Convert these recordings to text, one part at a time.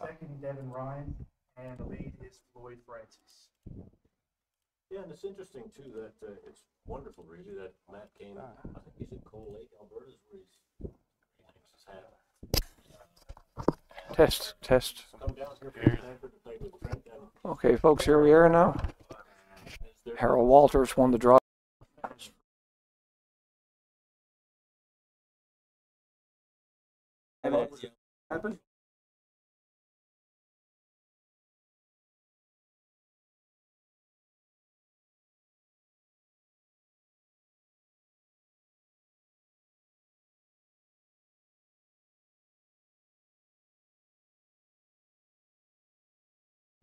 second Devin Ryan, and the lead is Floyd Francis. Yeah, and it's interesting too that uh, it's wonderful, really, that Matt came. I think he's in Cold Lake, Alberta, is where he's. He hangs his hat. Test, test. Come down here for Stanford to play with Trent and Okay, folks, here we are now. Harold Walters won the draw. Happen?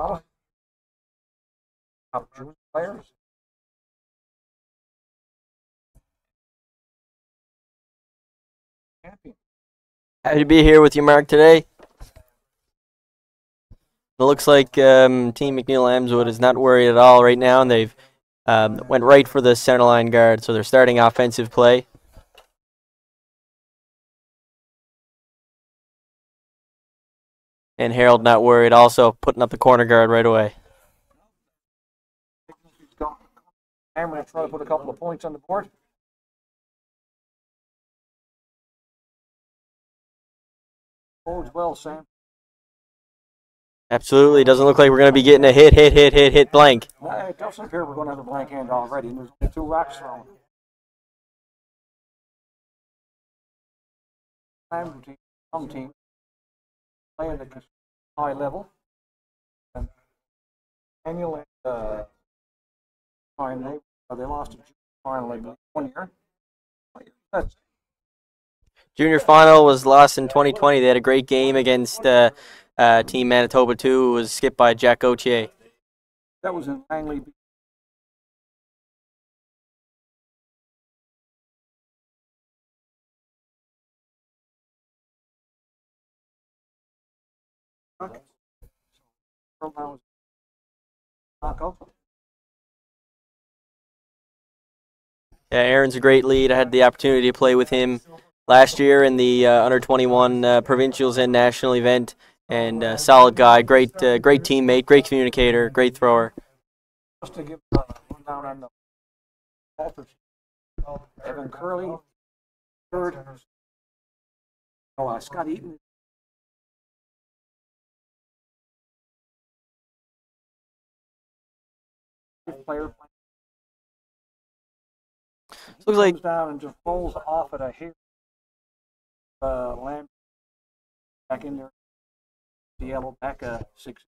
Top junior players. Champion. Happy to be here with you, Mark, today. It looks like um, Team McNeil Lamswood is not worried at all right now, and they've um, went right for the center line guard, so they're starting offensive play. And Harold not worried, also putting up the corner guard right away. He's gone. And we're gonna try to put a couple of points on the board. Bodes well, Sam. Absolutely, doesn't look like we're going to be getting a hit, hit, hit, hit, hit, blank. It doesn't appear we're gonna have a blank hand already, and there's only two rocks thrown. Time team, some team, playing at the high level. And Annual, and, uh, fine, they, uh, they lost a junior final, I believe, one year. That's, Junior final was lost in 2020. They had a great game against uh, uh, Team Manitoba 2. It was skipped by Jack Gauthier. that was in Langley. Yeah, Aaron's a great lead. I had the opportunity to play with him last year in the uh, under 21 uh, provincials and national event, and uh, solid guy, great, uh, great teammate, great communicator, great thrower. Just to give a rundown on the. Evan Curley, third. Oh, uh, Scott Eaton. Player. Looks like Comes down and just rolls off at a hair. Uh, Lamb back in there. The yellow back, uh, six.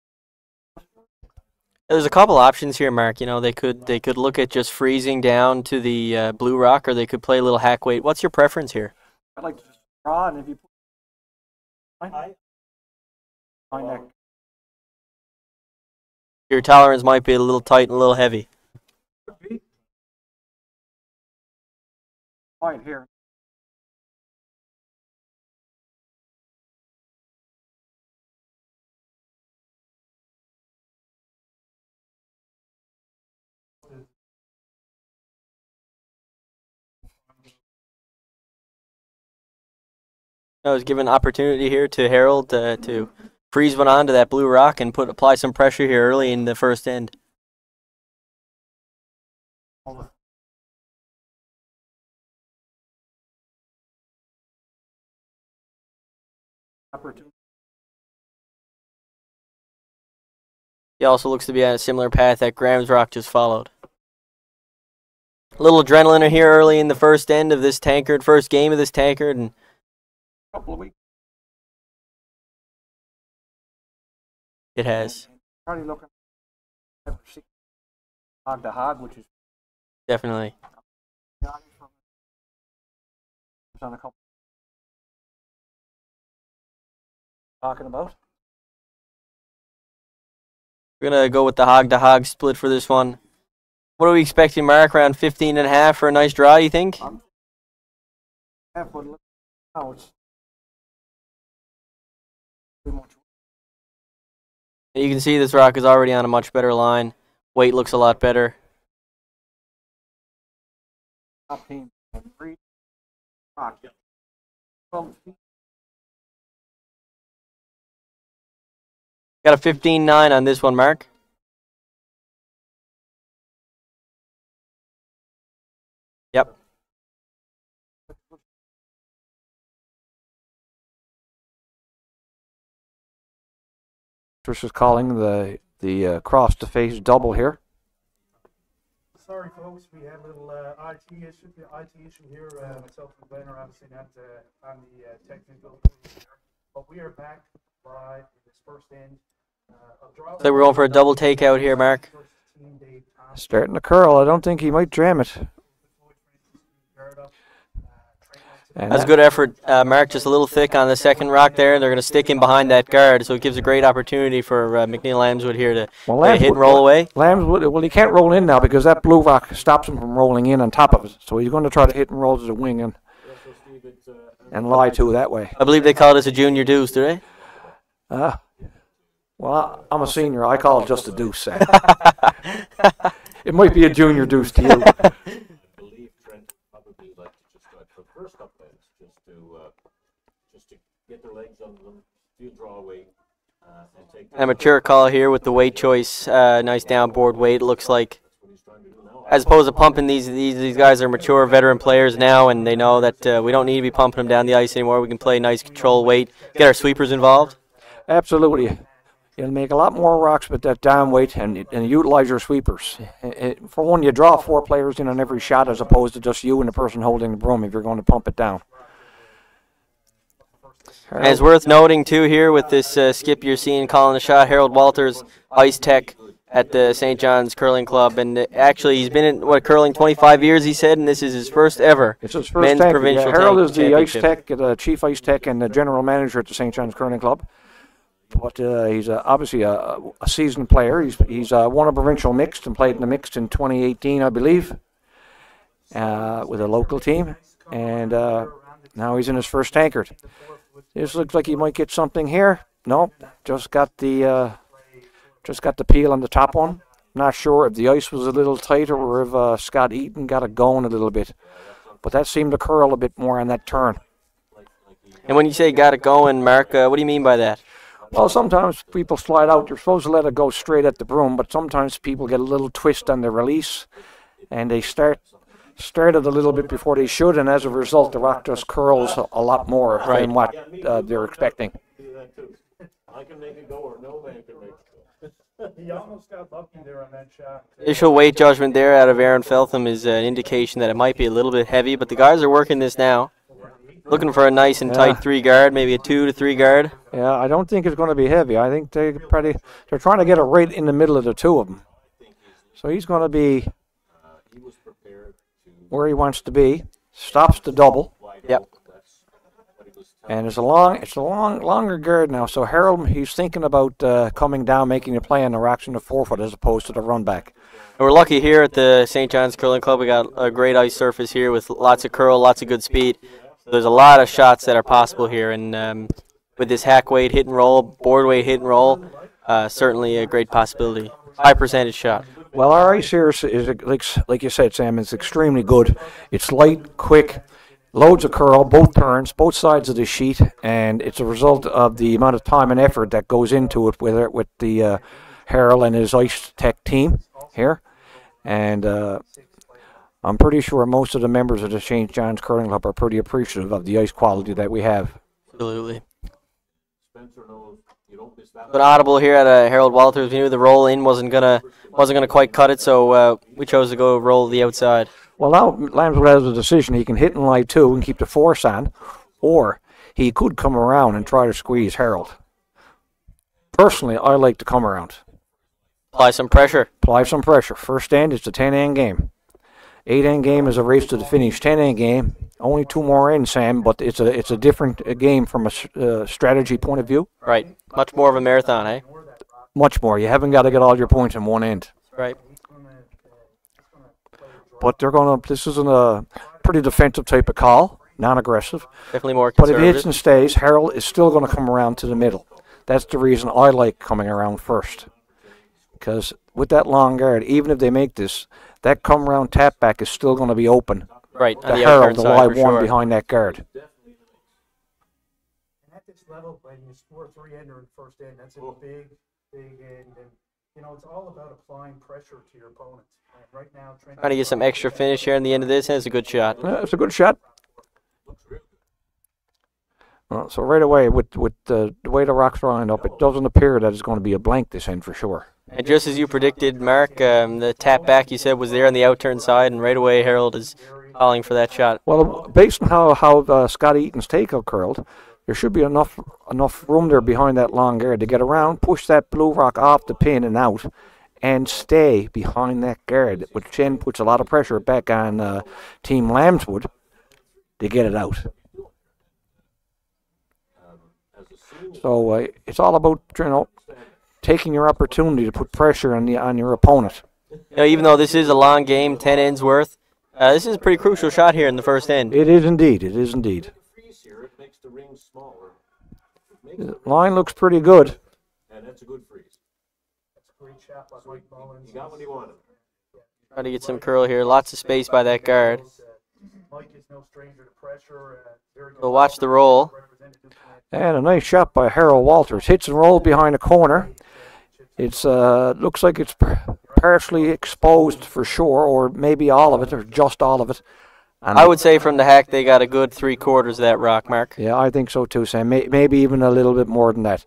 there's a couple options here, Mark. You know, they could they could look at just freezing down to the uh, blue rock, or they could play a little hack weight. What's your preference here? I'd like to just draw and if you. Find find that Your tolerance might be a little tight and a little heavy. Right here. I was given opportunity here to Harold uh, to freeze went on to that blue rock and put apply some pressure here early in the first end. He also looks to be on a similar path that Graham's Rock just followed. A little adrenaline here early in the first end of this tankard, first game of this tankard, and Couple of weeks. It has Probably looking. Hog to uh, hog, which is. definitely. on a couple. Talking about? We're gonna go with the hog to hog split for this one. What are we expecting, Mark? Around 15 and a half for a nice draw, you think? Half would look, now it's. Pretty much You can see this rock is already on a much better line. Weight looks a lot better. top team three. Rock. Got a 15-9 on this one, Mark. Trish is calling the the uh, cross to face double here. Sorry, folks, we had a little uh, IT issue, the IT issue here. Uh, myself and Glenn are obviously not uh, on the uh, technical, but we are back live in this first end uh, of draw. So we're going for a double takeout here, Mark. First team, Dave Thompson, Starting to curl. I don't think he might jam it. Floyd Francis, guard up, uh, Trey Nelson. And That's a good effort, uh, Mark. Just a little thick on the second rock there. And they're going to stick him behind that guard, so it gives a great opportunity for uh, McNeil Lamswood here to Well, uh, hit and roll away. Lambs, would- well, he can't roll in now because that blue rock stops him from rolling in on top of it. So he's going to try to hit and roll to the wing and, Yeah, so Steve, it's, uh, and lie to that way. I believe they call this a junior deuce, do they? Ah. Well, I'm a senior. I call it just a deuce. Sam. it might be a junior deuce to you. I believe Trent would probably like to just, uh, for the first couple ends, just to, uh, just to legs under them, feel draw weight, uh, and take. A mature call here with the weight choice. Uh, nice downboard weight. It looks like, That's what he's trying to do now. as opposed to pumping these these these guys are mature veteran players now, and they know that uh, we don't need to be pumping them down the ice anymore. We can play nice control weight, get our sweepers involved. Absolutely. You'll make a lot more rocks with that down weight and, and utilize your sweepers. Eh, For one, you draw four players in on every shot as opposed to just you and the person holding the broom if you're going to pump it down. And it's worth noting too here with this uh, skip you're seeing calling the shot, Harold Walters, Ice Tech at the St. John's Curling Club, and uh, actually he's been in what curling 25 years, he said, and this is his first ever. It's his first Men's tank. provincial yeah, Harold is the ice tech, the chief ice tech, and the general manager at the St. John's Curling Club. But uh, he's uh, obviously a, a seasoned player. He's he's uh, won a provincial mixed and played in the mixed in 2018, I believe, uh, with a local team. And uh, now he's in his first tankard. This looks like he might get something here. Nope, just got the uh, just got the peel on the top one. Not sure if the ice was a little tighter or if uh, Scott Eaton got it going a little bit. But that seemed to curl a bit more on that turn. And when you say got it going, Mark, uh, what do you mean by that? Well, sometimes people slide out. You're supposed to let it go straight at the broom, but sometimes people get a little twist on the release, and they start started a little bit before they should, and as a result, the rock just curls a- a lot more Right. than what uh, they're expecting. Do that too. I can make it go or no man can make it go. He almost got lucky there on that shot. Initial weight judgment there out of Aaron Feltham is an indication that it might be a little bit heavy, but the guys are working this now. Looking for a nice and Yeah. tight three guard, maybe a two to three guard. Yeah, I don't think it's going to be heavy. I think they're pretty. they're trying to get it right in the middle of the two of them. So he's going to be Uh, he was prepared to where he wants to be. Stops the double. Yep. open. That's what he was telling And it's a long, it's a long, longer guard now. So Harold, he's thinking about uh, coming down, making a play on the rocks in the four foot as opposed to the run back. And we're lucky here at the St. John's Curling Club. We got a great ice surface here with lots of curl, lots of good speed. So there's a lot of shots that are possible here, and um, with this hack weight hit and roll, board weight hit and roll, uh, certainly a great possibility. High percentage shot. Well, our ice here is, is like, like you said, Sam, it's extremely good. It's light, quick, loads of curl, both turns, both sides of the sheet, and it's a result of the amount of time and effort that goes into it with it, with the uh, Harold and his ice tech team here. And uh, I'm pretty sure most of the members of the St. John's Curling Club are pretty appreciative of the ice quality that we have. Absolutely. Spencer knows you don't miss that. But audible here at uh, Harold Walters. We knew the roll in wasn't gonna wasn't gonna quite cut it, so uh, we chose to go roll the outside. Well, now Lamswood has a decision. He can hit and lie two and keep the force on, or he could come around and try to squeeze Harold. Personally, I like to come around. Apply some pressure. Apply some pressure. First end, is the 10 end game. Eight end game is a race to the finish. Ten end game, only two more in, Sam, but it's a it's a different uh, game from a uh, strategy point of view. Right. Much more of a marathon, eh? Much more. You haven't got to get all your points in one end. Right. He's gonna, he's gonna play a draw. But they're gonna. This isn't a pretty defensive type of call, non-aggressive. Definitely more But if it hits and stays, Harold is still going to come around to the middle. That's the reason I like coming around first. Because with that long guard, even if they make this, that come round tap back is still going to be open. Right. The On the Harold, outturn the live one sure. behind that guard. And at this level, when you score three ender in first end, that's a big, big end. And, you know, it's all about applying pressure to your opponent. And right now, Trent. Trying to get some extra finish here in the end of this, and it's a good shot. Yeah, it's a good shot. Uh, so right away, with with the, the way the rocks are lined up, it doesn't appear that it's going to be a blank this end for sure. And just as you predicted, Mark, um, the tap back you said was there on the outturn side, and right away Harold is calling for that shot. Well, based on how how uh, Scott Eaton's takeout curled, there should be enough enough room there behind that long guard to get around, push that blue rock off the pin and out, and stay behind that guard, which then puts a lot of pressure back on uh, Team Lamswood to get it out. So uh, it's all about you know taking your opportunity to put pressure on the on your opponent. You know, even though this is a long game, 10 ends worth, uh, this is a pretty crucial shot here in the first end. It is indeed. It is indeed. Freeze here, it makes the ring smaller. It makes it, Line looks pretty good. and that's a good freeze. That's a great shot by Mike Mullins. He got what he wanted. Trying to get some curl here. Lots of space by that guard. Uh, Mike is no stranger to pressure. Very good So watch the roll. And a nice shot by Harold Walters. Hits and rolls behind the corner. It's uh looks like it's partially exposed for sure, or maybe all of it, or just all of it. And I would say from the hack they got a good three quarters of that rock, Mark. Yeah, I think so too, Sam. May, maybe even a little bit more than that.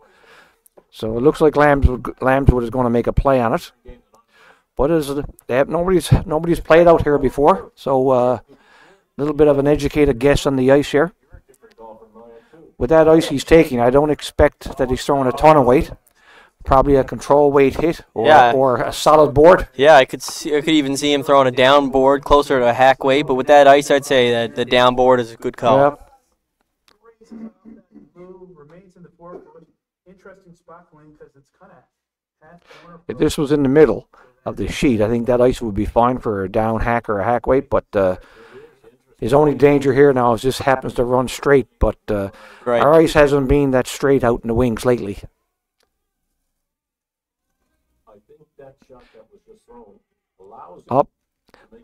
So it looks like Lamswood, Lamswood is going to make a play on it. But is it, they have, nobody's nobody's played out here before, so a uh, little bit of an educated guess on the ice here. With that ice he's taking, I don't expect that he's throwing a ton of weight. Probably a control weight hit or, Yeah. or a solid board. Yeah, I could see, I could even see him throwing a down board closer to a hack weight, but with that ice, I'd say that the down board is a good call. Yeah. Blue remains in the four foot. Interesting spot going because it's kind of half corner. If this was in the middle of the sheet, I think that ice would be fine for a down hack or a hack weight. But uh, his only danger here now is this happens to run straight. But uh, Right. our ice hasn't been that straight out in the wings lately.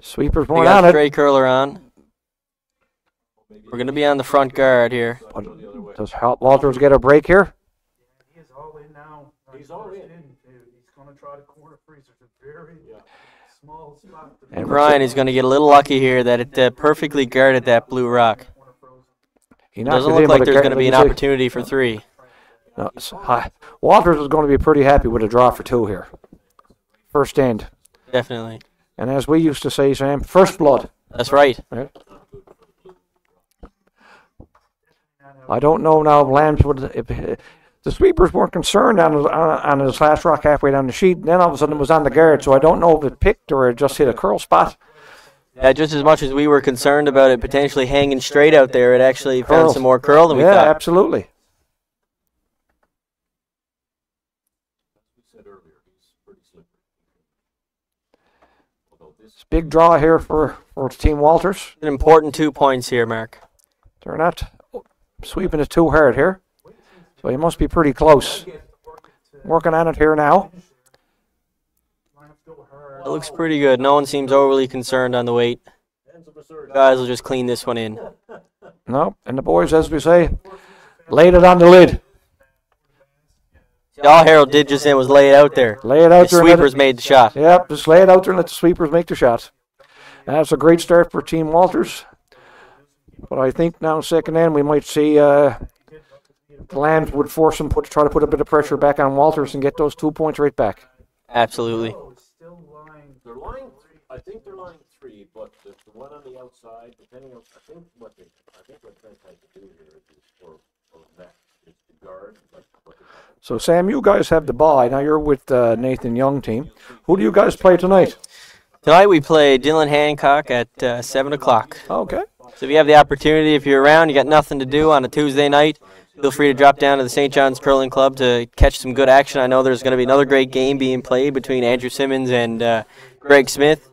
Sweeper's We going got on it. straight curler on. We're going to be on the front guard here. But does Walters get a break here? He is all in now. He's all in. He's going to try to corner freeze. There's a very small spot. And Ryan is going to get a little lucky here that it uh, perfectly guarded that blue rock. He Doesn't look like there's it going to be an opportunity for three. No, it's- Walters is going to be pretty happy with a draw for two here. First end. Definitely. And as we used to say, Sam, first blood. That's right. I don't know now if Lamswood. If, the sweepers weren't concerned on, his- on, on his last rock halfway down the sheet. Then all of a sudden it was on the guard, so I don't know if it picked or it just hit a curl spot. Yeah, just as much as we were concerned about it potentially hanging straight out there, it actually found some more curl than we yeah, thought. absolutely. we said earlier, he's pretty slippery. Although this It's a big draw here for, for Team Walters. An important two points here, Mark. They're not sweeping it too hard here, so he must be pretty close. Working on it here now. Line up go hard. It looks pretty good. No one seems overly concerned on the weight. Guys will just clean this one in. No, and the boys, as we say, laid it on the lid. See, all Harold did just then was lay it out there. Lay it The out there. and let it- sweepers made the shot. Yep, just lay it out there and let the sweepers make the shots. And that's a great start for Team Walters. But I think now second end we might see uh, the Lamswood force them put try to put a bit of pressure back on Walters and get those two points right back. Absolutely. It's still lying. They're lying, I think they're lying three, but the, the one on the outside, depending on, I think what they, I think what Trent has to do here is for, for that, is to guard, like, what they So Sam, you guys have the bye. Now you're with uh, Nathan Young team. Who do you guys play tonight? Tonight we play Dylan Hancock at uh, 7 o'clock. Okay. So if you have the opportunity, if you're around, you got nothing to do on a Tuesday night, feel free to drop down to the St. John's Curling Club to catch some good action. I know there's going to be another great game being played between Andrew Symonds and uh, Greg Smith.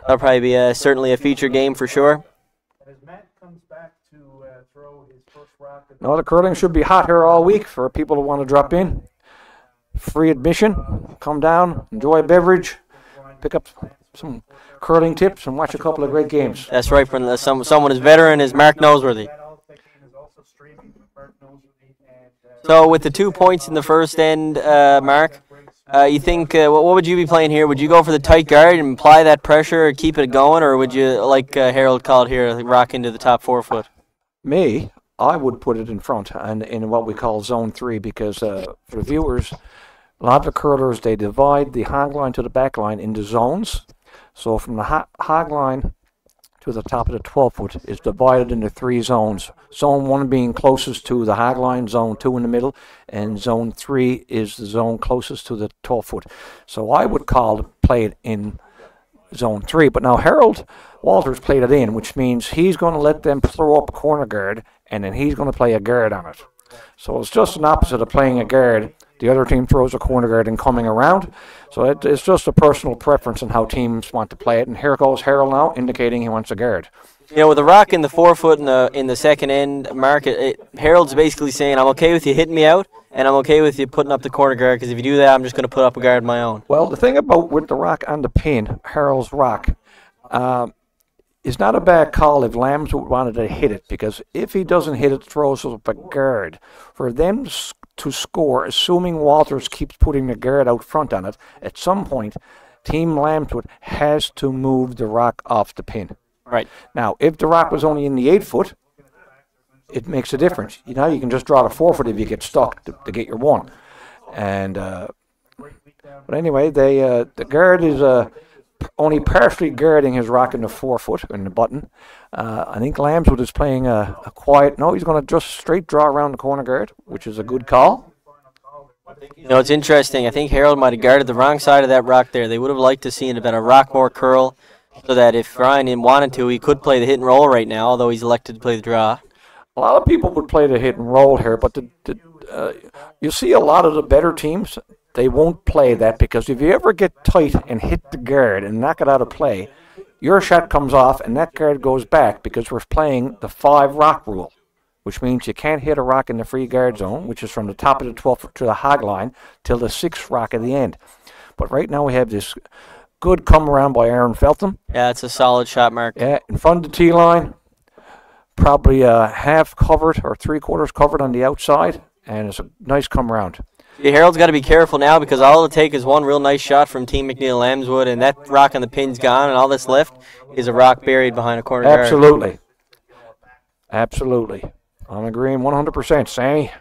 That'll probably be a, certainly a feature game for sure. And as Matt comes back to uh, throw his first rock, at No, the curling should be hot here all week for people who want to drop in. Free admission. Come down, enjoy a beverage, pick up some curling tips, and watch a couple of great games. That's right, from the, some, someone as veteran as Mark Noseworthy. that all that game is also streaming with Bert Noseworthy and So with the two points in the first end, uh, Mark, uh, you think uh, what, would you be playing here? Would you go for the tight guard and apply that pressure, or keep it going, or would you, like uh, Harold called here, like rock into the top four foot? Me, I would put it in front and in what we call zone three because uh, for viewers, a lot of the curlers they divide the hog line to the back line into zones. So from the ho- hog line to the top of the 12 foot is divided into three zones. Zone one being closest to the hog line, zone two in the middle, and zone three is the zone closest to the 12 foot. So I would call to play it in zone three. But now Harold Walters played it in, which means he's going to let them throw up corner guard, and then he's going to play a guard on it. So it's just an opposite of playing a guard. The other team throws a corner guard and coming around. So it, it's just a personal preference on how teams want to play it. And here goes Harold now, indicating he wants a guard. You know, with the rock in the four foot in the in the second end, Mark, it, Harold's basically saying, "I'm okay with you hitting me out, and I'm okay with you putting up the corner guard. Because if you do that, I'm just going to put up a guard of my own." Well, the thing about with the rock on the pin, Harold's rock, um, is not a bad call if Lambs wanted to hit it because if he doesn't hit it, throws up a guard. For them to score, assuming Walters keeps putting the guard out front on it, at some point, Team Lamswood has to move the rock off the pin. Right. Now, if the rock was only in the eight foot, it makes a difference. You know, you can just draw the four foot if you get stuck to, to get your one. And uh, but anyway, they uh, the guard is uh, only partially guarding his rock in the forefoot foot in the button. Uh, I think Lamswood is playing a, a quiet. No, he's going to just straight draw around the corner guard, which is a good call. You know, it's interesting. I think Harold might have guarded the wrong side of that rock there. They would have liked to see it a bit of rock more curl, so that if Ryan wanted to, he could play the hit and roll right now. Although he's elected to play the draw. A lot of people would play the hit and roll here, but the, the, uh, you see a lot of the better teams, they won't play that because if you ever get tight and hit the guard and knock it out of play, your shot comes off and that guard goes back because we're playing the five rock rule, which means you can't hit a rock in the free guard zone, which is from the top of the 12 foot to the hog line, till the sixth rock at the end. But right now we have this good come around by Aaron Feltham. Yeah, it's a solid shot, Mark. Yeah, in front of the T line, probably uh, half covered or three quarters covered on the outside, and it's a nice come around. Yeah, Harold's got to be careful now because all it'll take is one real nice shot from Team McNeil Lamswood, and that rock on the pin's gone, and all that's left is a rock buried behind a corner guard. Absolutely. Absolutely. I'm agreeing 100%, Sammy.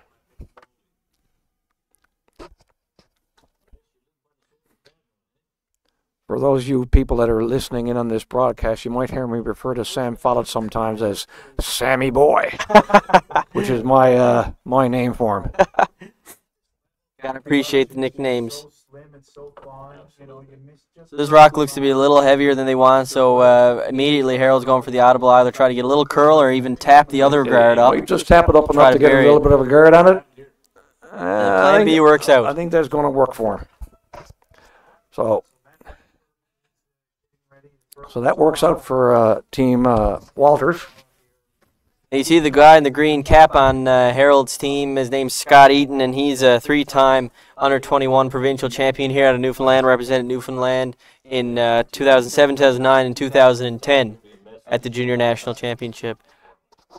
For those of you people that are listening in on this broadcast, you might hear me refer to Sam Follett sometimes as Sammy Boy, which is my uh, my name for him. Gotta appreciate the nicknames. so slim and so fine, you know, you miss just So this rock looks to be a little heavier than they want, so uh, immediately Harold's going for the audible, either try to get a little curl or even tap the other guard up. Might just tap it up Try enough to to get a little it. bit of a guard on it. Uh, I Plan think- B works out. I think that's going to work for him. So, so that works out for uh, Team uh, Walters. You see the guy in the green cap on uh, Harold's team. His name's Scott Eaton, and he's a three-time under 21 provincial champion here out of Newfoundland. Represented Newfoundland in uh, 2007, 2009, and 2010 at the Junior National Championship.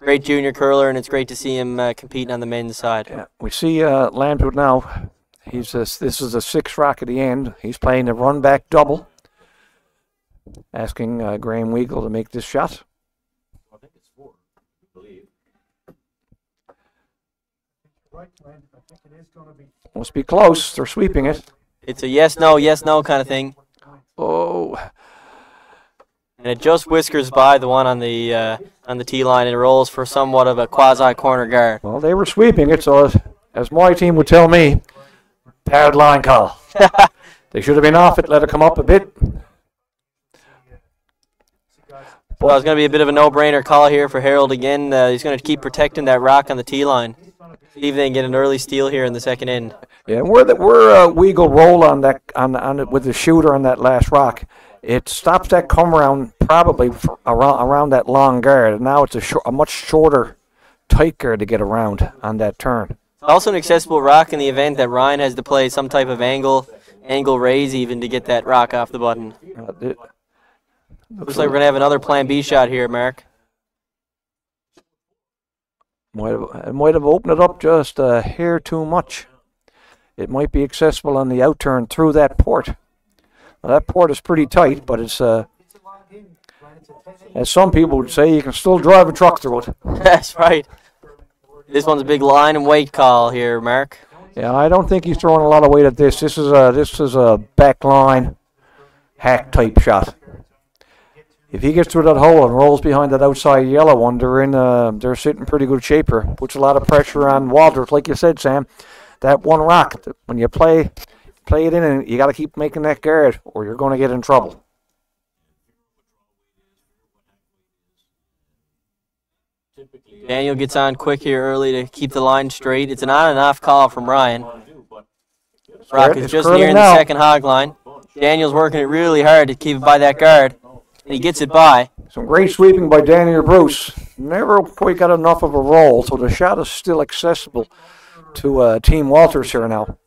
Great junior curler, and it's great to see him uh, competing on the men's side. Yeah, we see uh, now. He's a, this is a six rock at the end. He's playing the run back double, asking uh, Graham Weagle to make this shot. I think it's four, I believe. right, Glenn. I think it is gonna be Must be close. They're sweeping it. It's a yes, no, yes, no kind of thing. Oh, And it just whiskers by the one on the uh, on the tee line and rolls for somewhat of a quasi corner guard. well, they were sweeping it. So, as, as my team would tell me, bad line call. they should have been off it. Let it come up a bit. Well, it's going to be a bit of a no-brainer call here for Harold again. Uh, he's going to keep protecting that rock on the tee line. If get an early steal here in the second end. Yeah, where the where uh, Weagle roll on that on on it with the shooter on that last rock, it stops that come around probably around around that long guard. And now it's a short, a much shorter, tight guard to get around on that turn. Also an accessible rock in the event that Ryan has to play some type of angle, angle raise even to get that rock off the button. Uh, Looks like we're going to have another plan B shot here, Mark. Might have, it might have opened it up just a hair too much. It might be accessible on the outturn through that port. Now, that port is pretty tight, but it's, uh, It's a long game, Brian. It's a 10 as some people would say, you can still drive a truck through it. That's right. This one's a big line and weight call here, Mark. Yeah, I don't think he's throwing a lot of weight at this. This is a this is a back line hack type shot. If he gets through that hole and rolls behind that outside yellow one, they're in uh, they're sitting pretty good shape here. Puts a lot of pressure on Walters, like you said, Sam. That one rock, when you play play it in, and you got to keep making that guard, or you're going to get in trouble. Daniel gets on quick here early to keep the line straight. It's an on and off call from Ryan. wanna do, but Rock is just nearing now. the second hog line. Daniel's working it really hard to keep it by that guard. And he gets it by. Some great sweeping by Daniel Bruce. Never quite got enough of a roll, so the shot is still accessible to uh, Team Walters here now.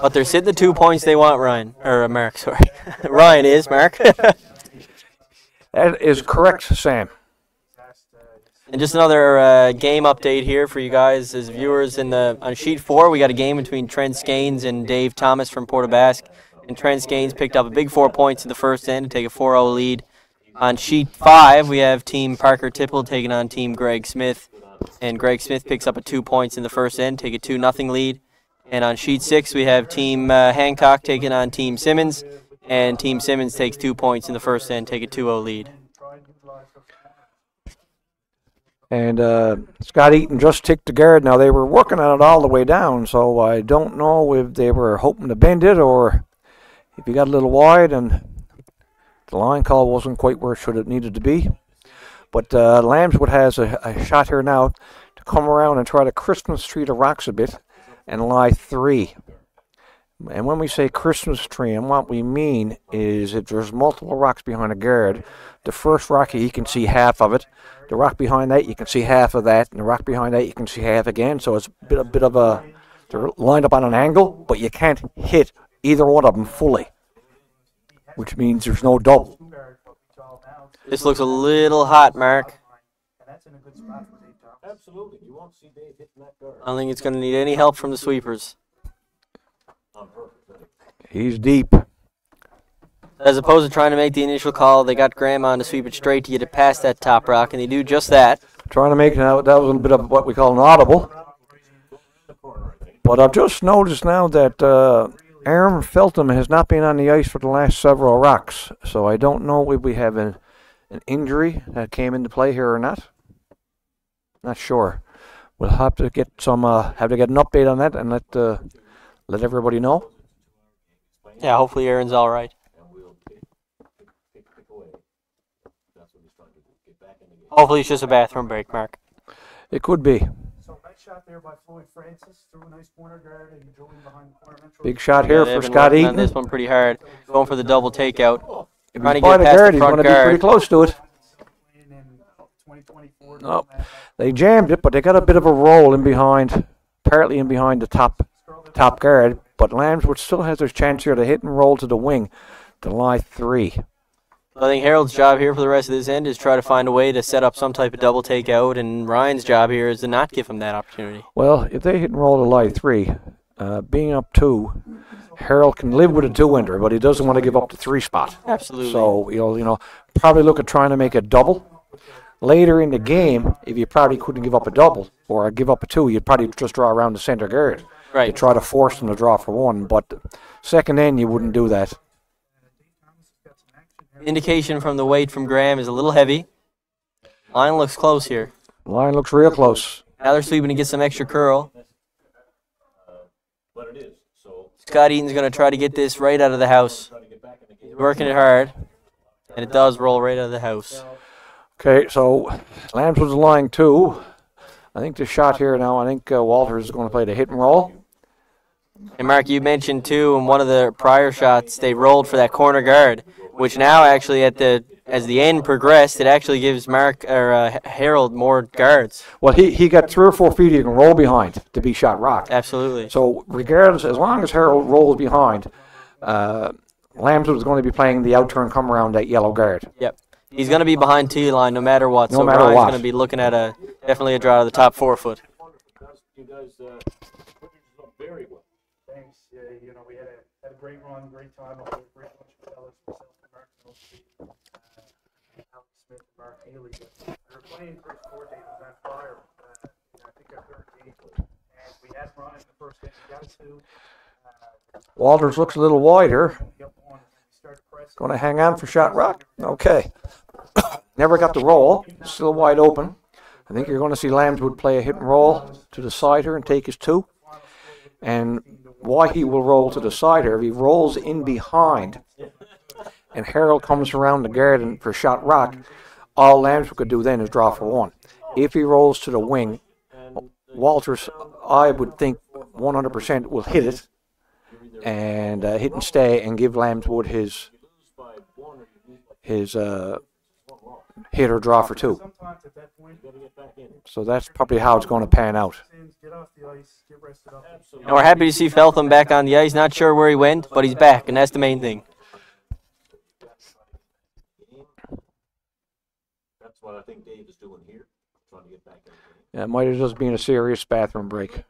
But they're sitting the two points they want, Ryan. Or uh, Mark, sorry. Ryan is, Mark. That is correct, Sam. and just another uh, game update here for you guys as viewers. In the On sheet four, we got a game between Trent Skanes and Dave Thomas from Port aux Basques. And Trent Skanes picked up a big four points in the first end to take a 4 0 lead. On sheet five, we have Team Parker Tipple taking on Team Greg Smith. And Greg Smith picks up a two points in the first end, take a 2 0 lead. And on sheet six, we have Team uh, Hancock taking on Team Symonds. And Team Symonds takes two points in the first end, take a 2 0 lead. and. And uh, Scott Eaton just ticked the guard. Now, they were working on it all the way down, so I don't know if they were hoping to bend it or if he got a little wide and the line call wasn't quite where it should have needed to be. But uh, Lamswood has a, a shot here now to come around and try to Christmas tree the rocks a bit and lie three. And when we say Christmas tree, and what we mean is if there's multiple rocks behind a guard, the first rock he can see half of it. The rock behind that you can see half of that, and the rock behind that you can see half again. So it's a bit, a bit of a they're lined up on an angle, but you can't hit either one of them fully, which means there's no double. Two guard what we call now. This looks a little hot, Mark. And that's in a good spot for Dave Thomas. Absolutely, you won't see Dave hitting that guard I don't think it's going to need any help from the sweepers. He's deep. As opposed to trying to make the initial call, they got Graham on to sweep it straight to get it past that top rock, and they do just that. Trying to make that, that was a bit of what we call an audible. But I've just noticed now that uh, Aaron Feltham has not been on the ice for the last several rocks, so I don't know if we have an, an injury that came into play here or not. Not sure. We'll have to get some uh, have to get an update on that and let uh, let everybody know. Yeah, hopefully Aaron's all right. Hopefully it's just a bathroom break, Mark. It could be shot there by Floyd Francis. Threw a nice corner guard and he drove in behind the corner. Metro. big shot here they've for Scott Eaton. this one pretty hard, going for the double takeout. Oh, if trying he's to get the past the guard, he's front going to be pretty close to it. Playing in 2024. No. They jammed it, but they got a bit of a roll in behind, apparently in behind the top top guard. But Lamswood still has his chance here to hit and roll to the wing to lie three. I think Harold's job here for the rest of this end is try to find a way to set up some type of double takeout, and Ryan's job here is to not give him that opportunity. Well, if they hit and roll to lie three, uh, being up two, Harold can live with a two-ender, but he doesn't want to give up the three spot. Absolutely. So you'll you know probably look at trying to make a double. Later in the game, if you probably couldn't give up a double or give up a two, you'd probably just draw around the center guard. right. try to force them to draw for one. But second end, you wouldn't do that. Indication from the weight from Graham is a little heavy. Line looks close here. Line looks real close. Now they're sweeping to get some extra curl. But it is, so Scott Eaton's going to try to get this right out of the house. try to get back in the game. He's working it hard, and it does roll right out of the house. Okay, so Lamswood's lying two. I think the shot here now, I think uh, Walters is going to play the hit and roll. And Mark, you mentioned too in one of the prior shots they rolled for that corner guard, which now actually at the as the end progressed, it actually gives Mark or uh, Harold more guards. Well, he, he got three or four feet he can roll behind to be shot rock. Absolutely. So regardless, as long as Harold rolls behind, uh, Lamswood is going to be playing the out turn come around that yellow guard. Yep. He's going to be behind T line no matter what. No so matter Ryan's what. going to be looking at a definitely a draw to the top four foot. You guys, uh, put yourselves up very well. Thanks, yeah, you know, we had a, had a great run, great time, a whole great bunch of fellas, myself and Mark Mosby, uh, Alan Smith and Mark Healy. We first four day, it was on fire, uh, I think our third game. And we had the first game, we got uh, Walters looks a little wider. we got one, and we started pressing. Going to hang on for shot rock. Okay. Never got the roll. Still wide open. I think you're going to see Lamswood play a hit and roll to the side here and take his two. And why he will roll to the side here, if he rolls in behind and Harold comes around the garden for shot rock, all Lamswood could do then is draw for one. If he rolls to the wing, Walters, I would think 100% will hit it and uh, hit and stay and give Lamswood his his uh, hit or draw for two. So that's probably how it's going to pan out. And we're happy to see Feltham back on the ice. Not sure where he went, but he's back, and that's the main thing. That's what I think Dave is doing here, trying to get back in. the game. Yeah, it might have just been a serious bathroom break.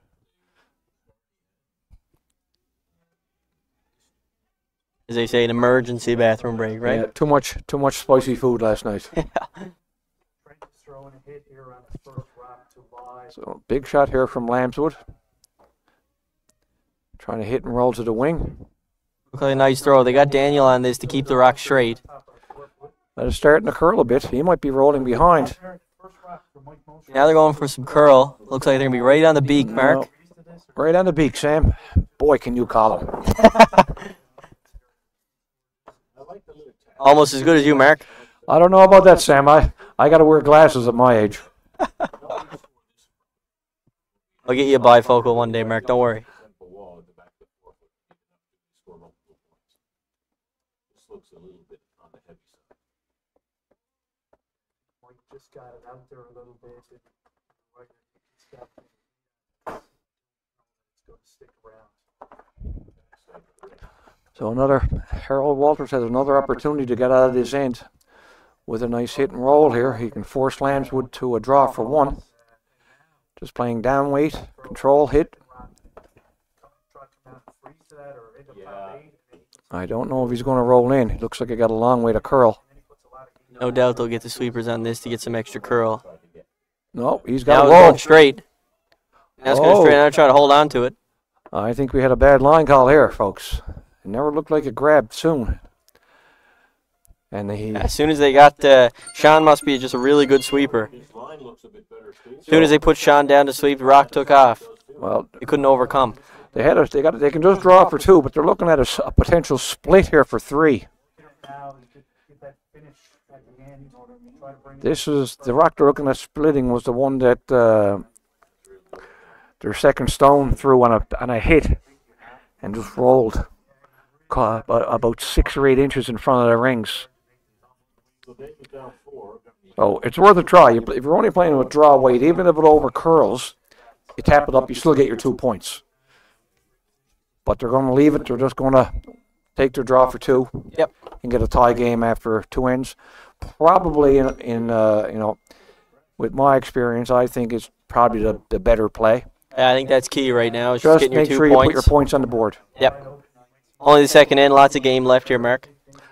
As they say, an emergency bathroom break, right? Yeah, too much, too much spicy food last night. Trent a hit here on his first rock to wide. So big shot here from Lamswood. Trying to hit and roll to the wing. Look like a nice throw. They got Daniel on this to keep the rock straight. Top of the foot, foot. That is starting to curl a bit. He might be rolling behind. First rock for Mike Mosher. Now they're going for some curl. Looks like they're gonna be right on the beak, Mark. No. Right on the beak, Sam. Boy, can you call him. I like the little tap. Almost as good as you, Mark. I don't know about that, Sam. I, I got to wear glasses at my age. I'll get you a bifocal one day, Mark. Don't worry. Simple wall at the back of the four foot, you can score multiple points. This looks a little bit on the heavy side. Mike just got it out there a little bit. and right, It's got- it's gonna stick around. So another Harold Walters has another opportunity to get out of this end with a nice hit and roll here. He can force Lamswood to a draw for one. Just playing down weight, control hit. Try to come out and freeze to that or end up Yeah. top eight. and then he puts- I don't know if he's going to roll in. It looks like he got a long way to curl. then he puts a lot of heat No doubt they'll get the sweepers on this to get some extra curl. No, he's got it's to roll. going straight. Now it's going Oh. straight. Now try to hold on to it. I think we had a bad line call here, folks. It never looked like it grabbed soon. And he, As soon as they got uh, Sean, must be just a really good sweeper. His line looks a bit better too. As soon as they put Sean down to sweep, the rock took off. well, He couldn't overcome. they had a, they got, they can just draw for two, but they're looking at a potential split here for three. now and get, get that finish at the end. To bring it This is the rock they're looking at splitting was the one that uh, their second stone threw on a on a hit and just rolled about, about six or eight inches in front of the rings. So Dave is down four. So it's worth a try. If you're only playing with draw weight, even if it over curls, you tap it up, you still get your two points. But they're going to leave it. They're just going to take their draw for two. Yep. And get a tie game after two ends. Probably in, in uh, you know, with my experience, I think it's probably the, the better play. I think that's key right now. Is just, Just getting your make two sure you put your points. points on the board. Yep. Only the second in. Lots of game left here, Mark.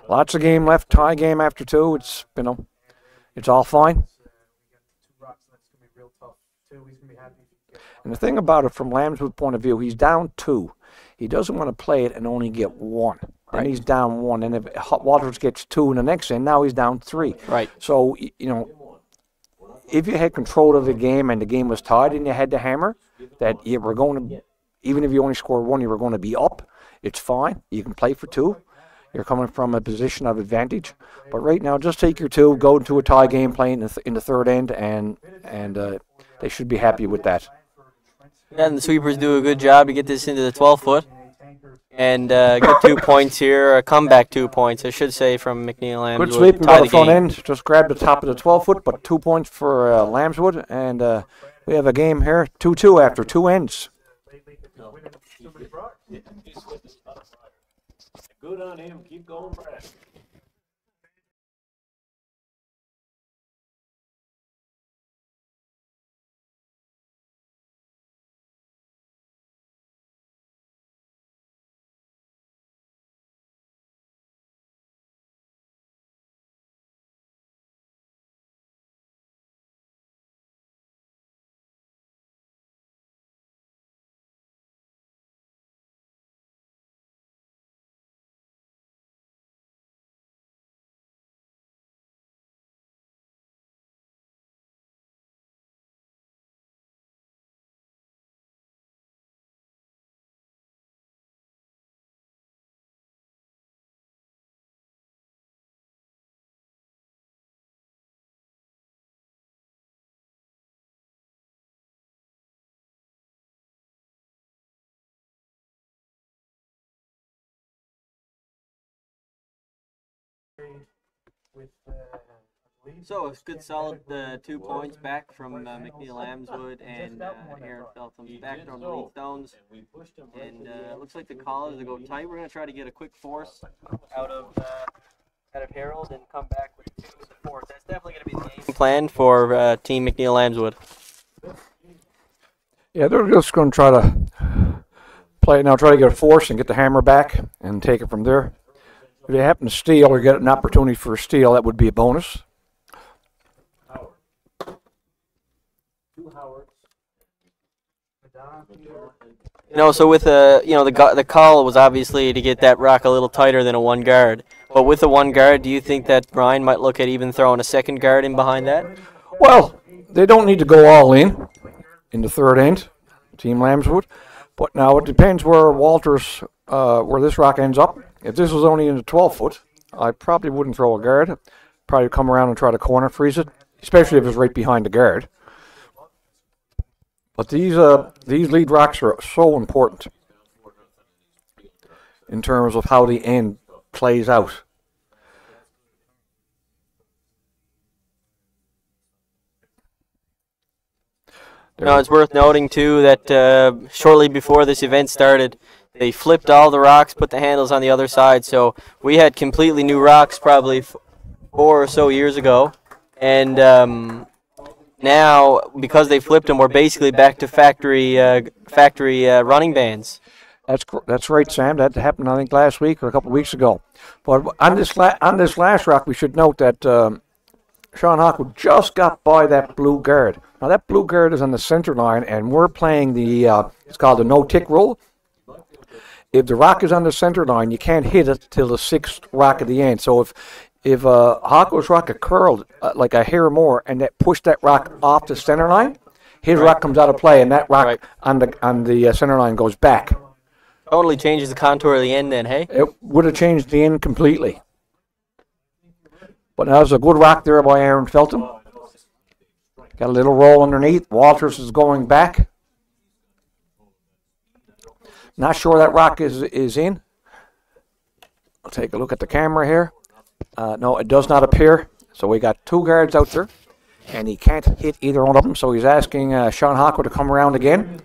Lots of game left. Tie game after two. It's you know, it's all fine. and that's gonna be real tough too. He's gonna be happy if he can get And the thing about it, from Lamswood's point of view, he's down two. He doesn't want to play it and only get one. Then Right. he's down one. And if Hot Walters gets two in the next end, now he's down three. Right. So, you know, if you had control of the game and the game was tied and you had the hammer, that you were going to, even if you only scored one, you were going to be up, it's fine. You can play for two. you're coming from a position of advantage. But right now, just take your two, go into a tie game playing in the, th- in the third end, and and uh, they should be happy with that. Yeah, and the sweepers do a good job to get this into the 12 foot and uh, get two points here, a comeback two points, I should say, from McNeil Lamswood. Good sweep tie by the the front game. end. Just grab the top of the 12 foot, but two points for uh, Lamswood, and uh, we have a game here, 2 2 after two ends. Good on him, keep going, Brad. So it's it's good solid Pettigrew. uh, two points back from uh, McNeil Lamswood and uh, Aaron Feltham back did on the so. lead. And we pushed him right And to the uh, looks like the call is to go tight. We're gonna try to get a quick force out of uh, out of Harold and come back with two supports. That's definitely gonna be the game plan for uh, Team McNeil Lamswood. Yeah, they're just going to try to play it now, try to get a force and get the hammer back and take it from there. If they happen to steal or get an opportunity for a steal, that would be a bonus. Howard. Two Howards. Madonna, Madonna, and You know, so with the you know the the call was obviously to get that rock a little tighter than a one guard. But with the one guard, do you think that Brian might look at even throwing a second guard in behind that? Well, they don't need to go all in in the third end, Team Lamswood. But now it depends where Walters, uh, where this rock ends up. If this was only in the 12 foot, I probably wouldn't throw a guard. Probably come around and try to corner freeze it, especially if it's right behind the guard. But these uh, these lead rocks are so important in terms of how the end plays out. No, it's worth noting too that uh, shortly before this event started, they flipped all the rocks, put the handles on the other side. So we had completely new rocks probably four or so years ago, and um, now because they flipped them, we're basically back to factory uh, factory uh, running bands. That's that's right, Sam. That happened, I think, last week or a couple of weeks ago. But on this on this last rock, we should note that um, Sean Hawkwood just got by that blue guard. Now that blue guard is on the center line, and we're playing the uh, it's called the no tick rule. If the rock is on the center line, you can't hit it till the sixth rock at the end. So if if uh, Hawkwood's rock curled uh, like a hair more and that pushed that rock off the center line, his rock comes out of play, and that rock Right. on the on the uh, center line goes back. Totally changes the contour of the end. Then, hey. It would have changed the end completely. But that was a good rock there by Aaron Feltham. Got a little roll underneath. Walters is going back. Not sure that rock is is in. I'll take a look at the camera here. Uh, no, it does not appear. So we got two guards out there, and he can't hit either one of them. So he's asking uh, Sean Hawkwood to come around again.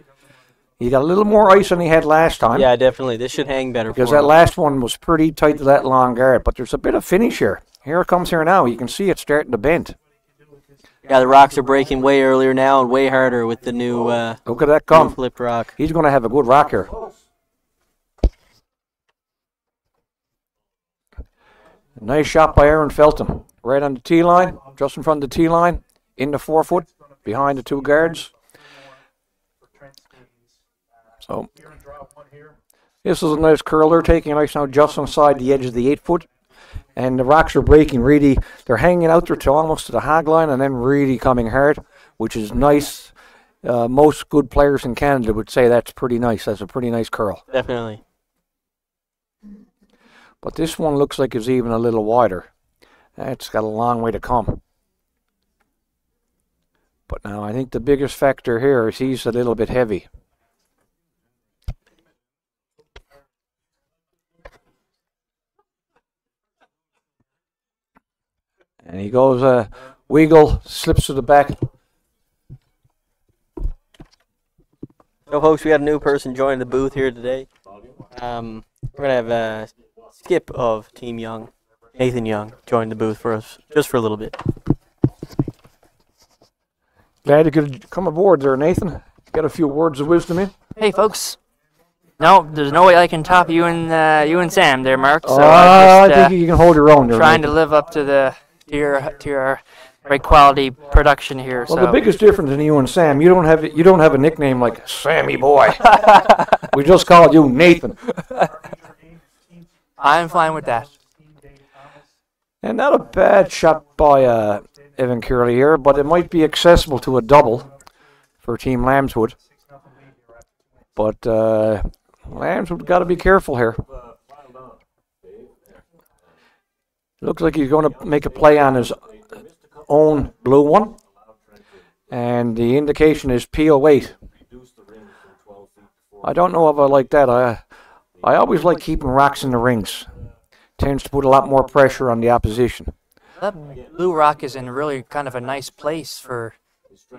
He got a little more ice than he had last time. Yeah, definitely. This should hang better. Because that him. last one was pretty tight to that long guard, but there's a bit of finish here. Here it comes here now. You can see it starting to bend. yeah, the rocks are breaking way earlier now and way harder with the new uh, Look at that come. flipped rock. He's going to have a good rock here. Nice shot by Aaron Feltham. Right on the tee line, just in front of the tee line, in the four foot, behind the two guards. So. This is a nice curler taking ice now just inside the edge of the eight foot. And the rocks are breaking really, they're hanging out there to almost to the hog line and then really coming hard, which is nice. Uh, most good players in Canada would say that's pretty nice. That's a pretty nice curl. Definitely. But this one looks like it's even a little wider. It's got a long way to come. But now I think the biggest factor here is he's a little bit heavy. And he goes, uh, wiggle, slips to the back. So, folks, we got a new person joining the booth here today. Um, we're gonna have uh, Skip of Team Young, Nathan Young, joined the booth for us just for a little bit. Glad you could come aboard there, Nathan. Got a few words of wisdom in. Hey, folks. No, there's no way I can top you and uh, you and Sam there, Mark. So Uh, I'm I just uh, think you can hold your own there. trying to live up to the to your to your great quality production here. Well, so the biggest difference in you and Sam, you don't have you don't have a nickname like Sammy Boy. we just called you Nathan, I'm fine with that. and not a bad shot by uh, Evan Curley here, but it might be accessible to a double for Team Lamswood. But uh, Lamswood got to be careful here. Looks like he's going to make a play on his own blue one, and the indication is P08. Reduce the rings from twelve feet to four. I don't know if I like that. I I always like keeping rocks in the rings. Tends to put a lot more pressure on the opposition. That Blue Rock is in really kind of a nice place for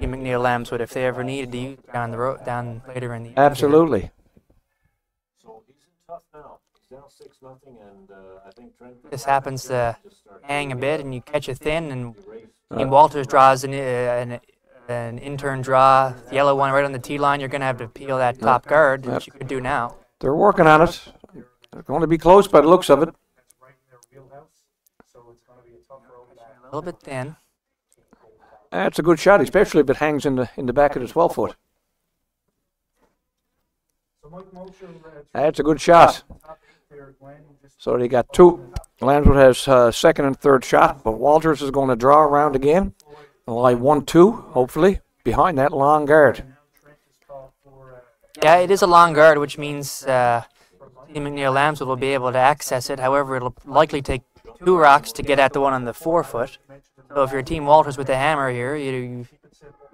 Team McNeil Lamswood if they ever needed to use down the road down later in the. Absolutely. So he's in tough now. Down six nothing, and uh, I think Trent. This happens to hang a bit and you catch a thin and race. Walters draws an, uh, an an intern draw, yellow one right on the T line. You're going to have to peel that top guard, Yep. which you could do now. They're working on it. They're going to be close by the looks of it. That's right in wheelhouse, so it's gonna be a tough road back. A little bit thin. That's a good shot, especially if it hangs in the in the back of the 12 foot. So Mike Mosher, That's a good shot. top eight there, Glenn, just So they got two. Lamswood has uh, second and third shot, but Walters is going to draw around again. Lie one two, hopefully, behind that long guard. Trent is called for, uh, Yeah, it is a long guard, which means uh, Team McNeil Lamswood will be able to access it. However, it'll likely take two rocks to get at the one on the four foot. So if you're Team Walters with the hammer here, you, you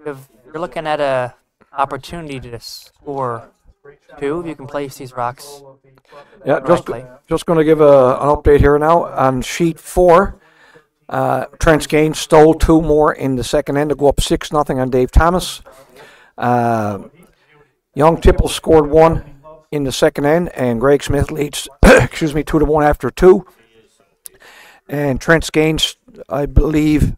you're looking at a opportunity to score two if you can place these rocks. Yeah, just Rightly. just going to give a, an update here now on sheet four. Uh, Trent Skanes stole two more in the second end to go up six nothing on Dave Thomas. Uh, Young Tipple scored one in the second end, and Greg Smith leads. excuse me, two to one after two. And Trent Skanes, I believe.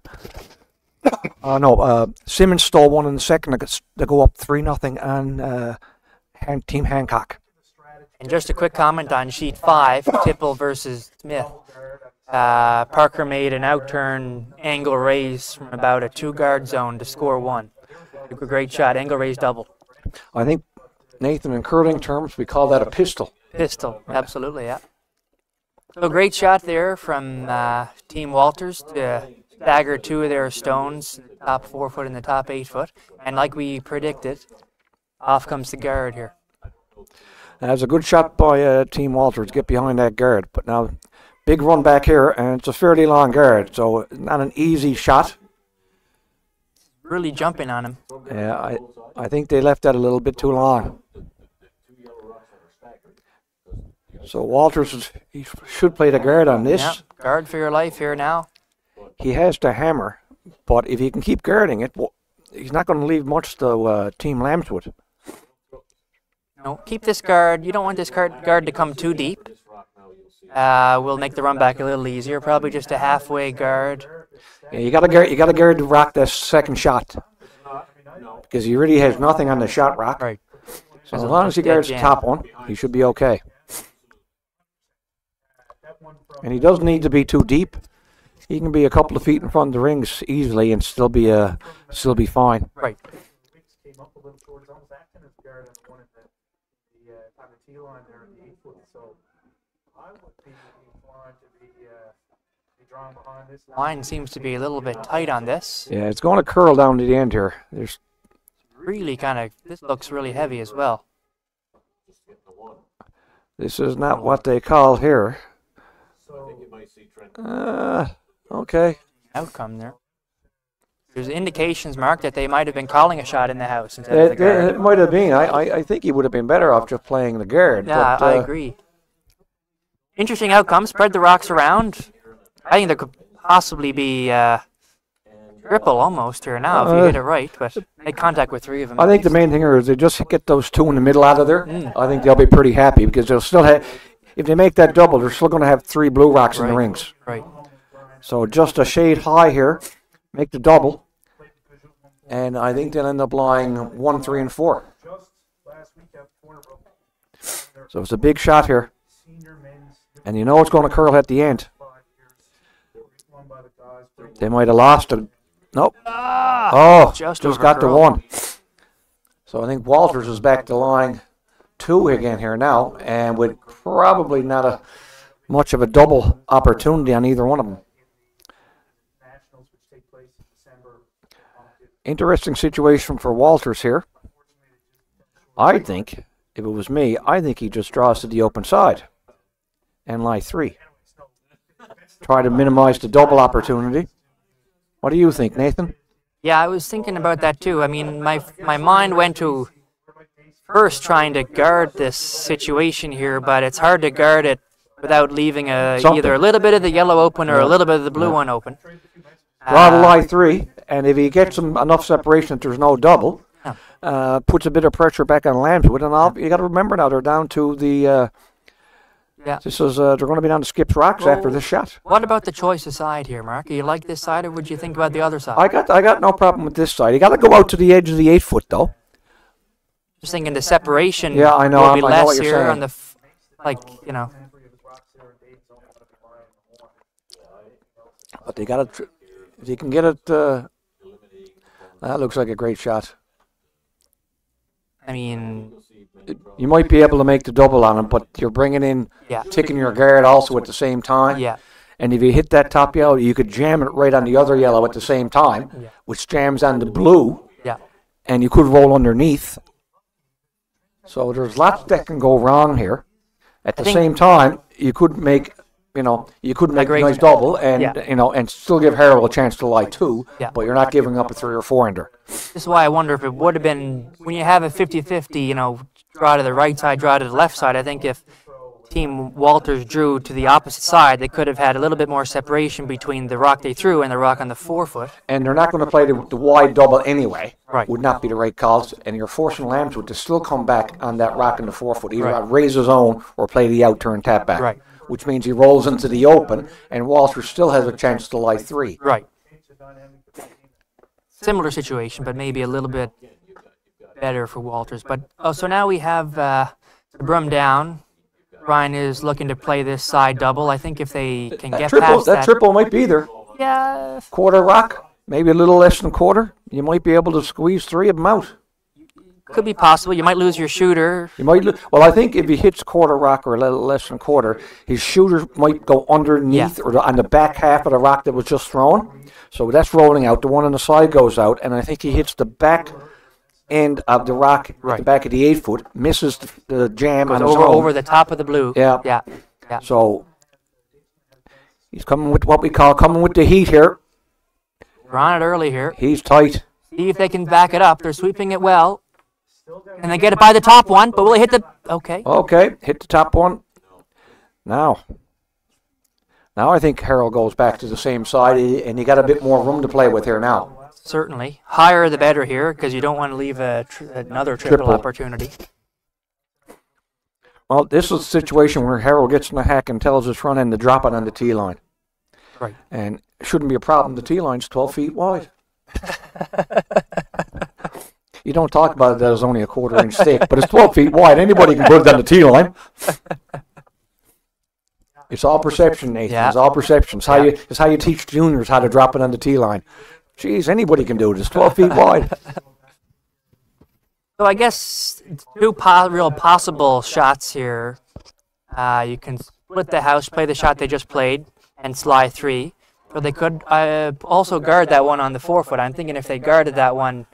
Uh, no, uh, Symonds stole one in the second to go- up three nothing on uh, Team Hancock. And just a quick comment on sheet five, Tipple versus Smith. Uh, Parker made an outturn angle raise from about a two guard zone to score one. A great shot, angle raise double. I think Nathan, in curling terms, we call that a pistol. Pistol, absolutely, yeah. So great shot there from uh, Team Walters to stagger two of their stones, top four foot and the top eight foot. And like we predicted, off comes the guard here. That was a good shot by uh, Team Walters. to Get behind that guard. But now, big run back here, and it's a fairly long guard, so not an easy shot. Really jumping on him. Yeah, I, I think they left that a little bit too long. So Walters, he should play the guard on this. Yeah, guard for your life here now. He has to hammer, but if he can keep guarding it, well, he's not going to leave much to uh, Team Lamswood. No, keep this guard. You don't want this guard, guard to come too deep. Uh, we'll make the run back a little easier. Probably just a halfway guard. Yeah, you got to guard. You got to guard to rock this second shot because he really has nothing on the shot rock. Right. So as long as he Dead guards the top one, he should be okay. that one from And he doesn't need to be too deep. He can be a couple of feet in front of the rings easily and still be uh still be fine. Right. Line. Seems to be a little bit tight on this. Yeah, it's going to curl down to the end here. There's Really kind of, this looks really heavy as well. this is not what they call here I think you might see Trent. Uh, okay. Outcome there. There's indications, Mark, that they might have been calling a shot in the house instead of It, the guard. it might have been. I, I, I think he would have been better off just playing the guard. Yeah, but, I uh, agree. Interesting outcome. Spread the rocks around. I think there could possibly be uh, triple almost here now if you Uh, hit it right, but make contact with three of them. I think the main thing here is they just get those two in the middle out of there. Mm. I think they'll be pretty happy because they'll still have, if they make that double, they're still going to have three blue rocks in the rings. Right. So just a shade high here, make the double, and I think they'll end up lying one, three, and four. Just last week at Cornerbrook, So it's a big shot here, and you know it's going to curl at the end. five years, won by the guys. They might have lost it. nope. Ah, Oh, just just got the one. So I think Walters is back to line two again here now, and with probably not a much of a double opportunity on either one of them. Nationals, which take place in December. it- Interesting situation for Walters here. I think, if it was me, I think he just draws to the open side and lie three. Try to minimize the double opportunity. What do you think, Nathan? Yeah, I was thinking about that too. I mean, my my mind went to first trying to guard this situation here, but it's hard to guard it without leaving a, Something. either a little bit of the yellow open or a little bit of the blue one open. Uh, lie three, and if he gets him enough separation that there's no double, uh, puts a bit of pressure back on Lamswood, and all, you got to remember now they're down to the. Uh, Yeah. This is uh, they're going to be down to Skips Rocks after this shot. What about the choice of side here, Mark? Do you like this side, or would you think about the other side? I got I got no problem with this side. You got to go out to the edge of the eight foot though. Just thinking the separation Yeah, I know, will I- be less here saying. on the, f- like you know. Entry of the rocks there, and Dave's only gonna be buying the horn. But they got to. If you can get it, uh, that looks like a great shot. I mean, You might be able to make the double on it, but you're bringing in yeah, ticking your guard also at the same time. yeah, And if you hit that top yellow, you could jam it right on the other yellow at the same time, Yeah. which jams on the blue, yeah. and you could roll underneath. So there's lots that can go wrong here. At the same time, you could make, you know, you could make a nice double, and Yeah. you know, and still give Harold a chance to lie two. Yeah. But you're not giving up a three or four ender. This is why I wonder if it would have been when you have a 50-50, you know, draw to the right side, draw to the left side. I think if Team Walters drew to the opposite side, they could have had a little bit more separation between the rock they threw and the rock on the four foot. and they're not going to play the, the wide double anyway. Right. Would not be the right calls, and you're forcing Lamswood to still come back on that rock in the four foot, either Right. raise his own or play the out turn tap back. Right. Which means he rolls into the open, and Walters still has a chance to lie three. Right. Change the dynamic of the game. Similar situation, but maybe a little bit better for Walters. But oh, so now we have uh, the broom down. Ryan is looking to play this side double. I think if they can That get triple, past that triple might be there. yeah, Quarter rock, maybe a little less than quarter. You might be able to squeeze three of them out. could be possible. You might lose your shooter. You might. lo- Well, I think if he hits quarter rock or a little less than quarter, his shooter might go underneath or on the back half of the rock that was just thrown. So that's rolling out. The one on the side goes out, and I think he hits the back end of the rock at the Right. back of the eight foot, misses the, the jam on Goes over over the top of the blue. Yeah. Yeah. So he's coming with what we call coming with the heat here. We're on it early here. He's tight. See if they can back it up. They're sweeping it well. And they get it by the top one, but will they hit the okay. Okay, hit the top one. Now, now I think Harold goes back to the same side, and you got a bit more room to play with here now. Certainly. Higher the better here because you don't want to leave a tr- another triple, Triple. opportunity. Well, this is a situation where Harold gets in the hack and tells his front end to drop it on the tee line. Right. And it shouldn't be a problem. The tee line's 12 feet wide. you don't talk about it that it's only a quarter inch thick, but it's 12 feet wide. Anybody can put it on the tee line. It's all perception, Nathan. Yeah. It's all perception. It's how Yeah. you it's how you teach juniors how to drop it on the tee line. Jeez, anybody can do it. It's 12 feet wide. So I guess two po- real possible shots here. Uh, you can split the house, play the shot they just played, and slide three. Or they could uh, also guard that one on the four foot. I'm thinking if they guarded that one,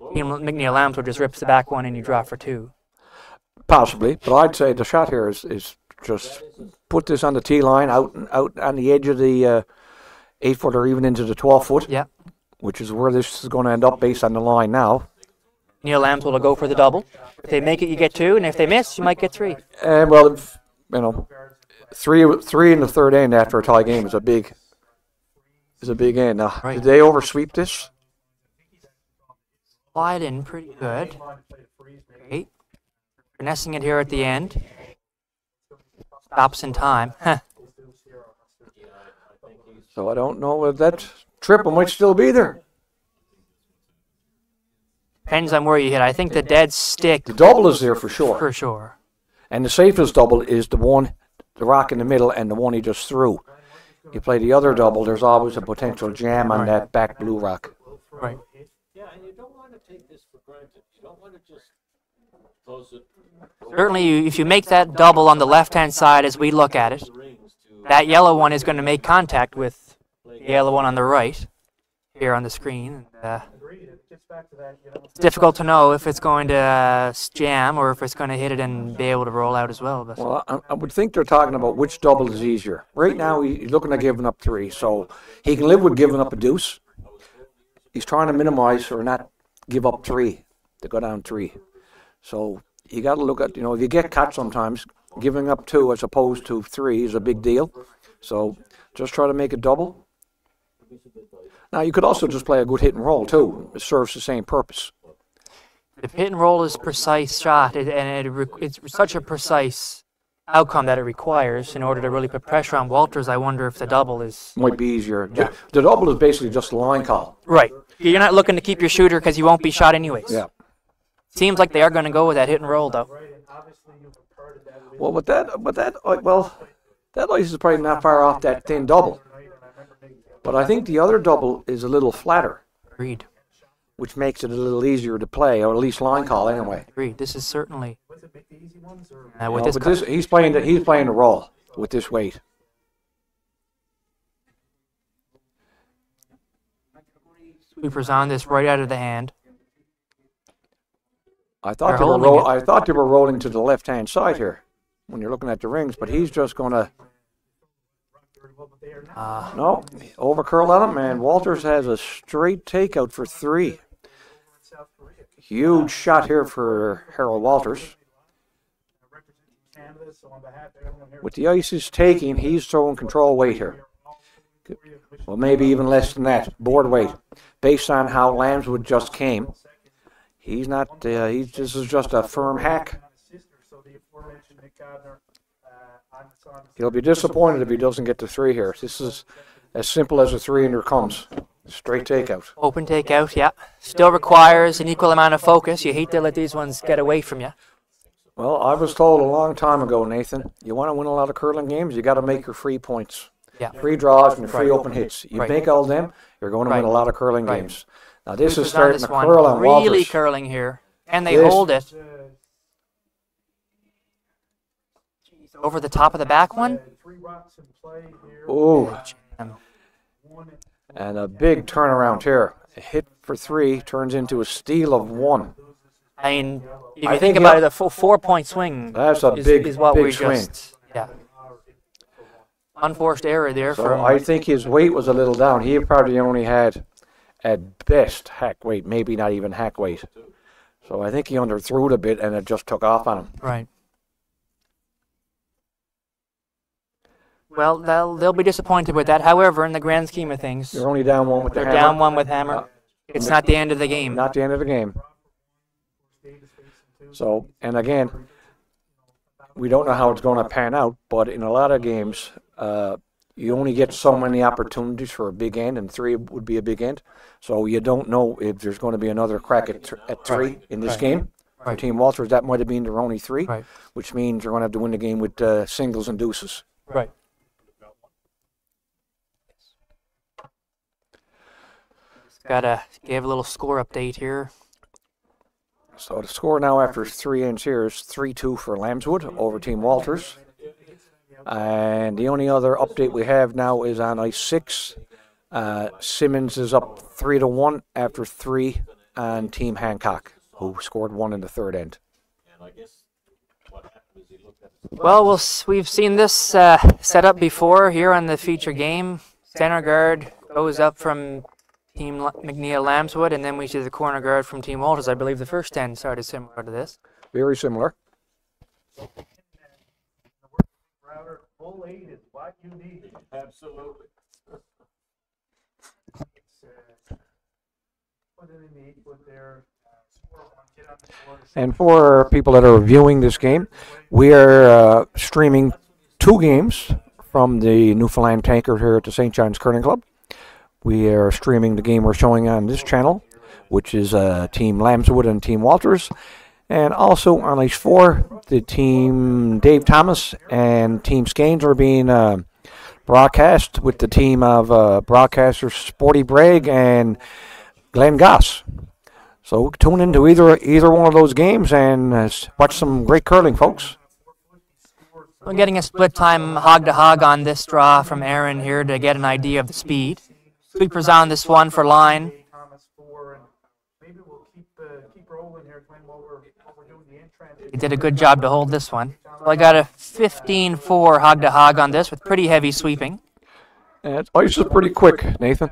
McNeil Lamswood just rips the back one and you draw for two. Possibly, but I'd say the shot here is, is just put this on the tee line, out out on the edge of the uh, eight foot or even into the twelve foot, Yeah. Which is where this is going to end up based on the line now. Neil Lambs will go for the double. If they make it, you get two, and if they miss, you might get three. And well, if, you know, three three in the third end after a tie game is a big is a big end. Now, Right. did they oversweep this? Slide in pretty good. Great. Finessing it here at the end. Stops in time. So I don't know if that triple might still be there. Depends on where you hit. I think the dead stick The double is there for sure. for sure. And the safest double is the one, the rock in the middle, and the one he just threw. You play the other double, there's always a potential jam on that back blue rock. Right. Yeah, and you don't wanna take this for granted. You don't wanna just close it. Certainly, if you make that double on the left-hand side as we look at it, to that yellow one is going to make contact with the yellow one on the right here on the screen. Uh, it's difficult to know if it's going to uh, jam or if it's going to hit it and be able to roll out as well. But Well, I, I would think they're talking about which double is easier. Right now, he's looking at giving up three, so he can live with giving up a deuce. He's trying to minimize or not give up three, to go down three. So you got to look at, you know, if you get caught sometimes, giving up two as opposed to three is a big deal. So just try to make a double. Now, you could also just play a good hit and roll, too. It serves the same purpose. the hit and roll is precise shot, it, and it, it's such a precise outcome that it requires in order to really put pressure on Walters. I wonder if the double is Might be easier. Yeah. The double is basically just a line call. right. You're not looking to keep your shooter because you won't be shot anyways. Yeah. Seems like they are going to go with that hit and roll though. Right, and obviously you've imparted that with Well, but that, but that, uh, well, that ice is probably not far off that thin double. tonight, and I remember making But I think the other double is a little flatter, Agreed. which makes it a little easier to play, or at least line call anyway. Agreed. This is certainly was it make the easy ones or? uh, with No, this. but this, he's playing, the, he's playing the roll with this weight. Sweepers on this right out of the hand. I thought They're they were holding. I thought they were rolling to the left hand side here when you're looking at the rings, but he's just Uh, no over curl on him, and Walters has a straight takeout for three. Huge shot here for Harold Walters. With the ice is taking, he's throwing control weight here. Well, maybe even less than that, board weight, based on how Lamswood just came. He's not. Uh, he's this is just a firm hack. He'll be disappointed if he doesn't get to three here. This is as simple as a three and there comes. Straight takeout. open takeout, yeah. Still requires an equal amount of focus. You hate to let these ones get away from you. Well, I was told a long time ago, Nathan, you want to win a lot of curling games, you got to make your free points. Yeah. Free draws and free Right. open hits. You Right. make all them, you're going to win a lot of curling Right. games. Now this is starting this to one. curl on Really Walters. curling here. And they This- hold it over the top of the back one. Three rocks in play here. Ooh, and a big turnaround here. A hit for three turns into a steal of one. I mean, if you I think think about it, a full four-point swing That's a is, big, is what big we swing. just yeah. Unforced error there So I think his weight was a little down. He probably only had, at best, hack weight, maybe not even hack weight. So I think he underthrew it a bit and it just took off on him. right. Well, they'll they'll be disappointed with that. However, in the grand scheme of things, They're only down one with the they're hammer. down one with hammer. It's not the end of the game. Not the end of the game. So, and again, we don't know how it's going to pan out, but in a lot of games, uh, you only get so many opportunities for a big end, and three would be a big end. So you don't know if there's going to be another crack at, th- at three in this Right. game. For Right. Team Walters, that might have been their only three, Right. which means you're going to have to win the game with uh, singles and deuces. Right. Gotta give a little score update here. So the score now after three ends here is 3-2 for Lamswood over Team Walters. And the only other update we have now is on ice six. Uh, Symonds is up three to one after three on Team Hancock, who scored one in the third end. And I guess what happened Has he looked at it? Well, we'll we've seen this uh, set up before here on the feature game. Center guard goes up from Team McNeil Lamswood, and then we see the corner guard from Team Walters. I believe the first 10 started similar to this. Very similar. Absolutely. And for people that are viewing this game, we are uh, streaming two games from the Newfoundland Tankard here at the St. John's Curling Club. We are streaming the game we're showing on this channel, which is uh, Team Lamswood and Team Walters. And also on Ice 4, the team Dave Thomas and Team Skanes are being uh, broadcast with the team of uh, broadcasters Sporty Bragg and Glenn Goss. So tune into either either one of those games and uh, watch some great curling, folks. We're getting a split time hog to hog on this draw from Aaron here to get an idea of the speed. Sweepers on this one for line. Thomas maybe we'll keep, uh, keep rolling here, Glenn, while we're, while we're doing the in He did a good job to hold this one. So I got a 15-4 hog to hog on this with pretty heavy sweeping. Uh, ice is pretty quick, Nathan.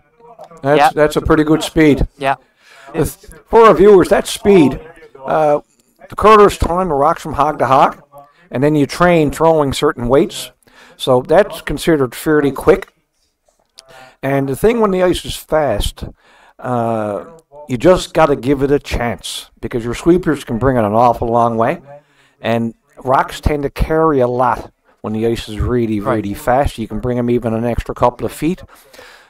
That's Yeah. that's a pretty good speed. Yeah. For our viewers, that speed, uh, the curler's throwing the rocks from hog to hog, and then you train throwing certain weights. So that's considered fairly quick. And the thing when the ice is fast, uh, you just got to give it a chance because your sweepers can bring it an awful long way, and rocks tend to carry a lot when the ice is really, really fast. You can bring them even an extra couple of feet.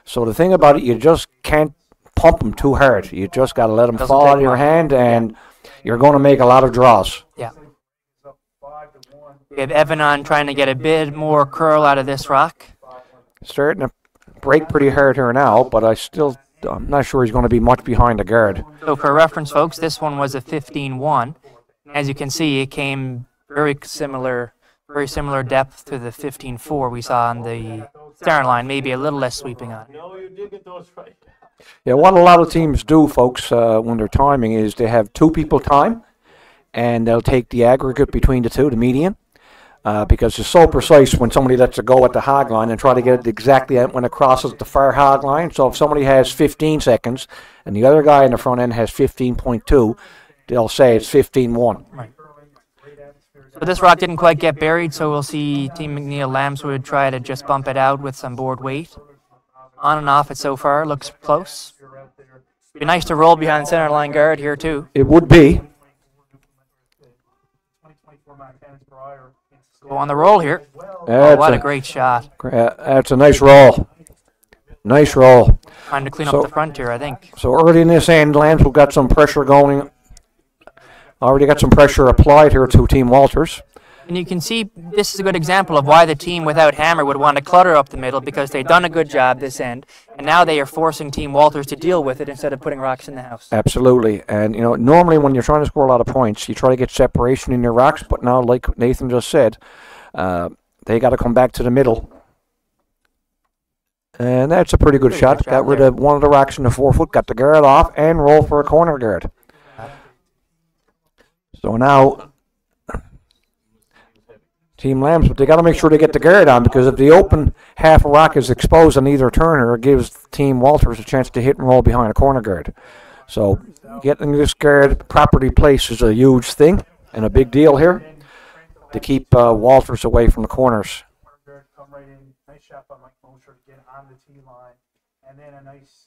So the thing about it, you just can't pump them too hard. You just got to let them Doesn't fall out of your hand, and you're going to make a lot of draws. Yeah. up five to one. We have Evan on trying to get a bit more curl out of this rock. Starting to break pretty hard here now, but I still, I'm not sure he's going to be much behind the guard. So for reference, folks, this one was a 15-1. As you can see, it came very similar, very similar depth to the 15-4 we saw on the center line. Maybe a little less sweeping on it. No, you did get those right. Yeah, what a lot of teams do, folks, uh, when they're timing is they have two people time, and they'll take the aggregate between the two, the median, uh, because it's so precise when somebody lets it go at the hog line and try to get it exactly when it crosses the far hog line. So if somebody has 15 seconds and the other guy in the front end has 15.2, they'll say it's 15-1. So this rock didn't quite get buried, so we'll see Team McNeil Lambswood try to just bump it out with some board weight. On and off it so far, looks close. Be nice to roll behind center line guard here too. It would be. Go on the roll here. Oh, what a a, great shot. that's a nice roll. Nice roll. Trying to clean So- up the front here, I think. So early in this end, Lansville got some pressure going. Already got some pressure applied here to Team Walters. And you can see this is a good example of why the team without Hammer would want to clutter up the middle because they've done a good job this end, and now they are forcing Team Walters to deal with it instead of putting rocks in the house. Absolutely. And, you know, normally when you're trying to score a lot of points, you try to get separation in your rocks. But now, like Nathan just said, uh, they got to come back to the middle. And that's a pretty good Pretty shot. good shot Got rid there. of one of the rocks in the four foot, got the guard off, and roll for a corner guard. So now, Team Lambs, but they got to make sure they get the guard on because if the open half a rock is exposed on either turner, it gives Team Walters a chance to hit and roll behind a corner guard. So getting this guard properly placed is a huge thing and a big deal here to keep uh, Walters away from the corners. Come right in, nice shot by Mike Mosher to get on the tee line, and then a nice,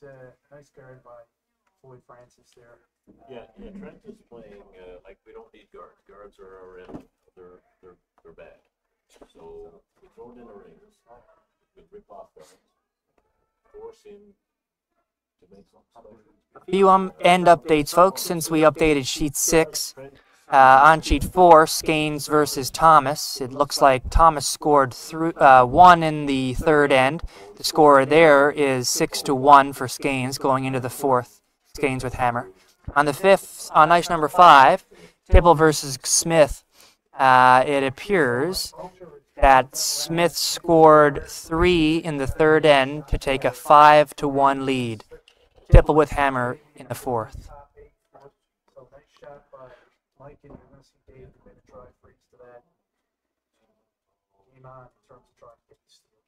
nice guard by Floyd Francis there. Yeah, yeah, Trent is playing, uh, like, we don't need guards. Guards are already, they're, they're, they're bad. So, we throw it in the ring, we rip off guards, force him special. few um, end updates, folks, since we updated sheet six. Uh, on sheet four, Skanes versus Thomas. It looks like Thomas scored through uh, one in the third end. The score there is six to one for Skanes going into the fourth. Skanes with hammer. On the fifth, on ice number five, Tipple versus Smith. Uh, it appears that Smith scored three in the third end to take a five to one lead. Tipple with hammer in the fourth. Mike, and Dave a that. on in terms of trying to get the steal.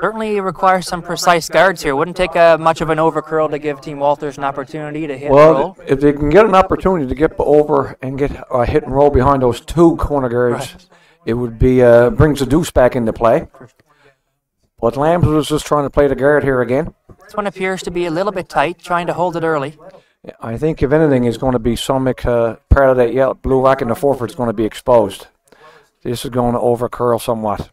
Certainly requires some precise guards here. Wouldn't take uh, much of an overcurl to give Team Walters an opportunity to hit and Well, roll. if they can get an opportunity to get over and get a hit and roll behind those two corner guards, it would be uh, brings the deuce back into play. But Lambs was just trying to play the guard here again. This one appears to be a little bit tight, trying to hold it early. I think if anything is going to be some uh, part of that yellow blue rock in the four foot is going to be exposed. This is going to overcurl somewhat.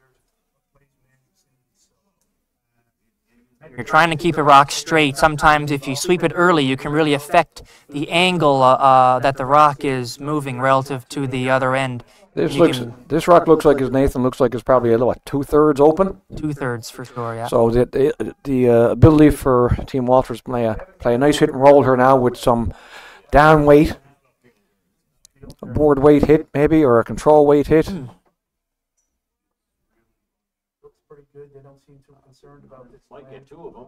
You're trying to keep a rock straight. Sometimes, if you sweep it early, you can really affect the angle uh, uh, that the rock is moving relative to the other end. This You looks this rock looks like as Nathan looks like it's probably a little two thirds open. Two thirds for sure, yeah. So the the, the uh, ability for Team Walters to play a play a nice hit and roll here now with some down weight, a board weight hit maybe or a control weight hit. Hmm. Looks pretty good. They don't seem too concerned about this. Might get two of them.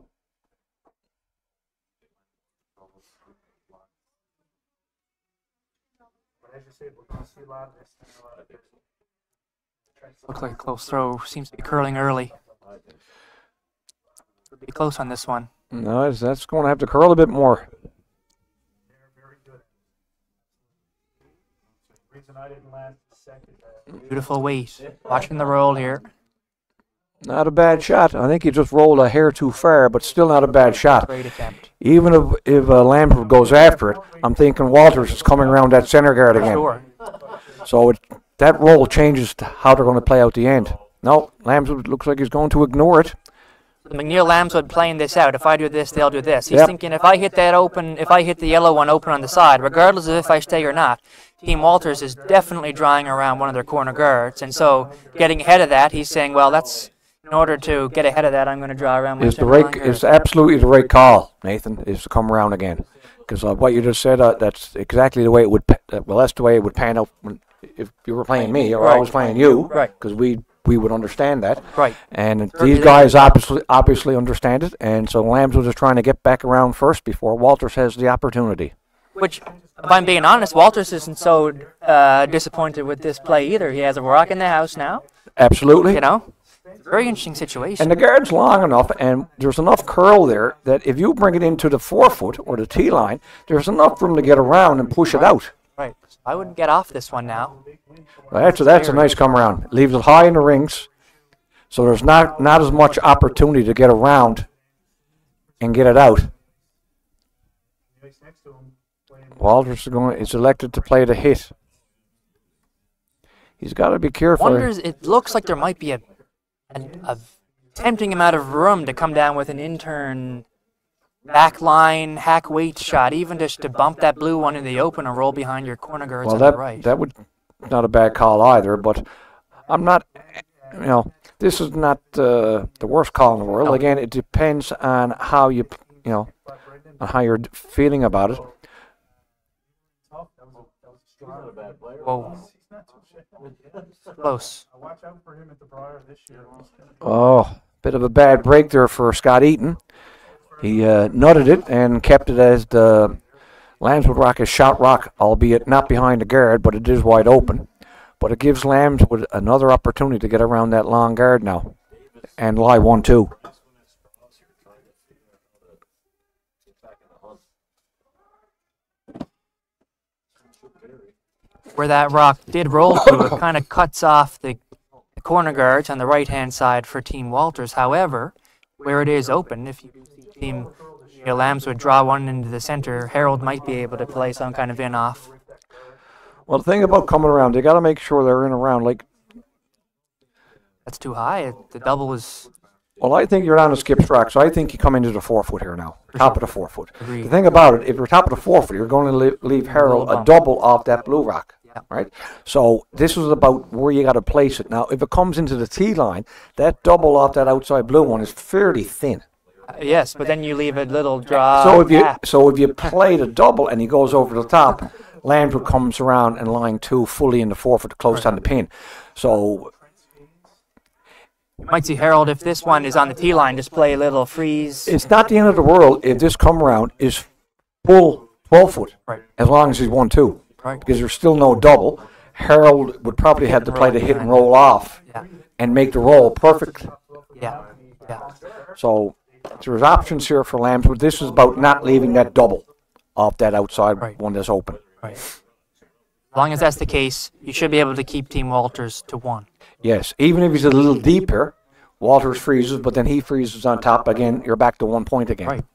But as you said, we're going to see a lot of this now. Looks like a close throw. Seems to be curling early. Be close on this one. No, it's- that's going to have to curl a bit more. They're very good. Reason I didn't land second. Uh, Beautiful weight. Watching the roll here. Not a bad shot. I think he just rolled a hair too far, but still not a bad shot. Great attempt. Even if if uh, Lambert goes after it, I'm thinking Walters is coming around that center guard again. sure. So it, that roll changes how they're going to play out the end. No, Lambert looks like he's going to ignore it. McNeil Lambswood playing this out. If I do this, they'll do this. He's Yep. thinking if I hit that open, if I hit the yellow one open on the side, regardless of if I stay or not, Team Walters is definitely drawing around one of their corner guards. And so getting ahead of that, he's saying, well, that's in order to get ahead of that, I'm going to draw around It's the right. line guard." It's absolutely the right call, Nathan. Is to come around again, because uh, what you just said. Uh, that's exactly the way it would. Uh, well, that's the way it would pan out when, if you were playing me or I Right. was playing you. Right. Because we we would understand that. Right. And these guys obviously obviously understand it, and so Lambs was just trying to get back around first before Walters has the opportunity. Which, if I'm being honest, Walters isn't so uh, disappointed with this play either. He has a rock in the house now. Absolutely. You know, very interesting situation. And the guard's long enough, and there's enough curl there that if you bring it into the four foot or the tee line, there's enough room to get around and push it out. right. I wouldn't get off this one now. That's a, that's a nice come around. Leaves it high in the rings, so there's not not as much opportunity to get around and get it out. Nice next to him. Playing Walters is going is elected to play the hit. He's got to be careful. Wonders. It looks like there might be a, an, a tempting amount of room to come down with an intern back line hack weight shot, even just to bump that blue one in the open and roll behind your corner guards well, on that the right. that would not a bad call either. But I'm not, you know, this is not uh, the worst call in the world. No. Again, it depends on how you, you know, on how you're feeling about it. tough. That was a, that was a He's strong. not a bad player. Whoa, He's not too shabby. Close. Watch out for him at the Brier this year. Oh, bit of a bad break there for Scott Eaton. He uh, nutted it and kept it as the Lamswood Rock is shot rock, albeit not behind the guard, but it is wide open. But it gives Lamswood another opportunity to get around that long guard now and lie one two. Where that rock did roll to, it kind of cuts off the, the corner guards on the right hand side for Team Walters. However, where it is open, if you team you know, Lamswood draw one into the center, Harold might be able to play some kind of in off. Well, the thing about coming around, they got to make sure they're in around. Like, That's too high. The double was well, I think you're on a skip track, so I think you come into the four foot here now, top of the four foot. The thing about it, if you're top of the four foot, you're going to leave, Harold a bump. double off that blue rock. Right? So this is about where you got to place it. Now, if it comes into the tee line, that double off that outside blue one is fairly thin. Uh, yes, but then you leave a little draw. so if you so if you play the double and he goes over the top, Landry comes around and line two fully in the four foot close on the pin. So You might see Harold if this one is on the tee line, just play a little freeze. it's not the end of the world if this come around is full twelve foot, Right. as long as he's one two. Right. because there's still no double. Harold would probably have to play the hit and roll off Yeah, and make the roll perfect. yeah, yeah. So there's options here for Lambs, but this is about not leaving that double off that outside Right. one that's open. Right. As long as that's the case, you should be able to keep Team Walters to one. Yes, even if he's a little deeper, Walters freezes, but then he freezes on top again. You're back to one point again. Right.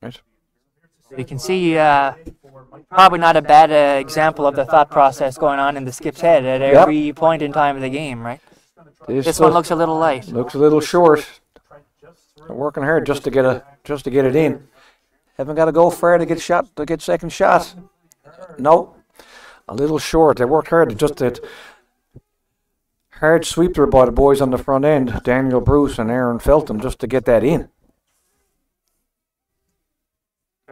Right. You can see uh, probably not a bad uh, example of the thought process going on in the skip's head at Yep. every point in time of the game, right? This one looks a little light. looks a little short. They're working hard just to get a just to get it in. Haven't got to go far to get shot to get second shot. No, a little short. They worked hard. Just that hard sweep there by the boys on the front end, Daniel Bruce and Aaron Feltham, just to get that in.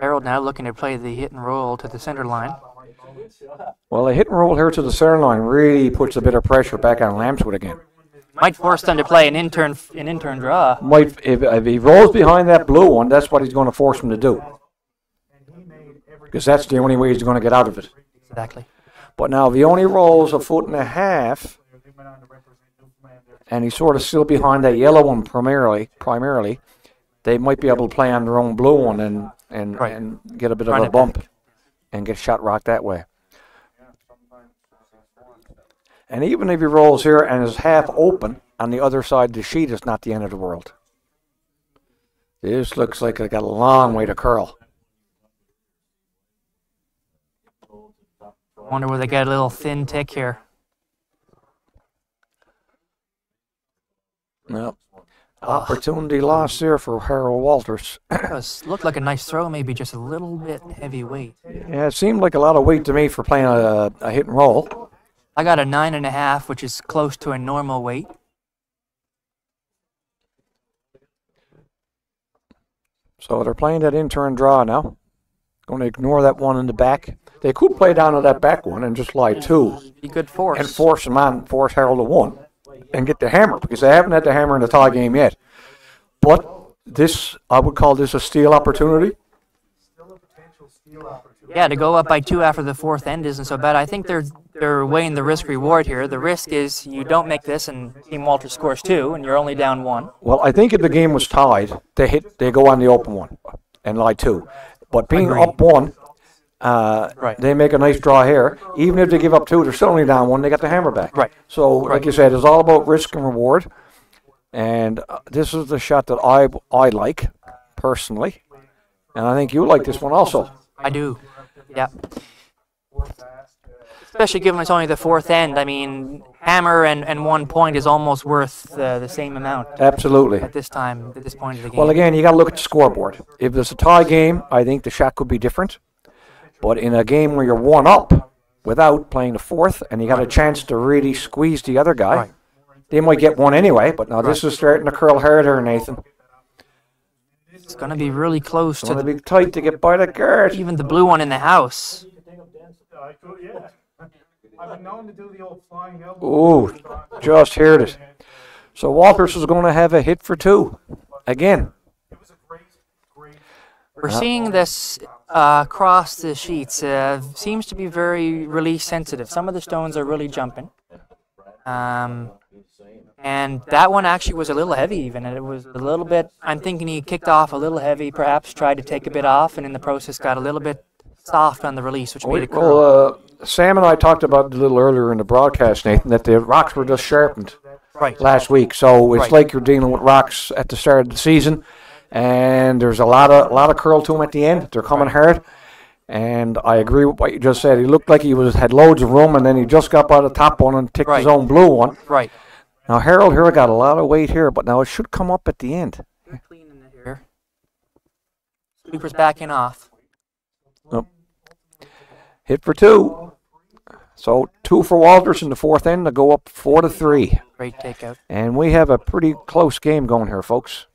Harold now looking to play the hit and roll to the center line. Well, a hit and roll here to the center line really puts a bit of pressure back on Lamswood again. Might force them to play an inturn an inturn draw. Might if, if he rolls behind that blue one, that's what he's going to force him to do, because that's the only way he's going to get out of it. Exactly. But now if he only rolls a foot and a half, and he's sort of still behind that yellow one primarily, primarily, they might be able to play on their own blue one and and, Right. and get a bit Run of a bump back. and get shot rocked that way. And even if he rolls here and is half open on the other side of the sheet, it's not the end of the world. This looks like it got a long way to curl. Wonder where they got a little thin tick here. Yep. Uh, Opportunity lost there for Harold Walters. It looked like a nice throw, maybe just a little bit heavy weight. Yeah, it seemed like a lot of weight to me for playing a, a hit and roll. I got a nine and a half, which is close to a normal weight. So they're playing that inturn draw now. Going to ignore that one in the back. They could play down to that back one and just lie two Be good force. and force them on, force Harold to one and get the hammer because they haven't had the hammer in the tie game yet. But this, I would call this a steal opportunity. Yeah, to go up by two after the fourth end isn't so bad. I think they're they're weighing the risk reward here. The risk is you don't make this and Team Walter scores two and you're only down one. Well, I think if the game was tied, they hit, they go on the open one and lie two. But being Agree. up one, uh, Right. they make a nice draw here. Even if they give up two, they're still only down one. They got the hammer back. Right. So, like you said, it's all about risk and reward. And uh, this is the shot that I I like personally, and I think you like this one also. I do. Yeah. Especially given it's only the fourth end. I mean, hammer and, and one point is almost worth uh, the same amount Absolutely. at this time, at this point of the game. Well, again, you got to look at the scoreboard. If it's a tie game, I think the shot could be different. But in a game where you're one up without playing the fourth, and you got a chance to really squeeze the other guy, Right. they might get one anyway. But now this is starting to curl harder, Nathan. it's going to be really close It's to going to be tight to get by the guard. even the blue one in the house. I could, yeah. I've been known to do the old flying elbow. Ooh, just heard it. So Walters is going to have a hit for two again. It was a great, great. We're seeing this uh, across the sheets. Uh, seems to be very release sensitive. Some of the stones are really jumping. Um, and that one actually was a little heavy, even. and It was a little bit. I'm thinking he kicked off a little heavy, perhaps tried to take a bit off, and in the process got a little bit soft on the release, which made it curl. Well, uh, Sam and I talked about it a little earlier in the broadcast, Nathan, that the rocks were just sharpened Right. last week. So it's Right. like you're dealing with rocks at the start of the season, and there's a lot of a lot of curl to them at the end. They're coming hard, and I agree with what you just said. He looked like he was had loads of room, and then he just got by the top one and ticked his own blue one. Right. Now Harold here got a lot of weight here, but now it should come up at the end. Clean in here. Sweeper's backing off. Nope. Hit for two. So two for Walters in the fourth end to go up four to three. Great takeout. And we have a pretty close game going here, folks.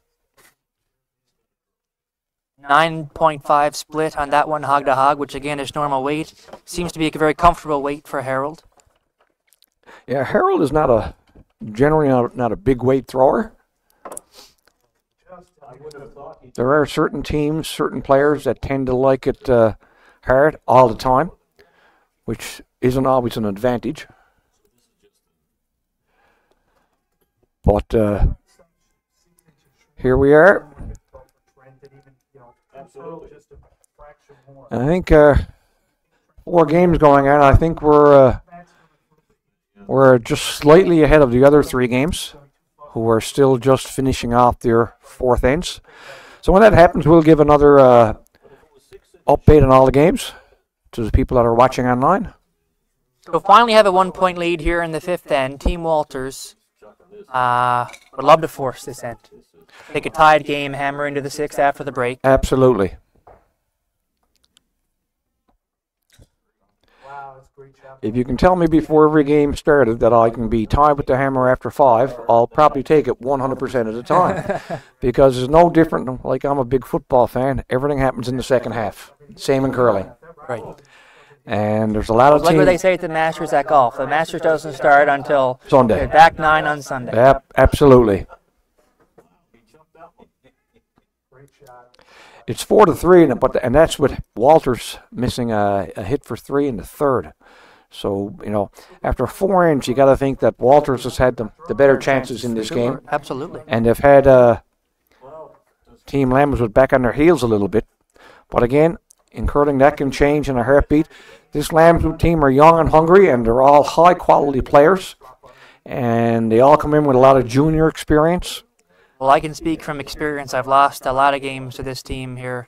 9.5 split on that one, hog to hog, which again is normal weight. Seems to be a very comfortable weight for Harold. Yeah, Harold is not a generally not, not a big weight thrower. There are certain teams, certain players that tend to like it uh, hard all the time. which isn't always an advantage. But uh, here we are. Absolutely. And I think uh, four games going on. I think we're uh, we're just slightly ahead of the other three games, who are still just finishing off their fourth ends. So when that happens, we'll give another uh, update on all the games to the people that are watching online. So finally have a one point lead here in the fifth end. Team Walters uh, would love to force this end. Take a tied game, hammer into the sixth after the break. Absolutely. Wow, that's a great job. If you can tell me before every game started that I can be tied with the hammer after five, I'll probably take it 100% of the time. because it's no different. Like I'm a big football fan. Everything happens in the second half. Same in curling. Right. And there's a lot of Like what they say at the Masters at golf. The Masters doesn't start until Sunday. back nine on Sunday. Yep, absolutely. Great shot. It's four to three, and but and that's with Walters missing a, a hit for three in the third. So you know, after four ends, you got to think that Walters has had the, the better chances in this game, Absolutely. and they've had uh, Team was back on their heels a little bit. But again, in curling, that can change in a heartbeat. This Lamswood team are young and hungry, and they're all high quality players, and they all come in with a lot of junior experience. Well, I can speak from experience. I've lost a lot of games to this team here.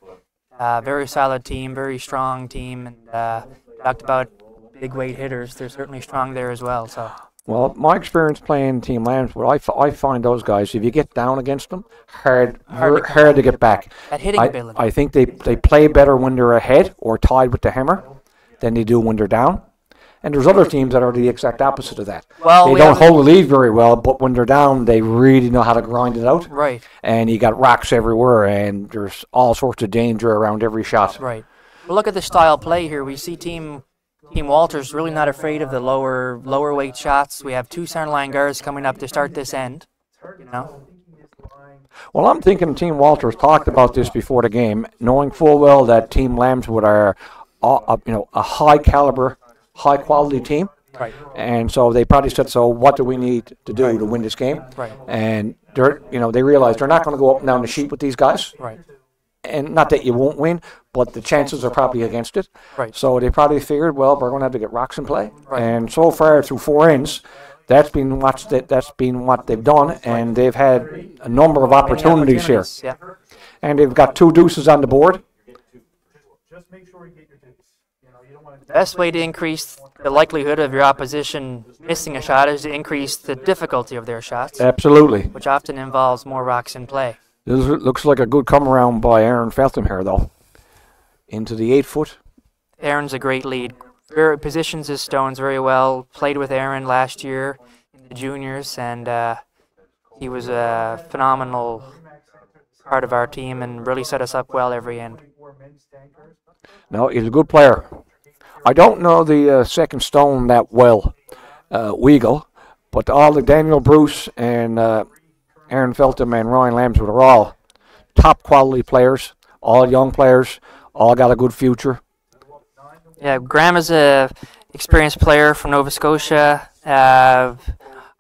Uh, very solid team, very strong team, and uh, talked about big weight hitters. They're certainly strong there as well. So Well, my experience playing Team Lamswood, I, f- I find those guys, if you get down against them, hard, Hard to hard, hard to get back. that hitting I, ability. I think they, they play better when they're ahead or tied with the hammer than they do when they're down. And there's other teams that are the exact opposite of that. well, they we don't hold the lead very well, but when they're down, they really know how to grind it out. Right, And you got rocks everywhere, and there's all sorts of danger around every shot. right. Well, look at the style play here. We see team Team Walters really not afraid of the lower lower weight shots. We have two center line guards coming up to start this end. You know, Well, I'm thinking Team Walters talked about this before the game, knowing full well that Team Lamswood are, uh, uh, you know, a high caliber, high quality team, right, and so they probably said, "So what do we need to do to win this game?" right, And they're, you know, they realize they're not going to go up and down the sheet with these guys, right, and not that you won't win, but the chances are probably against it. right. So they probably figured, well, we're going to have to get rocks in play, Right. and so far through four ends. That's been what that's been what they've done, and they've had a number of opportunities here. Yeah. And they've got two deuces on the board. Just make sure you get your deuce. You know, you don't want to. The best way to increase the likelihood of your opposition missing a shot is to increase the difficulty of their shots, Absolutely. which often involves more rocks in play. This looks like a good come around by Aaron Feltham here, though. Into the eight foot. Aaron's a great lead. Very, positions his stones very well. Played with Aaron last year in the juniors, and uh, he was a phenomenal part of our team and really set us up well every end. No, he's a good player. I don't know the uh, second stone that well, uh, Weagle, but all the Daniel Bruce and uh, Aaron Feltham and Ryan Lamswood are all top quality players, all young players, all got a good future. Yeah, Graham is a experienced player from Nova Scotia. Uh,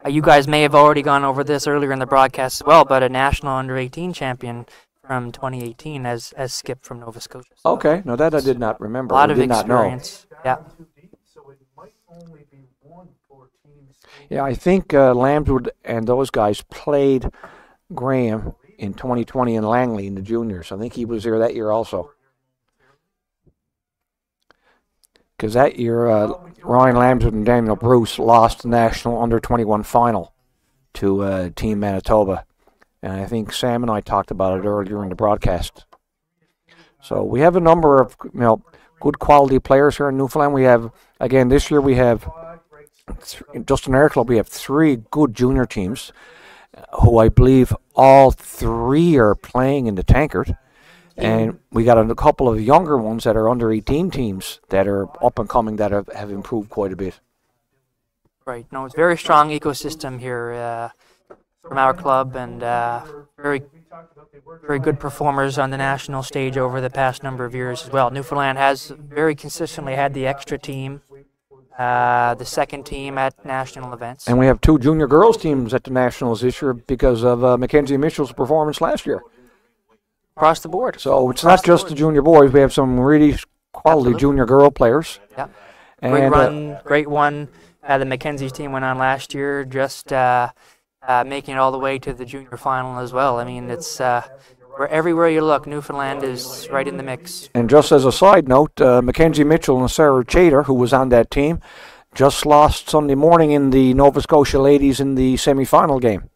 you guys may have already gone over this earlier in the broadcast as well, but a national under 18 champion from 2018 as as Skip from Nova Scotia. So Okay, no, that I did not remember. a lot I of did not experience. Yeah. It might only be one for teams. Yeah, I think uh, Lamswood and those guys played Graham in 2020 in Langley in the juniors. I think he was there that year also. Because that year, uh, Ryan Lamswood and Daniel Bruce lost the national under 21 final to uh, Team Manitoba. And I think Sam and I talked about it earlier in the broadcast. So we have a number of you know good quality players here in Newfoundland. We have again this year we have just in our club we have three good junior teams, uh, who I believe all three are playing in the Tankard, and we got a couple of younger ones that are under 18 teams that are up and coming that have, have improved quite a bit. Right. No, it's a very strong ecosystem here uh, from our club, and uh, very, very good performers on the national stage over the past number of years as well. Newfoundland has very consistently had the extra team uh, the second team at national events. And we have two junior girls teams at the nationals this year because of uh, Mackenzie Mitchell's performance last year. Across the board. So it's not just the junior boys. We have some really quality Absolutely. junior girl players. Yeah. And, Great uh, run, great one. Uh, the Mackenzie's team went on last year, just uh, making it all the way to the junior final as well. I mean, it's uh, where everywhere you look, Newfoundland is right in the mix. And just as a side note, uh, Mackenzie Mitchell and Sarah Chater, who was on that team, just lost Sunday morning in the Nova Scotia ladies in the semi-final game.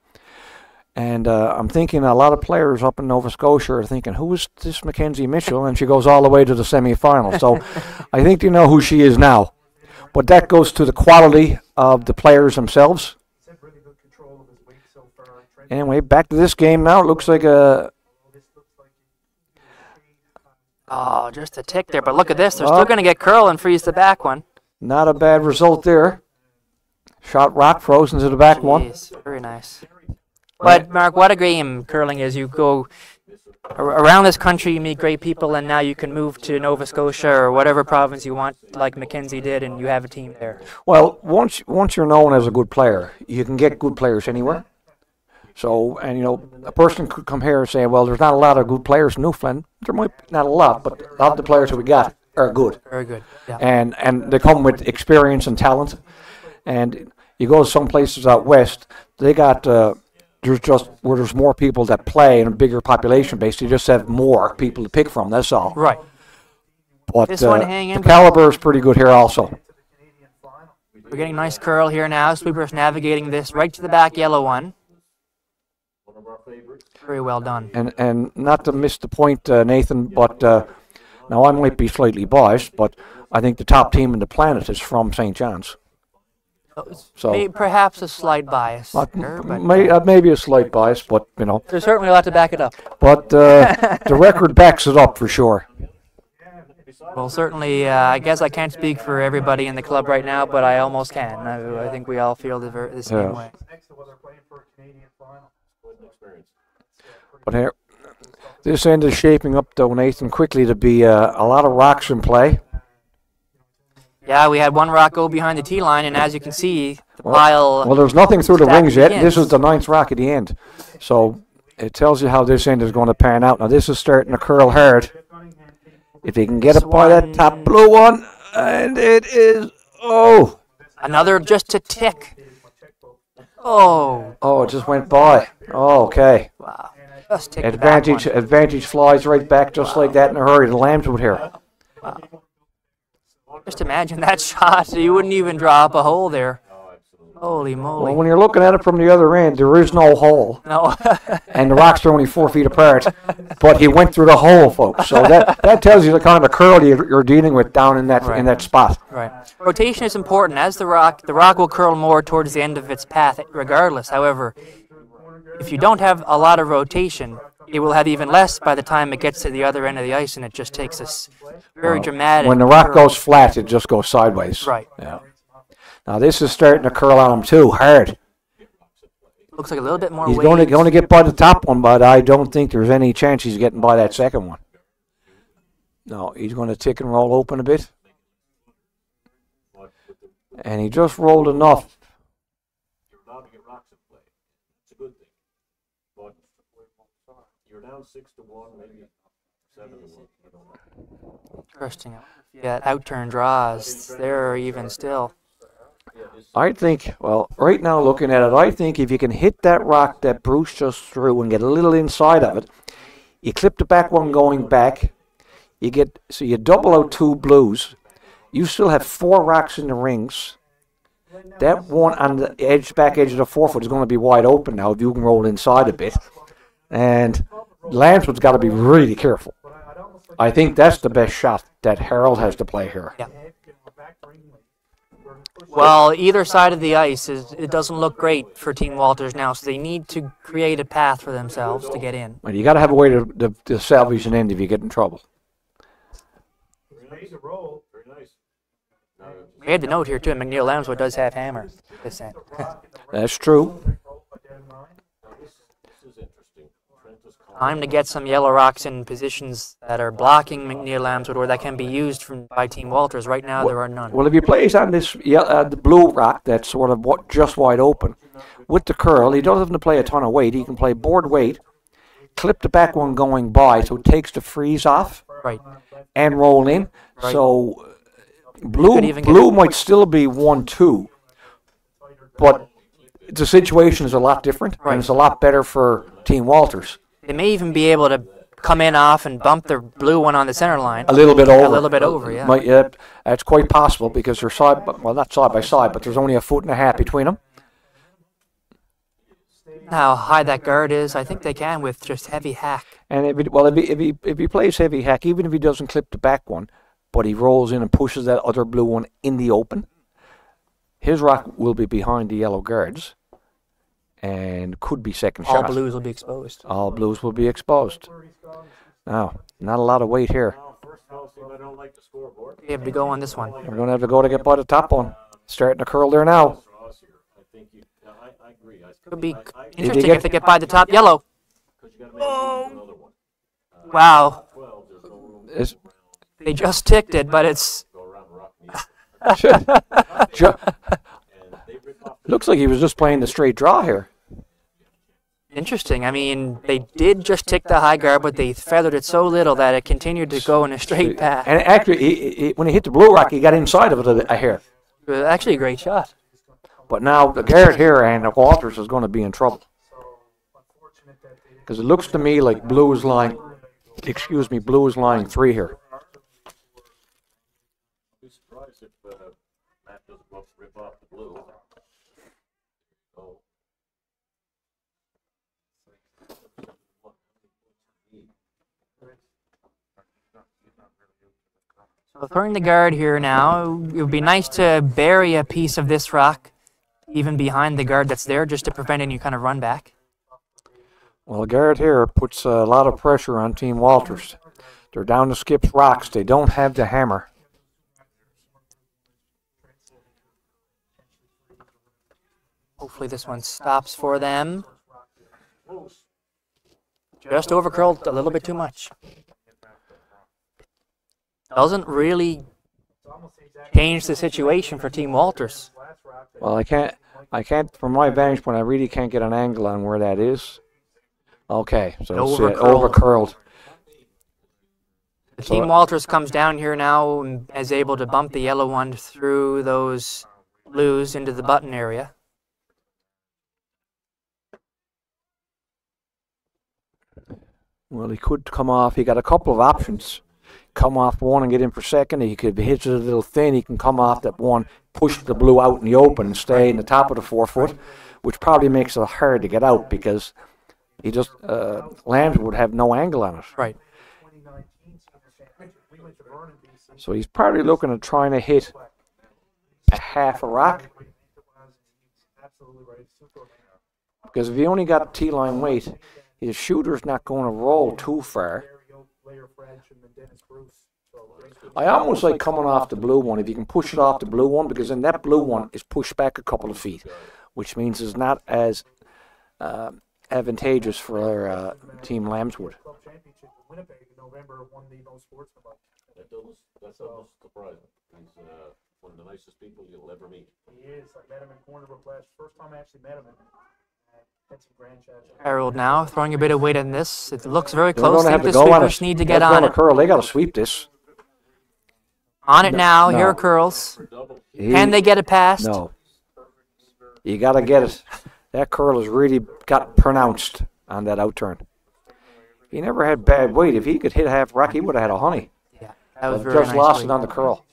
And uh, I'm thinking a lot of players up in Nova Scotia are thinking, who is this Mackenzie Mitchell? And she goes all the way to the semi-final. So I think they know who she is now. But that goes to the quality of the players themselves. He's had really good control of his weight so far. Trent, Anyway, back to this game now. It looks like a this looks like he- Oh, just a tick there. But look at this. They're Oh. still going to get curl and freeze the back one. not a bad result there. Shot rock frozen to the back one. Very nice. But Mark, what a game curling is. You go around this country, you meet great people, and now you can move to Nova Scotia or whatever province you want, like Mackenzie did, and you have a team there. Well, once once you're known as a good player, you can get good players anywhere. So, and you know, a person could come here and say, "Well, there's not a lot of good players in Newfoundland." There might be not a lot, but a lot of the players that we got are good, Very good. Yeah. and and they come with experience and talent. And you go to some places out west, they got uh, there's just where there's more people that play and a bigger population base. You just have more people to pick from. That's all. Right. But This one uh, hang the caliber is pretty good here also. We're getting a nice curl here now. Sweeper's navigating this right to the back yellow one. One of our favorites. Very well done. and and not to miss the point, uh, Nathan, but uh, now I might be slightly biased, but I think the top team in the planet is from St. John's. So May, perhaps a slight bias uh, there, may, uh, maybe a slight bias, but you know, there's certainly a lot to back it up. but uh, the record backs it up for sure. Well, certainly, uh, I guess I can't speak for everybody in the club right now, but I almost can. I, I think we all feel the, ver- the same Yeah. way. next to what they're playing for a Canadian final. Quite an experience. But here, this end is shaping up, though, Nathan, quickly to be uh, a lot of rocks in play. Yeah, we had one rock go behind the tee line, and as you can see, the pile. Well, there's nothing through the rings yet. This is the ninth rock at the end, so it tells you how this end is going to pan out. Now, this is starting to curl hard. If he can get This it by that top blue one, and it is oh Another just a tick. Oh, oh it just went by. Oh, okay. wow. Just back Advantage advantage flies right back just like that in a hurry. The Lamswood here. Just imagine that shot. You wouldn't even draw up a hole there. Holy moly. Well, when you're looking at it from the other end, there is no hole, No. and the rocks are only four feet apart. But he went through the hole, folks. So that that tells you the kind of curl you're, you're dealing with down in that Right. in that spot. Right. Rotation is important. As the rock, the rock will curl more towards the end of its path, regardless. However, if you don't have a lot of rotation, it will have even less by the time it gets to the other end of the ice, and it just takes us very dramatic. When the rock goes flat, it just goes sideways. Right. Yeah. Now this is starting to curl on him too, hard. Looks like a little bit more He's going to going to get by the top one, but I don't think there's any chance he's getting by that second one. No, he's going to tick and roll open a bit, and he just rolled enough. You're allowed to get rocks in play. It's a good thing. But you're down six to one, maybe seven to one. I don't know. Interesting. Yeah, outturn draws. They're even still. I think, well, right now looking at it, I think if you can hit that rock that Bruce just threw and get a little inside of it, you clip the back one going back, you get, so you double out two blues, you still have four rocks in the rings. That one on the edge, back edge of the four foot is going to be wide open now if you can roll inside a bit. And Lamswood's got to be really careful. I think that's the best shot that Harold has to play here. Yeah. Well, either side of the ice is it doesn't look great for Team Walters now, so they need to create a path for themselves to get in. And you got to have a way to, to, to salvage an end if you get in trouble. Made the. Very nice. We had the note here too. and McNeil Lamswood does have hammer. That's true. now this, this is interesting. Trent has time to get some yellow rocks in positions that are blocking McNeil Lamswood or that can be used from by Team Walters. Right now, there are none. Well, if you plays on this uh, the blue rock that's sort of what, just wide open, with the curl, he doesn't have to play a ton of weight. He can play board weight, clip the back one going by, so it takes the freeze off Right. and roll in. Right. So blue even blue might still be one two, but the situation is a lot different, Right. and it's a lot better for Team Walters. They may even be able to come in off and bump the blue one on the center line. A little bit over. A little bit over, yeah. Might, yeah, that's quite possible because they're side, well, not side by side, but there's only a foot and a half between them. How high that guard is, I think they can with just heavy hack. And if he, well, if he, if he if he plays heavy hack, even if he doesn't clip the back one, but he rolls in and pushes that other blue one in the open, his rock will be behind the yellow guards, and could be second All shot. All blues will be exposed. All blues will be exposed. Now, not a lot of weight here. Now, first of all, see if I don't like the scoreboard. We have to go on this one. We're going to have to go to get by the top one. Starting to curl there now. Draws here. I think you, I, I agree. I, Could be interesting get- if they get by the top yellow. Because you gotta make it into another one. Wow. Twelve, there's no room to It's, They just ticked it, but it's go around rock me. ju- And they rip off looks like he was just playing the straight draw here. Interesting. I mean, they did just tick the high guard, but they feathered it so little that it continued to go in a straight path. And actually, he, he, when he hit the blue rock, he got inside of it a, a hair. It was actually a great shot. But now the Garrett here and the Walters is going to be in trouble. Because it looks to me like blue is lying, excuse me, blue is lying three here. Be surprised if, uh, Matt doesn't rip- rip off the blue. So. So throwing the guard here now, it would be nice to bury a piece of this rock even behind the guard that's there just to prevent any kind of run back. Well, Garrett here puts a lot of pressure on Team Walters. They're down to Skip's rocks. They don't have the hammer. Hopefully this one stops for them. Just over curled a little bit too much. Doesn't really change the situation for Team Walters. Well, I can't, I can't, from my vantage point, I really can't get an angle on where that is. Okay, so it's uh, Overcurled. over curled. The Team Walters comes down here now and is able to bump the yellow one through those blues into the button area. Well, he could come off. He got a couple of options. Come off one and get in for second. He could hit it a little thin. He can come off that one, push the blue out in the open and stay in the top of the four foot, which probably makes it hard to get out because he just uh, Lamswood have no angle on it. Right. So he's probably looking at trying to hit a half a rock because if he only got T line weight, his shooter's not going to roll too far. I almost like coming off the blue one if you can push it off the blue one because then that blue one is pushed back a couple of feet, which means it's not as uh, advantageous for uh, Team Lamswood. Club championship in Winnipeg in November won the most sportsman vote. That doesn't, that doesn't surprise me. He's, uh, one of the nicest people you'll ever meet. He is. I met him in Corner Brook last. First time I actually met him. Harold now throwing a bit of weight on this. It looks very close. going to I have think to the on sweepers need to get on it. curl. They got to sweep this. On it now. Here are curls. He- Can they get it past? No. You got to get it. That curl has really got pronounced on that outturn. He never had bad weight. If he could hit half rack, he would have had a honey. Yeah, that was very just nice it on the curl.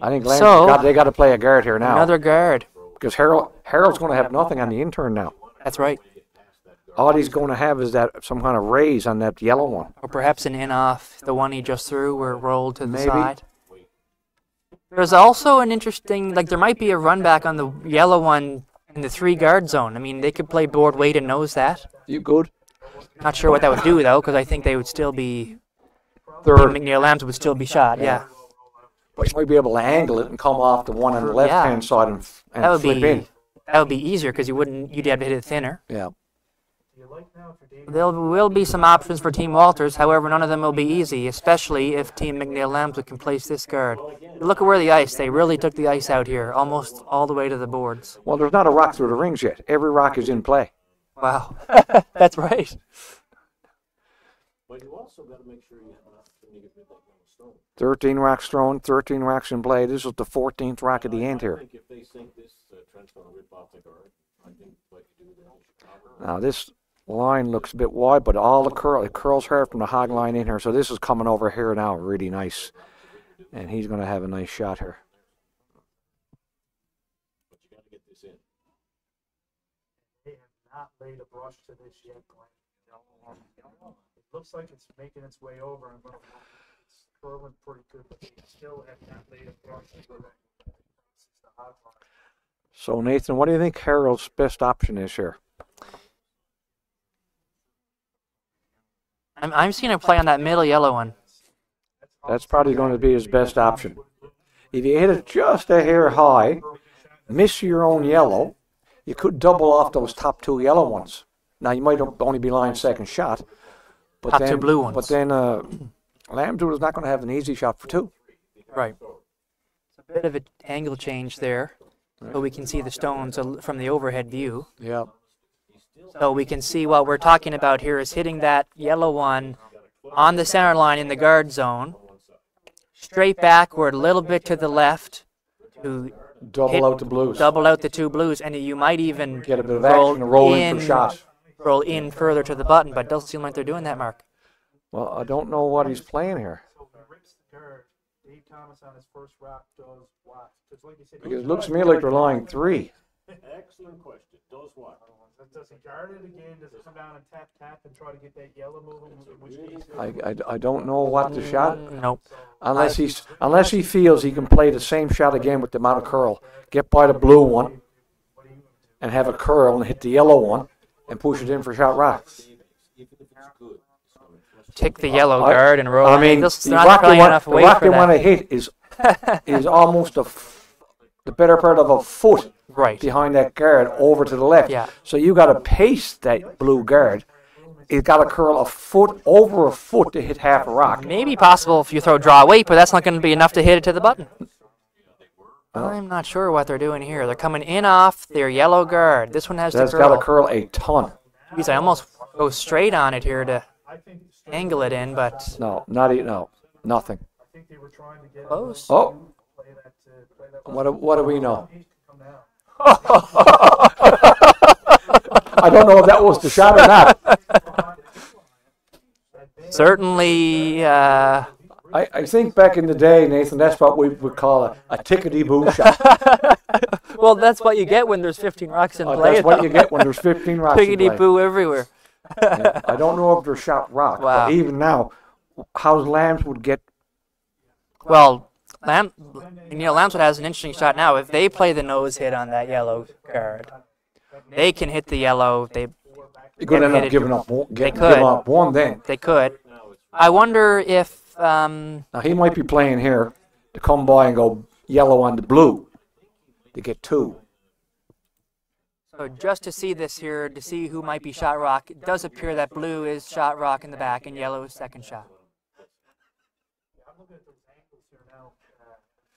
I think Lance So- got, they got to play a guard here now Another guard. because Harold Harold's going to have nothing on the inturn now. That's right. All he's going to have is that some kind of raise on that yellow one. Or perhaps an in off the one he just threw where it rolled to the Maybe. side. There's also an interesting, like there might be a run back on the yellow one in the three guard zone. I mean, they could play board weight and knows that. You good? Not sure what that would do though, because I think they would still be, Third, McNeil Lamswood still be shot. Yeah, but you might be able to angle it and come off the one on the left hand side and, and that would flip be in. That would be easier because you wouldn't, you'd have to hit it thinner. Yeah. do you like now for David? There will be some options for Team Walters, however, none of them will be easy, especially if Team McNeil Lamswood can place this guard. Look at where the ice, they really took the ice out here, almost all the way to the boards. Well, there's not a rock through the rings yet. Every rock is in play. Wow, that's right. But you also gotta make sure you have an opportunity to get that stone. 13 rocks thrown, 13 rocks in play. This is the 14th rock at the end I here. Think if they think this, Trent's gonna rip off the guard, I think what you do then is cover. Now this line looks a bit wide, but all the curl it curls hard from the hog line in here. So this is coming over here now, really nice, and he's going to have a nice shot here. But you gotta get this in. They have not laid a brush to this yet, Glenn. It looks like it's making its way over, and but it's curling pretty good, but they still have not laid a brush to it. This is the hog line. So Nathan, what do you think Harold's best option is here? I'm, I'm seeing him play on that middle yellow one. That's probably going to be his best option. If you hit it just a hair high, miss your own yellow, you could double off those top two yellow ones. Now you might only be lying second shot, but Top two then blue but then uh, Lamswood is not going to have an easy shot for two. Right. It's a bit of an angle change there, so we can see the stones from the overhead view. Yeah. So we can see what we're talking about here is hitting that yellow one on the center line in the guard zone, straight backward, a little bit to the left, to Double Hit- out the blues. double out the two blues, and you might even Get a bit of action and roll in for shot. roll in further to the button, but it doesn't seem like they're doing that, Mark. Well, I don't know what he's playing here. So he rips the guard. Dave Thomas on his first rock does what? Because like you said, Because it looks to me like they're lying three. Excellent question. Does what? Oh, does he guard it again? Does it come down and tap tap and try to get that yellow moving? In which case, I, I, I don't know what the mm, shot, Nope. unless he's, unless he feels he can play the same shot again with the amount of curl. Get by the blue one and have a curl and hit the yellow one and push it in for shot rock. Even if it's good, it's gonna trust Tick the yellow I- guard and roll. I mean, they'll- the they're not rock they playing want, the away rock for they want to hit is, is almost a, f- the better part of a foot Right. behind that guard over to the left. Yeah. So you got to pace that blue guard. It's got to curl a foot over a foot to hit half a rock. Maybe possible if you throw draw weight, but that's not going to be enough to hit it to the button. Oh. I'm not sure what they're doing here. They're coming in off their yellow guard. This one has That's to got to curl. curl a ton. Geez, I almost go straight on it here to angle it in, but No, not e- no, nothing. I think they were trying to get close. Oh, play that. Play that what do, what do we know? He can come down. I don't know if that was the shot or not. Certainly, uh, I, I think back in the day, Nathan, that's what we would call a, a tickety boo shot. well, that's what you get when there's 15 rocks in Uh, play. that's what you get when there's 15 rocks in Piggity play. boo everywhere. I don't know if they're shot rock, Wow. but even now, how Lamswood get Well, Lam- you know, Lamswood has an interesting shot now. If they play the nose hit on that yellow card, they can hit the yellow. They You're going to end up giving up one, get, could. up one then. they could. I wonder if um, Now he might be playing here to come by and go yellow on the blue to get two. So just to see this here, to see who might be shot rock, it does appear that blue is shot rock in the back and yellow is second shot. I'm looking at those angles here now.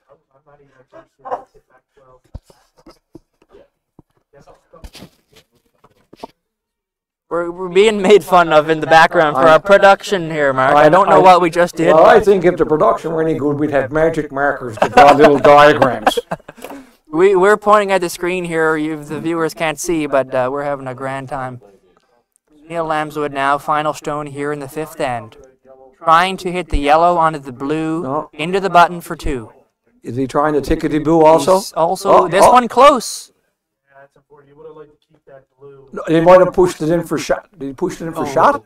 I'm- I'm not even sure if it's back well. Yes, I'll- We're, we're being made fun of in the background for our production here, Mark. I- don't know what we just did. Well, I think if the production were any good, we'd have magic markers to draw little diagrams. We, we're pointing at the screen here. You, the viewers can't see, but uh, we're having a grand time. Neil Lamswood now, final stone here in the fifth end. Trying to hit the yellow onto the blue, No. into the button for two. Is he trying to tickety boo also? He's also, Oh, this oh. one close. Yeah, that's important. You would have liked to keep that blue. No, He might have pushed it in for shot. Did he push it in for shot?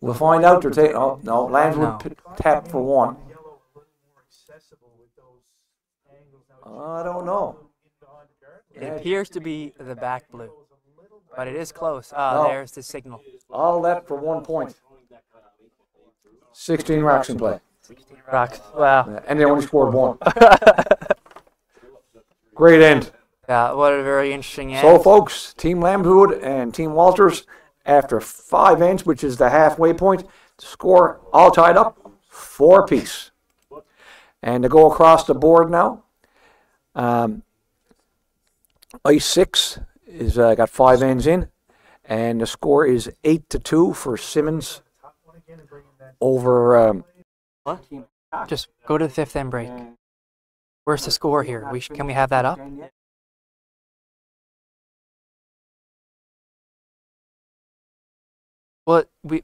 We'll find out. They're taking. Oh no, Lambs No. tap for one. Yellow a little more accessible with those angles. Now, I don't know. It appears to be the back blue, but it is close. Ah, No. there's the signal. All that for one point. 16 rocks in play. Rock. Wow. And they only scored one. Great end. Yeah, what a very interesting end. So, folks, Team Lamswood and Team Walters, after five ends, which is the halfway point, score all tied up, four apiece. And to go across the board now, um, Ice Six is uh, got five ends in, and the score is eight to two for Symonds Top one again and bring in that. over. Um, Just go to the fifth end break. Where's the score here? We sh- can we have that up? Well, we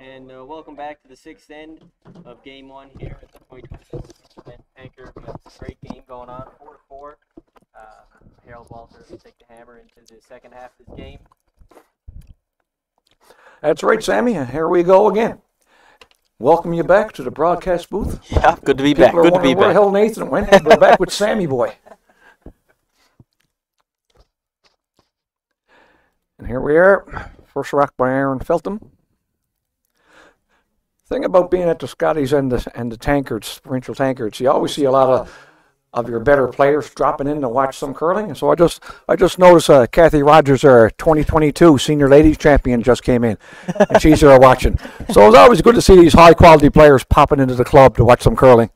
And uh, welcome back to the sixth end of game one here at the 2024 Tankard. We got a great game going on, four to four. Uh, Harold Walters will take the hammer into the second half of this game. That's right, Sammy. Here we go again. Welcome you back to the broadcast booth. Yeah, good to be People back. are Good to be wondering where the back. hell Nathan went. We're back with Sammy Boy. And here we are. First rock by Aaron Feltham. Thing about being at the Scotties and the and the tankards, provincial tankards, you always see a lot of of your better players dropping in to watch some curling. And so I just I just noticed uh, Kathy Rogers, our 2022 senior ladies champion, just came in, and she's here watching. So it's always good to see these high quality players popping into the club to watch some curling.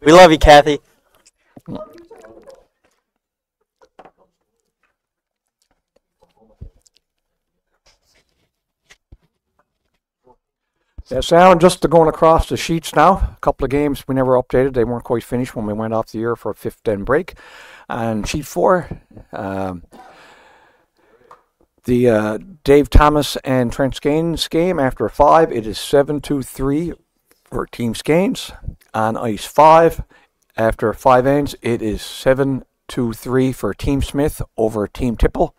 We love you, Kathy. Yeah, Sam, just going across the sheets now. A couple of games we never updated. They weren't quite finished when we went off the air for a fifth end break. And sheet four, um, the uh, Dave Thomas and Trent Skanes game after five, it is 7 2 3 for Team Skanes. On ice five, after five ends, it is 7 2 3 for Team Smith over Team Tipple.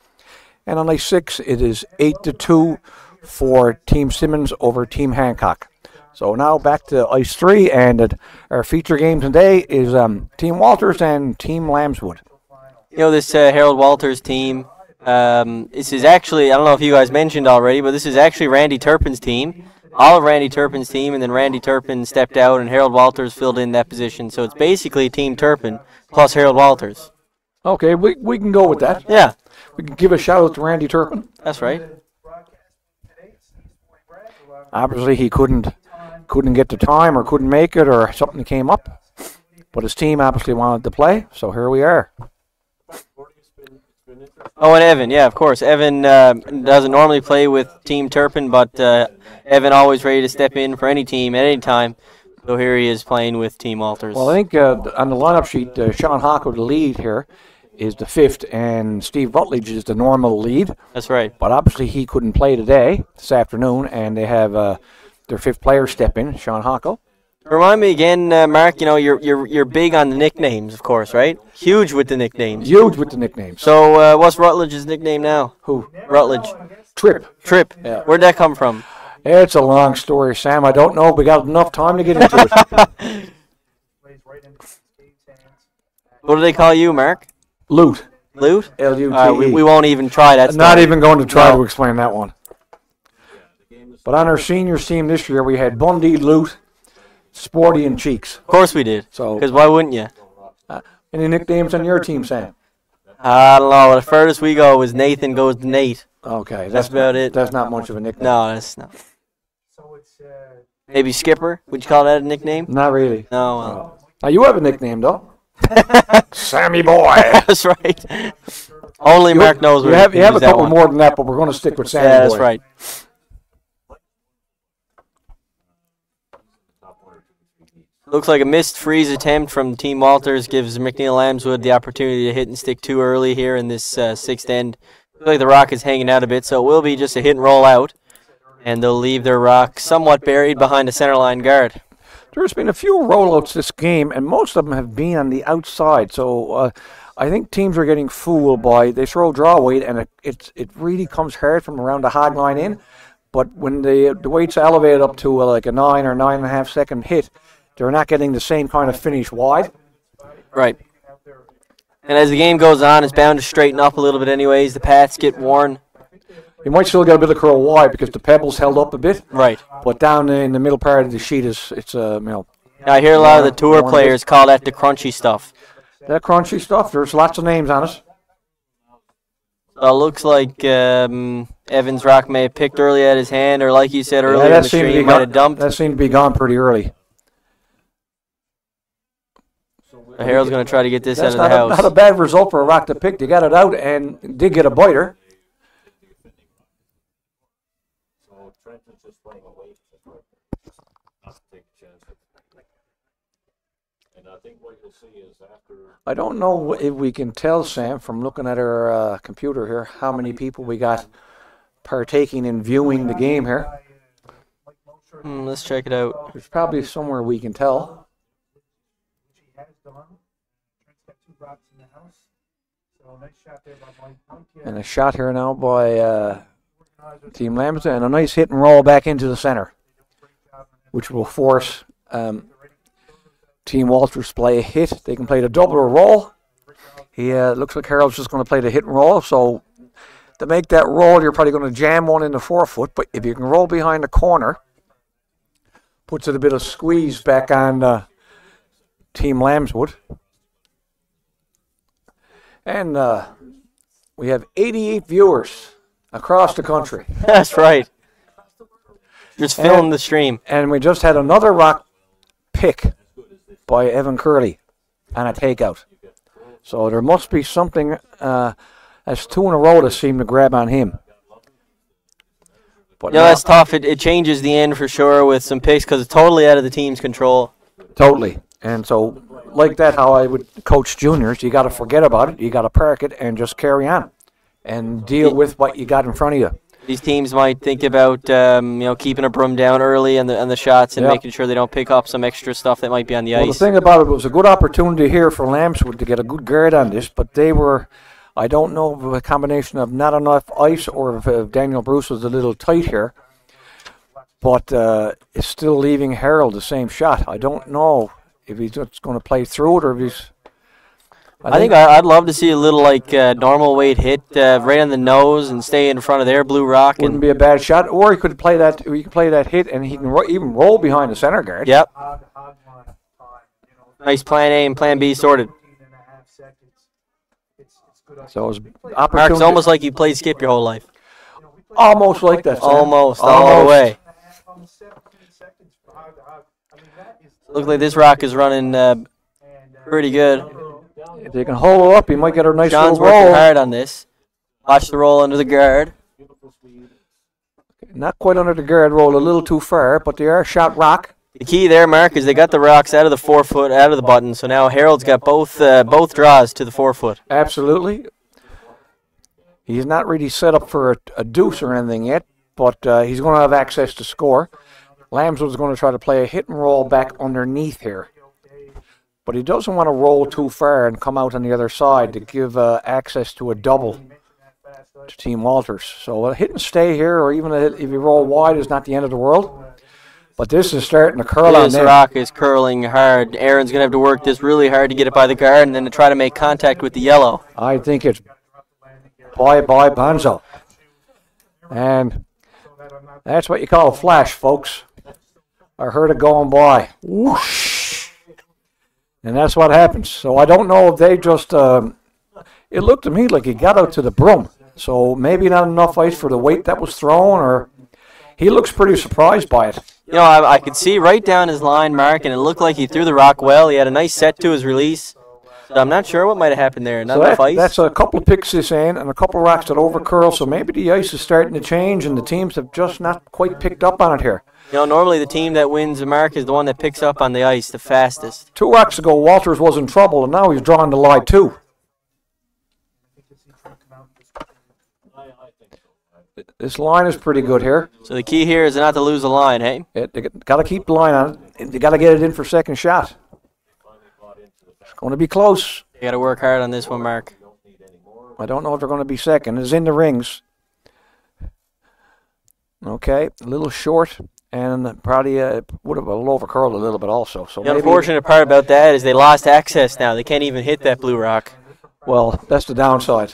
And on ice six, it is 8 to 2 for Team Simmons over Team Hancock. So now back to ice three, and uh, our feature game today is um, Team Walters and Team Lamswood. You know, this uh, Harold Walters team, um, this is actually, I don't know if you guys mentioned already, but this is actually Randy Turpin's team. All of Randy Turpin's team, and then Randy Turpin stepped out, and Harold Walters filled in that position. So it's basically Team Turpin plus Harold Walters. Okay, we, we can go with that. Yeah, We can give a shout out to Randy Turpin. that's right. Obviously, he couldn't couldn't get the time or couldn't make it or something came up, but his team obviously wanted to play. So here we are. Oh, and Evan, yeah, of course. Evan uh, doesn't normally play with Team Turpin, but uh, Evan always ready to step in for any team at any time. So here he is playing with Team Walters. Well, I think uh, on the lineup sheet, uh, Sean Hocko, the lead here, is the fifth, and Steve Rutledge is the normal lead. That's right. But obviously, he couldn't play today, this afternoon, and they have uh, their fifth player step in, Sean Hocko. Remind me again, uh, Mark. You know, you're you're you're big on the nicknames, of course, right? Huge with the nicknames. Huge with the nicknames. So, uh, what's Rutledge's nickname now? Who? Rutledge. Trip. Trip. Yeah. Where'd that come from? It's a long story, Sam. I don't know. We got enough time to get into it. Plays right into Steve's hands. What do they call you, Mark? Loot. Loot. L U T Uh, we, we won't even try that. Not even going to try No. to explain that one. But on our seniors team this year, we had Bundy, Loot, Sporty, and Cheeks. Of course we did. So, Because why wouldn't you? any nicknames on your team, Sam? I don't know. The furthest we go is Nathan goes to Nate. Okay, That's about it. That's not much of a nickname. No, that's not. So it's, uh, Maybe Skipper. Would you call that a nickname? Not really. No. Well, Now you have a nickname though. Sammy boy. that's right. Only Mark knows You have you have a couple more than that, but we're going to stick with Sammy Yeah, boy. that's right. Looks like a missed freeze attempt from Team Walters gives McNeil Lamswood the opportunity to hit and stick too early here in this uh, sixth end. Looks like the rock is hanging out a bit, so it will be just a hit and roll out. And they'll leave their rock somewhat buried behind the center line guard. There's been a few rollouts this game, and most of them have been on the outside. So uh, I think teams are getting fooled by they throw draw weight, and it it, it really comes hard from around the hog line in. But when the the weight's elevated up to uh, like a nine or nine and a half second hit, they're not getting the same kind of finish wide. Right. And as the game goes on, it's bound to straighten up a little bit anyways. The paths get worn. You might still get a bit of curl wide because the pebbles held up a bit, Right. but down in the middle part of the sheet is it's uh, you know I hear a lot of the tour a players call that the crunchy stuff. that crunchy stuff. There's lots of names on it. So it looks like um, Evans Rock may have picked early at his hand, or like you said Yeah, earlier in that the seemed to stream, be might gone- have dumped. That seemed to be gone pretty early. Harold's going to try to get this That's out of the a, house. not a bad result for a rock to pick. They got it out and did get a biter. So Trent is just playing away from the not to take a chance. And I think what you'll see is after I don't know if we can tell, Sam, from looking at our uh, computer here, how many people we got partaking in viewing the game here. Hmm, let's check it out. There's probably somewhere we can tell. which he has done. Trent's got two rocks in the house. So nice shot there by Mike. Mike, And a shot here now by uh, Team Lambton, and a nice hit and roll back into the center, great job on that. which will force um, Team Walters play a hit. They can play the double or roll. He uh, looks like Harold's just going to play the hit and roll. So to make that roll, you're probably going to jam one in the four foot. But if you can roll behind the corner, puts it a bit of squeeze back on uh, Team Lamswood. And uh, we have 88 viewers across the country. That's right. Just filling the stream. And we just had another rock pick by Evan Curley and a takeout. So there must be something. Uh, that's two in a row that seem to grab on him. But Yeah, now- that's tough. It, it changes the end for sure with some picks because it's totally out of the team's control. totally. And so, like that, how I would coach juniors, you got to forget about it. You got to park it and just carry on, and deal with what you got in front of you. These teams might think about um, you know keeping a broom down early and the and the shots and Yeah. making sure they don't pick up some extra stuff that might be on the Well, the thing about it was a good opportunity here for Lamswood to get a good guard on this, but they were, I don't know, a combination of not enough ice or if uh, Daniel Bruce was a little tight here, but uh, it's still leaving Harold the same shot. I don't know if he's just going to play through it or if he's. I think I, I'd love to see a little like uh, normal weight hit uh, right on the nose and stay in front of their blue rock wouldn't and be a bad shot, or he could play that. He could play that hit, and he can ro- even roll behind the center guard. yep, Hog, hog line time, you know. nice plan A and plan B sorted. 14 and a half seconds. It's, it's. So it's We played- Mark, opportunity. it's almost like you played skip your whole life. you know, we played almost like that. Sam. Almost all the way. and a half, almost 17 seconds for hog to hog. I mean, that is. Looks like this rock is running uh, pretty good. If they can hold it up, he might get a nice John's little working roll. hard on this. Watch the roll under the guard. Not quite under the guard roll, a little too far, but they are shot rock. The key there, Mark, is they got the rocks out of the four foot, out of the button. So now Harold's got both uh, both draws to the four foot. Absolutely. He's not really set up for a, a deuce or anything yet, but uh, he's going to have access to score. Lamswood's going to try to play a hit and roll back underneath here. But he doesn't want to roll too far and come out on the other side to give uh, access to a double to Team Walters. So a hit and stay here, or even if you roll wide, is not the end of the world. But this is starting to curl on This them. rock is curling hard. Aaron's gonna have to work this really hard to get it by the guard, and then to try to make contact with the yellow. I think it's bye bye Bonzo. And that's what you call a flash, folks. I heard it going by. Whoosh. And that's what happens. So I don't know if they just, um, it looked to me like he got out to the broom. So maybe not enough ice for the weight that was thrown, or he looks pretty surprised by it. You know, I, I could see right down his line, Mark, and it looked like he threw the rock well. He had a nice set to his release. So I'm not sure what might have happened there. Not So enough that, ice. that's a couple of picks this end and a couple of rocks that overcurl. So maybe the ice is starting to change, and the teams have just not quite picked up on it here. You know, normally the team that wins, Mark, is the one that picks up on the ice the fastest. Two rocks ago, Walters was in trouble, and now he's drawing the line too. This line is pretty good here. So the key here is not to lose the line, hey? It, they got to keep the line on it. They got to get it in for second shot. It's going to be close. You got to work hard on this one, Mark. I don't know if they're going to be second. It's in the rings. Okay, a little short, and probably uh, would have overcurled a little bit also. So The unfortunate part about that is they lost access now. They can't even hit that blue rock. well, that's the downside.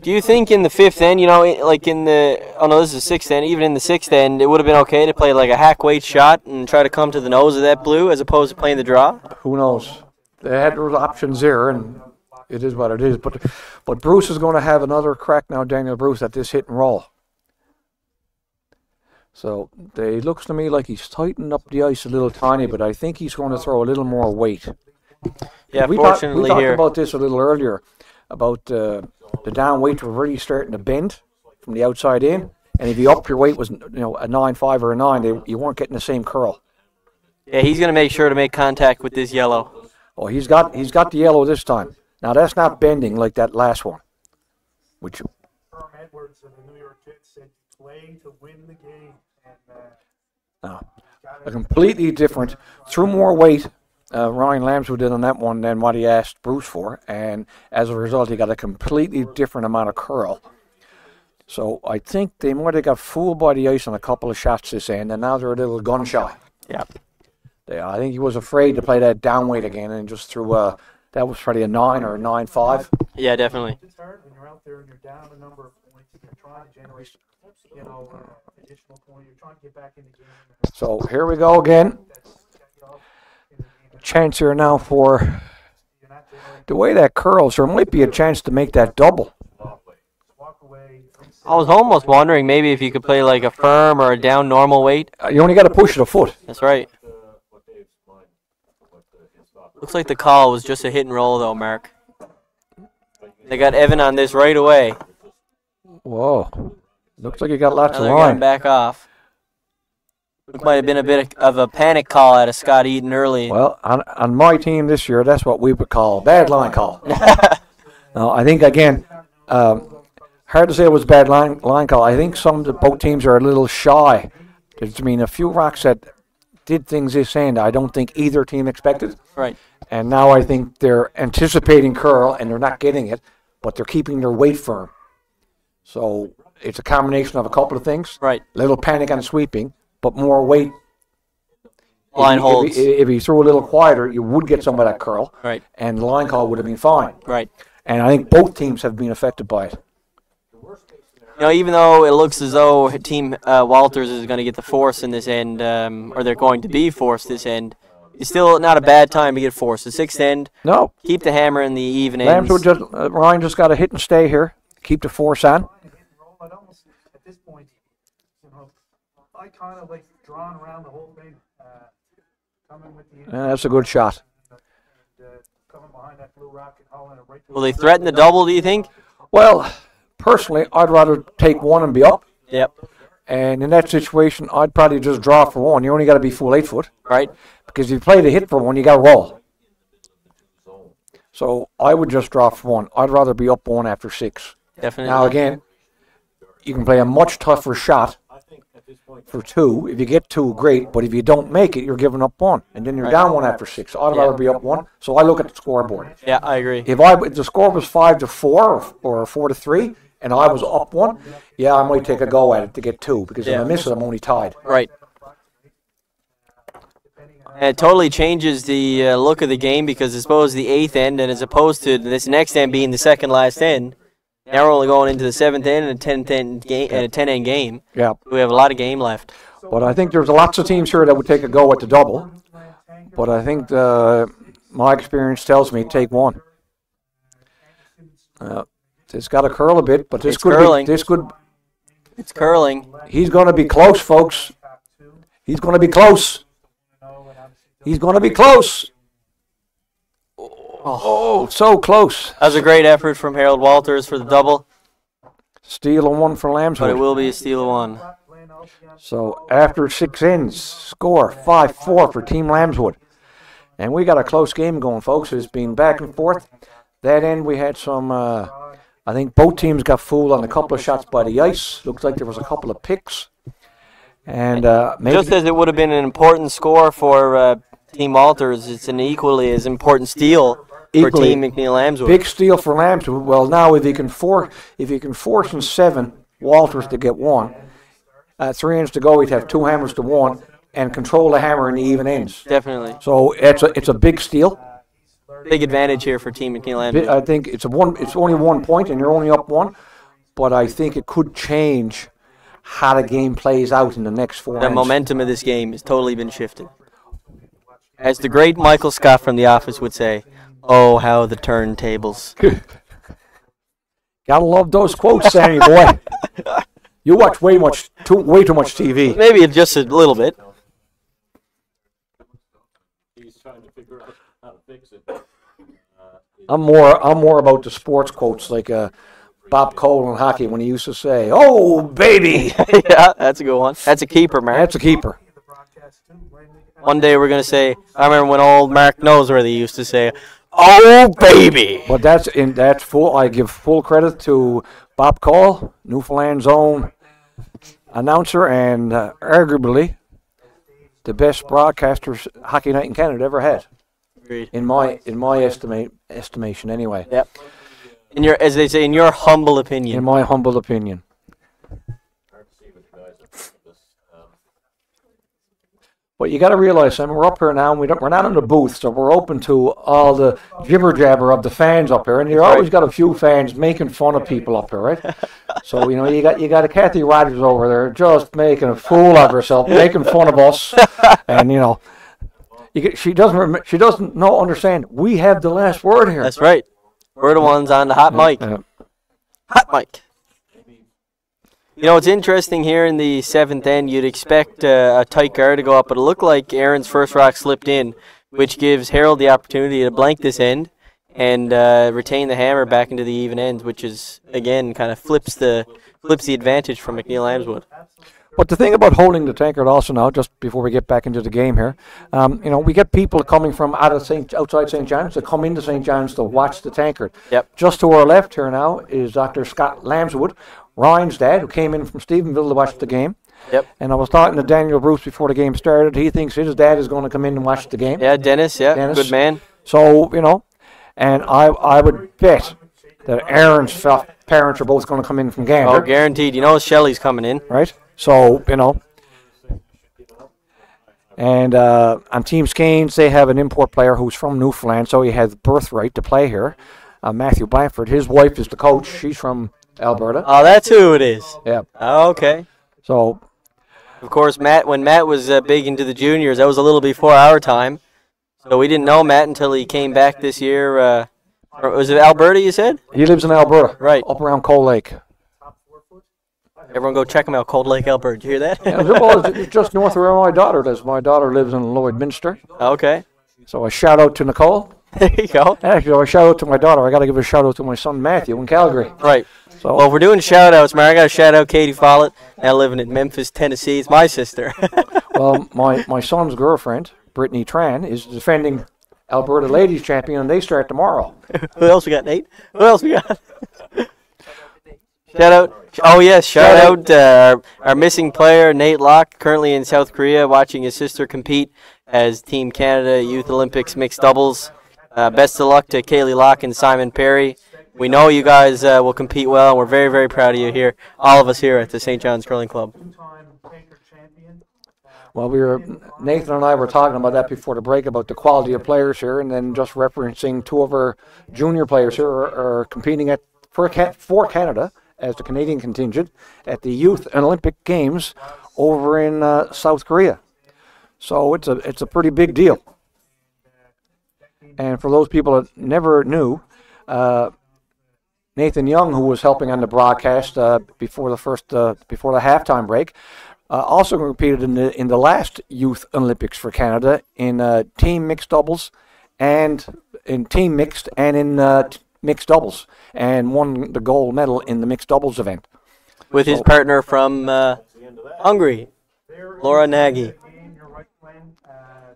Do you think in the fifth end, you know, like in the oh no, this is the sixth end. Even in the sixth end, it would have been okay to play like a hack weight shot and try to come to the nose of that blue as opposed to playing the draw. Who knows? They had those options there, and it is what it is. But but Bruce is going to have another crack now, Daniel Bruce, at this hit and roll. So they looks to me like he's tightened up the ice a little tiny, but I think he's going to throw a little more weight. Yeah, we talked, we fortunately talked here. about this a little earlier about uh, the down weight were really starting to bend from the outside in, and if you up your weight was you know a nine five or a nine, they, you weren't getting the same curl. Yeah, he's gonna make sure to make contact with this yellow. Oh, he's got he's got the yellow this time. Now that's not bending like that last one, which Edwards of the New York Jets said, "Play to win the game." And No. A completely different, threw more weight, uh, Ryan Lamswood did on that one than what he asked Bruce for, and as a result, he got a completely different amount of curl. So I think they might have got fooled by the ice on a couple of shots this end, and now they're a little gun shy. Yeah. They, I think he was afraid to play that down weight again, and just threw a that was probably a nine or a nine five. Yeah, definitely. It's hard when you're out there and you're down a number of points and you're trying to generate, you know, uh, additional points. You're trying to get back in the game. So here we go again. That's got you off in the game. Chance here now for You're not generating. the way that curls. There might be a chance to make that double. Walk away. reset. I was almost wondering maybe if you could play like a firm or a down normal weight. Uh, You only got to push it a foot. That's right. What Dave's mind, what his thought. Looks like the call was just a hit and roll though, Mark. They got Evan on this right away. Whoa. Looks like you got lots Now of line. back off. It might have been a bit of a panic call out of Scott Eaton early. Well, on, on my team this year, that's what we would call a bad line call. no, I think, again, um, hard to say it was a bad line, line call. I think some of the both teams are a little shy. There's, I mean, a few rocks that did things this end I don't think either team expected. Right. And now I think they're anticipating curl and they're not getting it, but they're keeping their weight firm. So it's a combination of a couple of things. Right. Little panic on sweeping, but more weight. Line if holds. If he threw a little quieter, you would get some of that curl, Right. and the line call would have been fine. Right. And I think both teams have been affected by it. You know, even though it looks as though Team uh, Walters is going to get the force in this end, um, or they're going to be forced this end, it's still not a bad time to get forced. The sixth end, No, keep the hammer in the even Lambs ends. would just uh, Ryan just got to hit and stay here, keep the force on. Hit and roll. I'd almost, at this point, you know, I kind of like drawn around the whole thing, uh, coming with the. And that's a good shot. And, uh, coming behind that blue rock and hauling it right Will they threaten the double? Do you think? Well, personally, I'd rather take one and be up. Yep. And in that situation, I'd probably just draw for one. You only got to be full eight foot Right. because if you play the hit for one, you got to roll. So I would just draw for one. I'd rather be up one after six. Definitely. Now again, you can play a much tougher shot for two. If you get two, great. But if you don't make it, you're giving up one, and then you're Right. down one after six. I'd Yeah. rather be up one. So I look at the scoreboard. Yeah, I agree. If I if the score was five to four or, or four to three, and I was up one, yeah, I might take a go at it to get two because if I miss it, I'm only tied. Right. And it totally changes the uh, look of the game because as opposed to the eighth end and as opposed to this next end being the second last end, now we're only going into the seventh end and a tenth end game and a ten end game. Yeah, We have a lot of game left. but I think there's lots of teams here that would take a go at the double. But I think uh, my experience tells me take one. Uh, it's got to curl a bit, but this It's could curling. be this could. It's curling. He's going to be close, folks. He's going to be close. He's going to be close. Oh, so close. That was a great effort from Harold Walters for the double, Steal and one for Lamswood. but it will be a steal of one. So after six ends, score 5 4 for Team Lamswood. And we got a close game going, folks. It's been back and forth. That end, we had some, uh, I think both teams got fooled on a couple of shots by the ice. Looks like there was a couple of picks. And uh, maybe. Just as it would have been an important score for uh, Team Walters, it's an equally as important steal Equally. McNeil Lamswood. Big steal for Lamswood. Well, now if he can for if you can force in seven Walters to get one, uh, three ends to go, he'd have two hammers to one, and control the hammer in the even ends. Definitely. So it's a it's a big steal. Big advantage here for Team McNeil Lamswood. I think it's a one. It's only one point, and you're only up one. But I think it could change how the game plays out in the next four. The ends. momentum of this game has totally been shifted. As the great Michael Scott from The Office would say, "Oh, how the turntables." Gotta love those quotes, Sammy boy. you watch way much, too, way too much TV. Maybe just a little bit. he's trying to figure out how to fix it. Uh, I'm more, I'm more about the sports quotes, like uh, Bob Cole in hockey when he used to say, "Oh baby," yeah, that's a good one. That's a keeper, Mark. that's a keeper. One day we're gonna say. I remember when old Mark Noseworthy used to say, Oh baby! But that's in that's full. I give full credit to Bob Cole, Newfoundland's own announcer, and uh, arguably the best broadcaster Hockey Night in Canada ever had, Agreed. in my in my estimate estimation. Anyway, Yep. In your, as they say, in your humble opinion. in my humble opinion. Hard to see what the guys are thinking of this. Um, But you got to realize, I mean, we're up here now, and we don't, we're not in the booth, so we're open to all the jibber jabber of the fans up here, and you always got a few fans making fun of people up here, right? so you know, you got you got a Kathy Rogers over there just making a fool of herself, making fun of us, and you know, you get, she doesn't rem- she doesn't know understand. We have the last word here. That's right. We're the ones on the hot mic. Hot mic. You know, it's interesting here in the seventh end. You'd expect uh, a tight guard to go up, but it looked like Aaron's first rock slipped in, which gives Harold the opportunity to blank this end and uh, retain the hammer back into the even ends, which is again kind of flips the flips the advantage from McNeil Lamswood. But the thing about holding the tankard also now, just before we get back into the game here, um, you know, we get people coming from out of St. outside St. John's to come into St. John's to watch the tankard. Yep. Just to our left here now is Dr. Scott Lamswood, Ryan's dad, who came in from Stephenville to watch the game. Yep. And I was talking to Daniel Bruce before the game started. He thinks his dad is going to come in and watch the game. Yeah, Dennis. Yeah, Dennis. good man. So you know, and I I would bet that Aaron's parents are both going to come in from Gander. Oh, guaranteed. You know Shelley's coming in. right? So you know, and uh, on Team Skanes, they have an import player who's from Newfoundland, so he has birthright to play here. Uh, Matthew Blanford, his wife is the coach. She's from Alberta. Oh, that's who it is. Yeah. Oh, okay. So Of course, Matt. When Matt was uh, big into the juniors, that was a little before our time, so we didn't know Matt until he came back this year. Uh, was it Alberta? You said? he lives in Alberta, Right. up around Cold Lake. Everyone go check him out. Cold Lake, Alberta. Did you hear that? Yeah, well, it's just north of where my daughter lives. My daughter lives in Lloydminster. okay. So a shout out to Nicole. There you go. Actually, a shout out to my daughter. I got to give a shout out to my son Matthew in Calgary. Right. So Well, we're doing shout outs, man, I got to shout out Katie Follett, now living in Memphis, Tennessee. It's my sister. Well, my, my son's girlfriend, Brittany Tran, is defending Alberta Ladies Champion, and they start tomorrow. Who else we got, Nate? Who else we got? shout out. Oh, yes. Shout, Shout out uh, our, our missing player, Nate Locke, currently in South Korea, watching his sister compete as Team Canada Youth Olympics mixed doubles. Uh, best of luck to Kaylee Locke and Simon Perry. We know you guys uh, will compete well, and we're very, very proud of you here, all of us here at the St. John's Curling Club. Well, we were Nathan and I were talking about that before the break about the quality of players here, and then just referencing two of our junior players here are, are competing at for for Canada as the Canadian contingent at the Youth and Olympic Games over in uh, South Korea. So it's a it's a pretty big deal. And for those people that never knew, uh, Nathan Young, who was helping on the broadcast uh, before the first uh, before the halftime break, uh, also competed in the in the last Youth Olympics for Canada in uh, team mixed doubles, and in team mixed and in uh, t- mixed doubles, and won the gold medal in the mixed doubles event. With his partner from uh, Hungary, Laura Nagy. the Game, you're right, Glenn. Uh,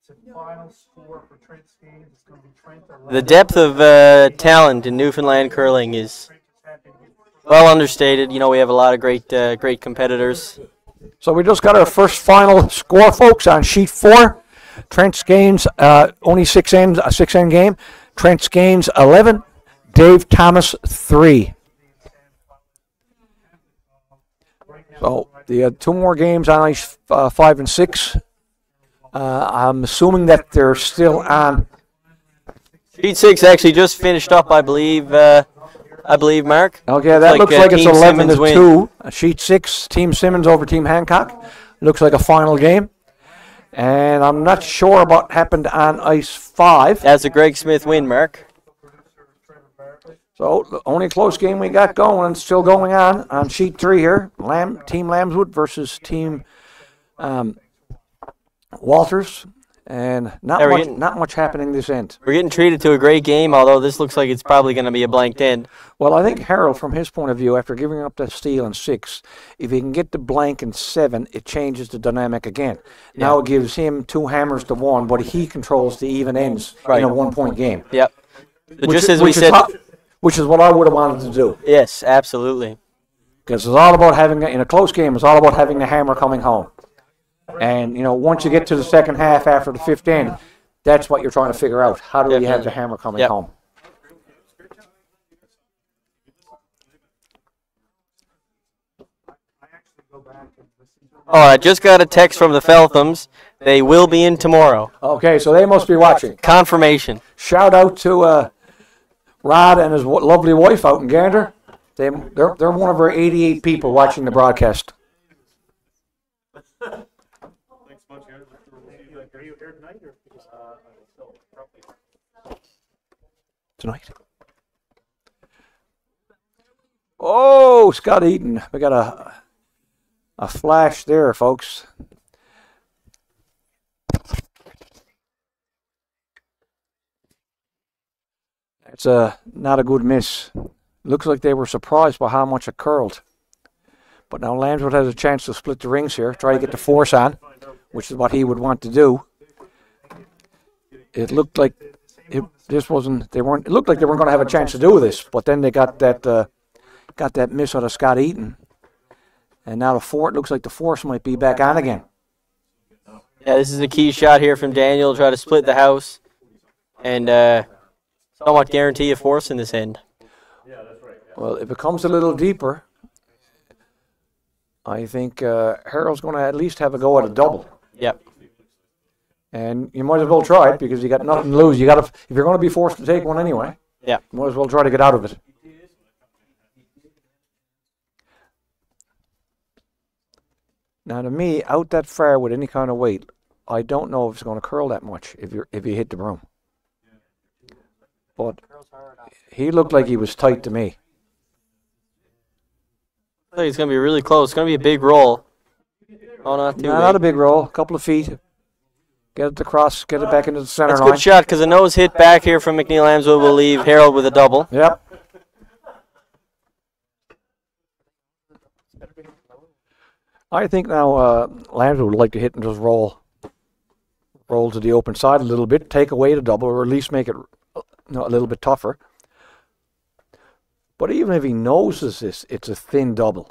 it's a final score for Trent's game. It's going to be Trent. the depth of uh, talent in Newfoundland curling is well understated. You know, we have a lot of great, uh, great competitors. So we just got our first final score, folks, on sheet four. Trent Skanes, uh, only six ends, a six end game. Trent Skanes, 11. Dave Thomas, 3. So the uh, two more games on ice uh, 5 and 6. Uh, I'm assuming that they're still on. Sheet six actually just finished up, I believe. Uh, I believe, Mark. Okay, that like, looks uh, like it's 11 Simmons to 2. Uh, Sheet 6, Team Simmons over Team Hancock. Looks like a final game. And I'm not sure about happened on ice 5. That's a Greg Smith win, Mark. So the only close game we got going and still going on on sheet three here. Lam, Team Lamswood versus Team um, Walters. and not Yeah, much, getting- not much happening this end. We're getting treated to a great game, although this looks like it's probably going to be a blanked end. Well, I think Harold, from his point of view, after giving up that steal in six, if he can get the blank in seven, it changes the dynamic again. Now it gives him two hammers to one, but he controls the even ends Right. in a one-point game. Yep. Which just as we said, how- which is what I would have wanted to do. yes, absolutely. Because it's all about having, in a close game, it's all about having the hammer coming home. And, you know, once you get to the second half after the fifth end, that's what you're trying to figure out. How do we have the hammer coming Yep. home? I actually go back and listen to Oh, I just got a text from the Felthams. They will be in tomorrow. Okay, so they must be watching. Confirmation. Shout out to uh, Rod and his lovely wife out in Gander. They, they're, they're one of our 88 people watching the broadcast Are you here tonight or? Uh, still, probably. Tonight. Oh, Scott Eaton. We got a, a flash there, folks. It's a, uh, not a good miss. Looks like they were surprised by how much it curled. But now Lamswood has a chance to split the rings here, try to get the force on, which is what he would want to do. It looked like it, this wasn't. They weren't. It looked like they weren't going to have a chance to do this, but then they got that uh, got that miss out of Scott Eaton, and now the fort looks like the force might be back on again. Yeah, this is a key shot here from Daniel. Try to split the house, and uh, somewhat guarantee a force in this end. Yeah, that's right. Well, if it comes a little deeper, I think uh, Harold's going to at least have a go at a double. Yep. And you might as well try it because you got nothing to lose. You got to if you're going to be forced to take one anyway. Yeah. You might as well try to get out of it. Now, to me, out that far with any kind of weight, I don't know if it's going to curl that much if you if you hit the broom. But he looked like he was tight to me. I think it's gonna be really close. It's gonna be a big roll. Oh, not too No, not a big roll, a couple of feet. Get it across, get it back into the center That's a good shot because a nose hit back here from McNeil Lamswood will leave Harold with a double. Yep. I think now uh, would like to hit and just roll, roll to the open side a little bit, take away the double, or at least make it uh, you know, a little bit tougher. But even if he noses this, it's a thin double.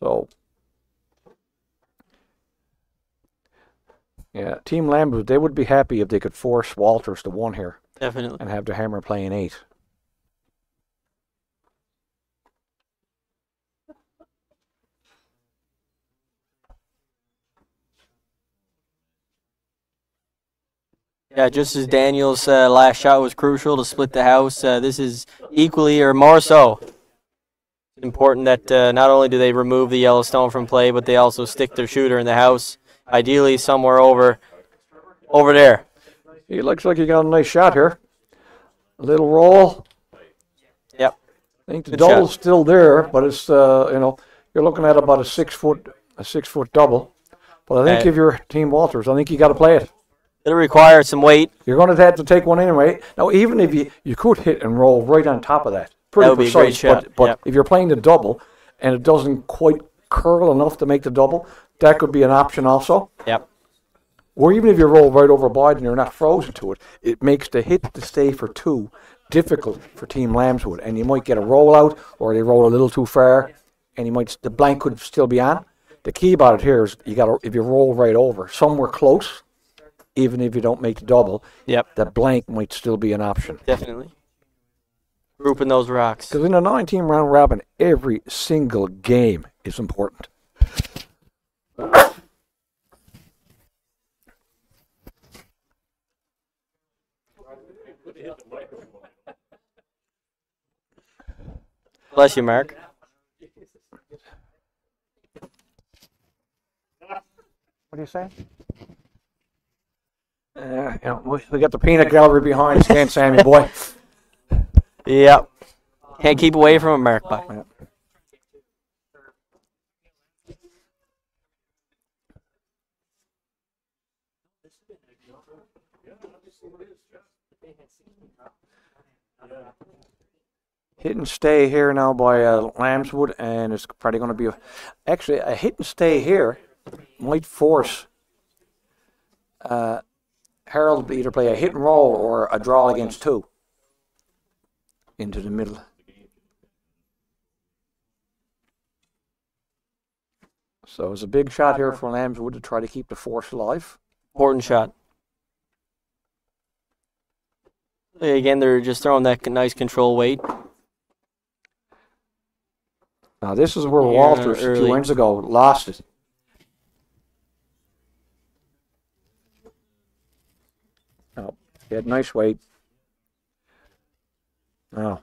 So, yeah, Team Lambert, they would be happy if they could force Walters to one here Definitely. and have the hammer playing eight. Yeah, just as Daniel's uh, last shot was crucial to split the house, uh, this is equally or more so. It's important that uh, not only do they remove the Yellowstone from play, but they also stick their shooter in the house, ideally somewhere over, over there. He looks like he got a nice shot here. A little roll. Yep. I think the Good shot. double's still there, but it's uh, you know you're looking at about a six foot a six foot double. But I think if you're Team Walters, I think you got to play it. It'll require some weight. You're going to have to take one anyway. Now, even if you you could hit and roll right on top of that, pretty would be a precise. great but shot, but yep. if you're playing the double and it doesn't quite curl enough to make the double, that could be an option also. Yep. Or even if you roll right over wide and you're not frozen to it, it makes the hit to stay for two difficult for Team Lamswood, and you might get a rollout or they roll a little too far, and you might the blank could still be on. The key about it here is you got if you roll right over somewhere close, even if you don't make the double, Yep. that blank might still be an option. Definitely. Grouping those rocks. Because in a 19 round robin, every single game is important. Bless you, Mark. What do you say? Uh, you know, we- we got the peanut gallery behind us, can't Sammy boy? Yep. Can't keep away from him, Mark. But Hit and stay here now by uh, Lamswood, and it's probably going to be a, actually a hit and stay here might force uh, Harold to either play a hit and roll or a draw against two into the middle. So it's a big shot here for Lamswood to try to keep the force alive. Important shot. Again, they're just throwing that nice control weight. Now this is where Yeah, Walters two early. ends ago lost it. Oh, he had nice weight. No,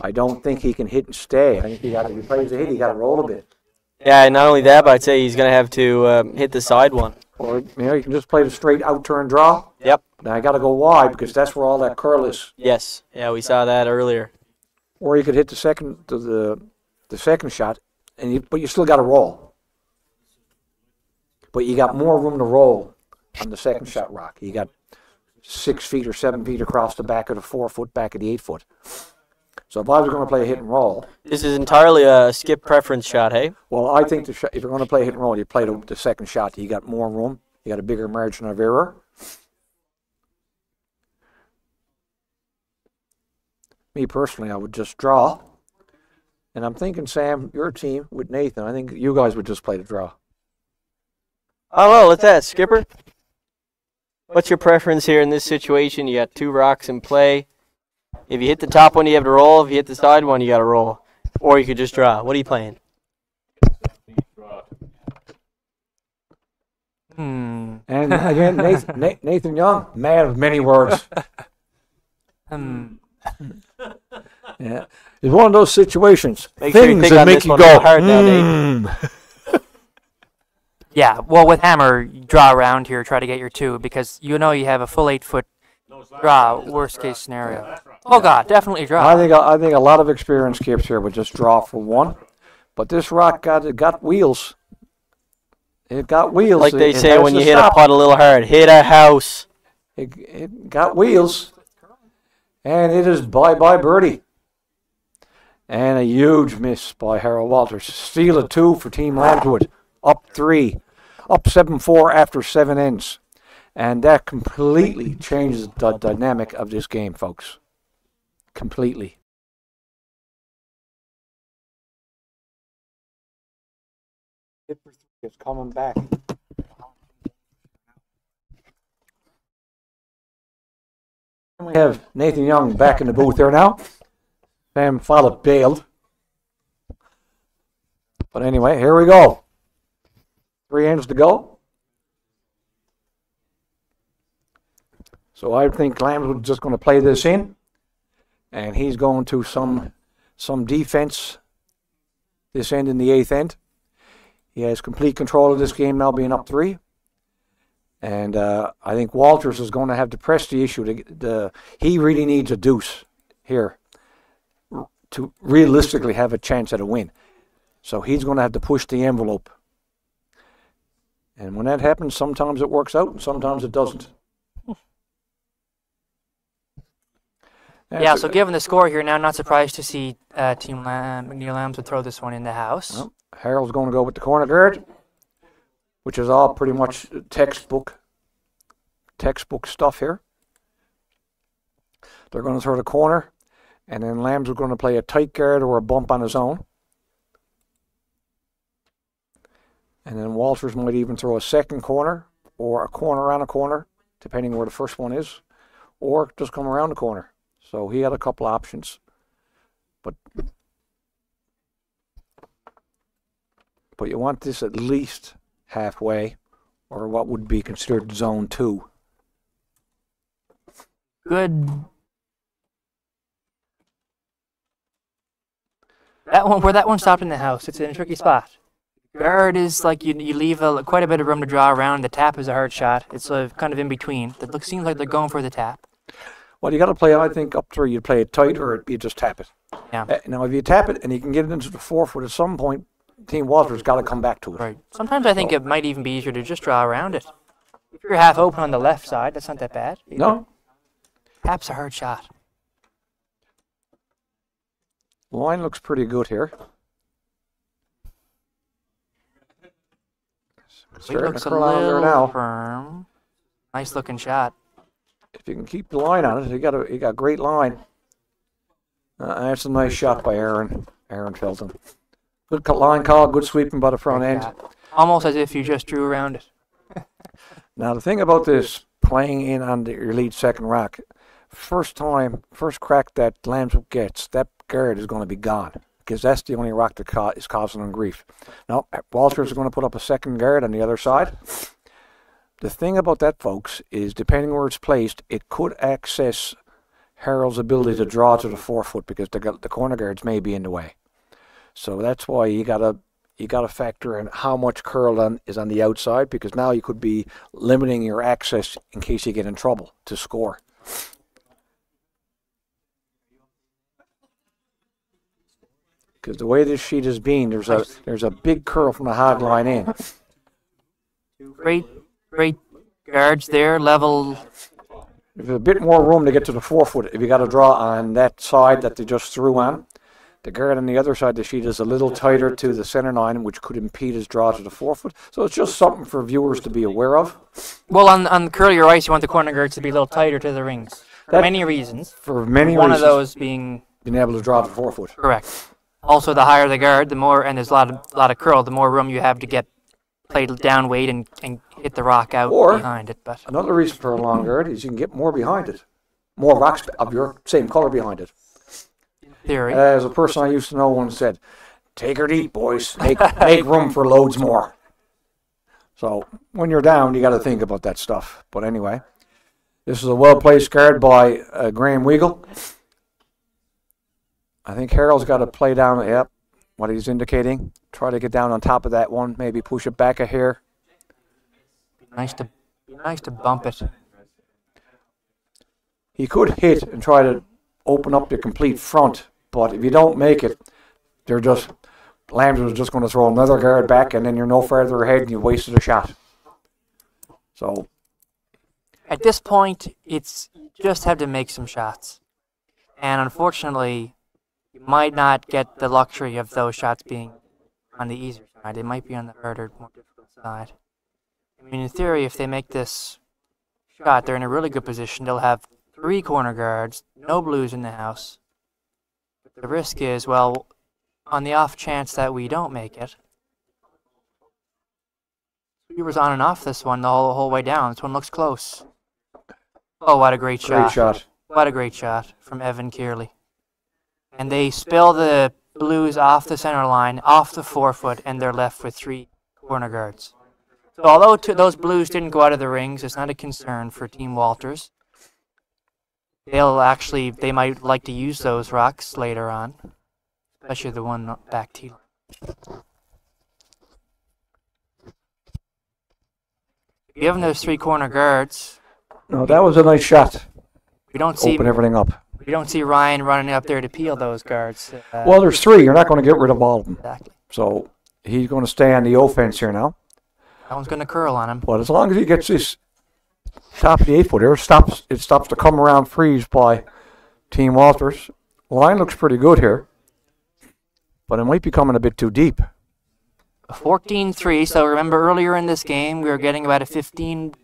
I don't think he can hit and stay. I think he got to, if he plays a hit, he got to roll a bit. Yeah, and not only that, but I'd say he's going to have to um, hit the side one. Or, you know, you can just play the straight out turn draw. Yep. Now I got to go wide because that's where all that curl is. Yes. Yeah, we saw that earlier. Or you could hit the second, to the, the, second shot, and you, but you still got to roll. But you got more room to roll on the second shot rock. You got six feet or seven feet across the back of the four foot, back of the eight foot. So if I was going to play a hit and roll, This is entirely a skip preference shot, hey? well, I think the sh- if you're going to play hit and roll, you play the, the second shot. You got more room. You got a bigger margin of error. Me personally, I would just draw. And I'm thinking, Sam, your team with Nathan, I think you guys would just play the draw. Oh, well, let's ask. Skipper? What's your preference here in this situation? You got two rocks in play. If you hit the top one, you have to roll. If you hit the side one, you got to roll. Or you could just draw. What are you playing? Hmm. And again, Nathan, Nathan Young, man of many words. Hmm. Yeah, it's one of those situations. Make sure you things think that make you go. real hard now, Nate. "Hmm." Yeah, well, with hammer, draw around here, try to get your two, because you know you have a full eight foot draw, worst case scenario. Oh, God, definitely draw. I think I think a lot of experienced skips here would just draw for one, but this rock got it got wheels. It got wheels. Like they it say has when you hit a stop. putt a little hard, hit a house. It, it got wheels, and it is bye bye birdie. And a huge miss by Harold Walters. Steal a two for Team Lamswood. Up three, up seven four after seven ends, and that completely changes the dynamic of this game, folks. Completely. It's coming back. We have Nathan Young back in the booth there now. Sam Follett bailed. But anyway, here we go. Three ends to go. So I think Lamswood's just going to play this in, and he's going to some some defense this end in the eighth end. He has complete control of this game now, being up three. And uh, I think Walters is going to have to press the issue. To, he really needs a deuce here to realistically have a chance at a win. So he's going to have to push the envelope. And when that happens, sometimes it works out and sometimes it doesn't. Yeah, so given the score here now, not surprised to see uh, Team Lam- McNeil Lamswood throw this one in the house. Well, Harold's going to go with the corner guard, which is all pretty much textbook textbook stuff here. They're going to throw the corner, and then Lambs are going to play a tight guard or a bump on his own. And then Walters might even throw a second corner or a corner on a corner, depending where the first one is, or just come around the corner. So he had a couple options. But but you want this at least halfway, or what would be considered zone two. Good. That one, where that one stopped in the house, it's in a tricky spot. Guard is like you, you leave a, quite a bit of room to draw around. The tap is a hard shot. It's uh, kind of in between. It looks seems like they're going for the tap. Well, you got to play, I think, up three. You play it tight, or you just tap it. Yeah. Uh, now, if you tap it and you can get it into the four foot at some point, Team Walter's got to come back to it. Right. Sometimes I think it might even be easier to just draw around it. if you're half open on the left side, that's not that bad. either. No, Tap's a hard shot. Line looks pretty good here. Looks to a curl there little now. firm. Nice looking shot. If you can keep the line on it, you got a you got a great line. Uh, that's a nice shot by Aaron Aaron Feltham. Good line call, good sweeping by the front end. Almost as if you just drew around it. Now the thing about this playing in on the, your lead second rack, first time, first crack that Lamswood gets, that guard is going to be gone because that's the only rock that ca- is causing them grief. Now Walters is going to put up a second guard on the other side. The thing about that, folks, is depending where it's placed, it could access Harold's ability to draw to the four foot because the, the corner guards may be in the way. So that's why you gotta you gotta factor in how much curl on, is on the outside because now you could be limiting your access in case you get in trouble to score. Because the way this sheet is being, there's a there's a big curl from the hog line in. Great, great guards there. Level. There's a bit more room to get to the four foot if you got to draw on that side that they just threw on. The guard on the other side of the sheet is a little tighter to the center line, which could impede his draw to the four foot. So it's just something for viewers to be aware of. Well, on on the curlier ice, you want the corner guards to be a little tighter to the rings for That- many reasons. For many One reasons, One of those being being able to draw to the four foot. correct. Also, the higher the guard, the more, and there's a lot of lot of curl, the more room you have to get played down weight and, and hit the rock out Or- behind it. But Another reason for a long guard is you can get more behind it, more rocks of your same color behind it. theory, As a person I used to know once said, "Take her deep, boys. Make make room for loads more." So when you're down, you got to think about that stuff. But anyway, this is a well placed guard by uh, Graham Weagle. I think Harold's got to play down. Yep, what he's indicating. Try to get down on top of that one. Maybe push it back a hair. nice to nice to bump it. He could hit and try to open up the complete front, but if you don't make it, they're just Lambs is just going to throw another guard back, and then you're no further ahead, and you wasted a shot. So At this point, it's just have to make some shots, and unfortunately, you might not get the luxury of those shots being on the easier side. They might be on the harder, more difficult side. I mean, in theory, if they make this shot, they're in a really good position. They'll have three corner guards, no blues in the house. The risk is, well, on the off chance that we don't make it, he was on and off this one the whole, whole way down. This one looks close. Oh, what a great shot. great shot. What a great shot from Evan Kearley. And they spill the blues off the center line, off the four foot, and they're left with three corner guards. So although those blues didn't go out of the rings, it's not a concern for Team Walters. They'll actually, they might like to use those rocks later on, especially the one back tee. Given those three corner guards, No, that was a nice shot. we don't see Open everything up. We don't see Ryan running up there to peel those guards. Uh, Well, there's three. You're not going to get rid of all of them. exactly. So he's going to stay on the offense here now. That one's going to curl on him. But as long as he gets this top of the eight footer, stops it stops the come around freeze by Team Walters. Line looks pretty good here, but it might be coming a bit too deep. 14-3. So remember earlier in this game, we were getting about a 15,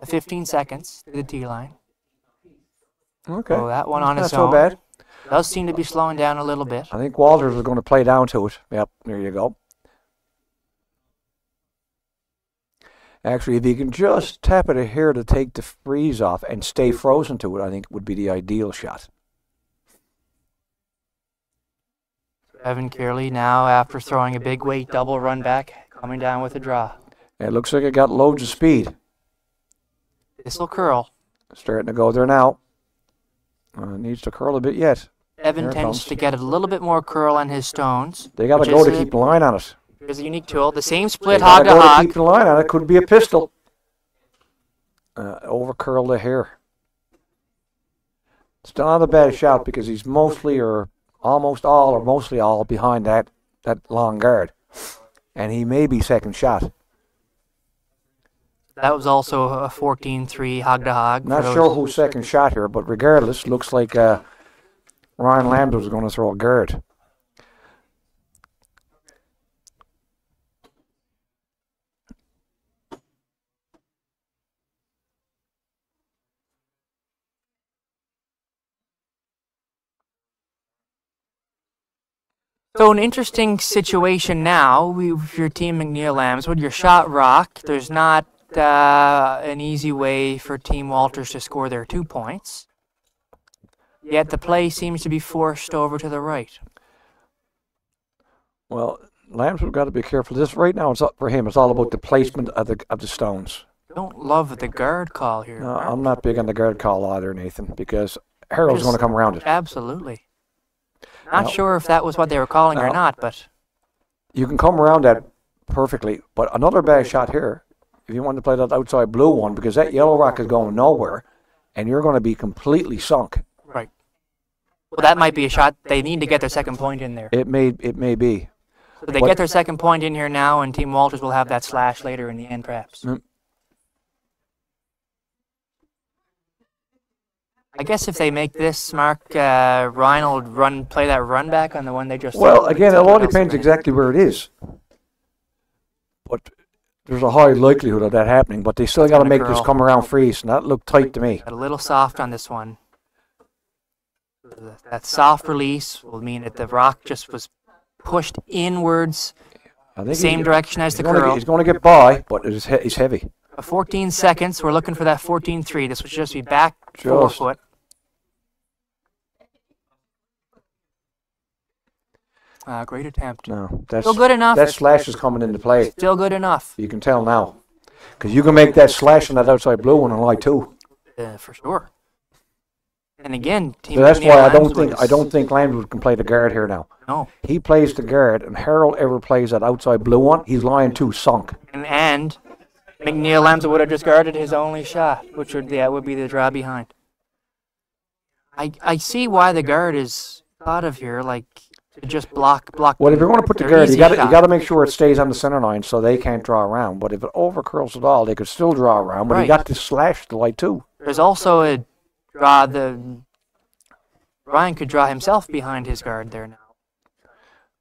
a 15 seconds to the tee line. Okay, So that one on not its so own bad. does seem to be slowing down a little bit. I think Walters is going to play down to it. Yep, there you go. Actually, if you can just tap it here to take the freeze off and stay frozen to it, I think would be the ideal shot. Evan Kearley now, after throwing a big weight double run back, coming down with a draw. It looks like it got loads of speed. This will curl. Starting to go there now. Uh, needs to curl a bit yet. Evan tends to get a little bit more curl on his stones. They got to go to keep the line on it. Here's a unique tool. The same split gotta hog to go to keep the line on it. Could be a pistol. Uh, over curl the hair. Still not a bad shot because he's mostly or almost all or mostly all behind that, that long guard. And he may be second shot. That was also a 14-3 hog to hog. Not sure who second shot here, but regardless, looks like uh, Ryan Lambs was going to throw a guard. So an interesting situation now we- with your team McNeil Lambs. With your shot rock, there's not uh, an easy way for Team Walters to score their two points. Yet the play seems to be forced over to the right. Well, Lambs have got to be careful. This right now, it's up for him. It's all about the placement of the of the stones. Don't love the guard call here. No, I'm not big on the guard call either, Nathan, because Harold's going to come around it. Absolutely. Not Now- sure if that was what they were calling or not, but You can come around that perfectly, but another bad shot here. If you want to play that outside blue one, because that yellow rock is going nowhere, and you're going to be completely sunk. right. Well, that might be a shot. They need to get their second point in there. It may it may be. So they What- get their second point in here now, and Team Walters will have that slash later in the end, perhaps. Mm. I guess if they make this, Mark, uh, Ryan will run, play that run back on the one they just. Well, again, it all depends exactly where it is. But there's a high likelihood of that happening. But they still got to gonna make this come around freeze, and that looked tight to me. Got a little soft on this one. That soft release will mean that the rock just was pushed inwards, I think same direction as he's the gonna, curl. He's going to get by, but it's, he- heavy. Uh, 14 seconds. We're looking for that 14-3. This would just be back four Just. foot. Uh, great attempt. No, that's Still good enough. that slash is coming into play. Still good enough. You can tell now, because you can make that slash on that outside blue one and lie too. Uh, for sure. And again, So that's why I don't think I don't think Lamswood can play the guard here now. No. He plays the guard, and Harold ever plays that outside blue one. He's lying too sunk. And, and McNeil Lambs would have discarded his only shot, which would yeah would be the draw behind. I I see why the guard is thought of here, like just block block. Well, if you're going to put the guard, you got to you got to make sure it stays on the center line so they can't draw around. But if it overcurls at all, they could still draw around. But Right. he got to slash the light too. There's also a draw the Ryan could draw himself behind his guard there now.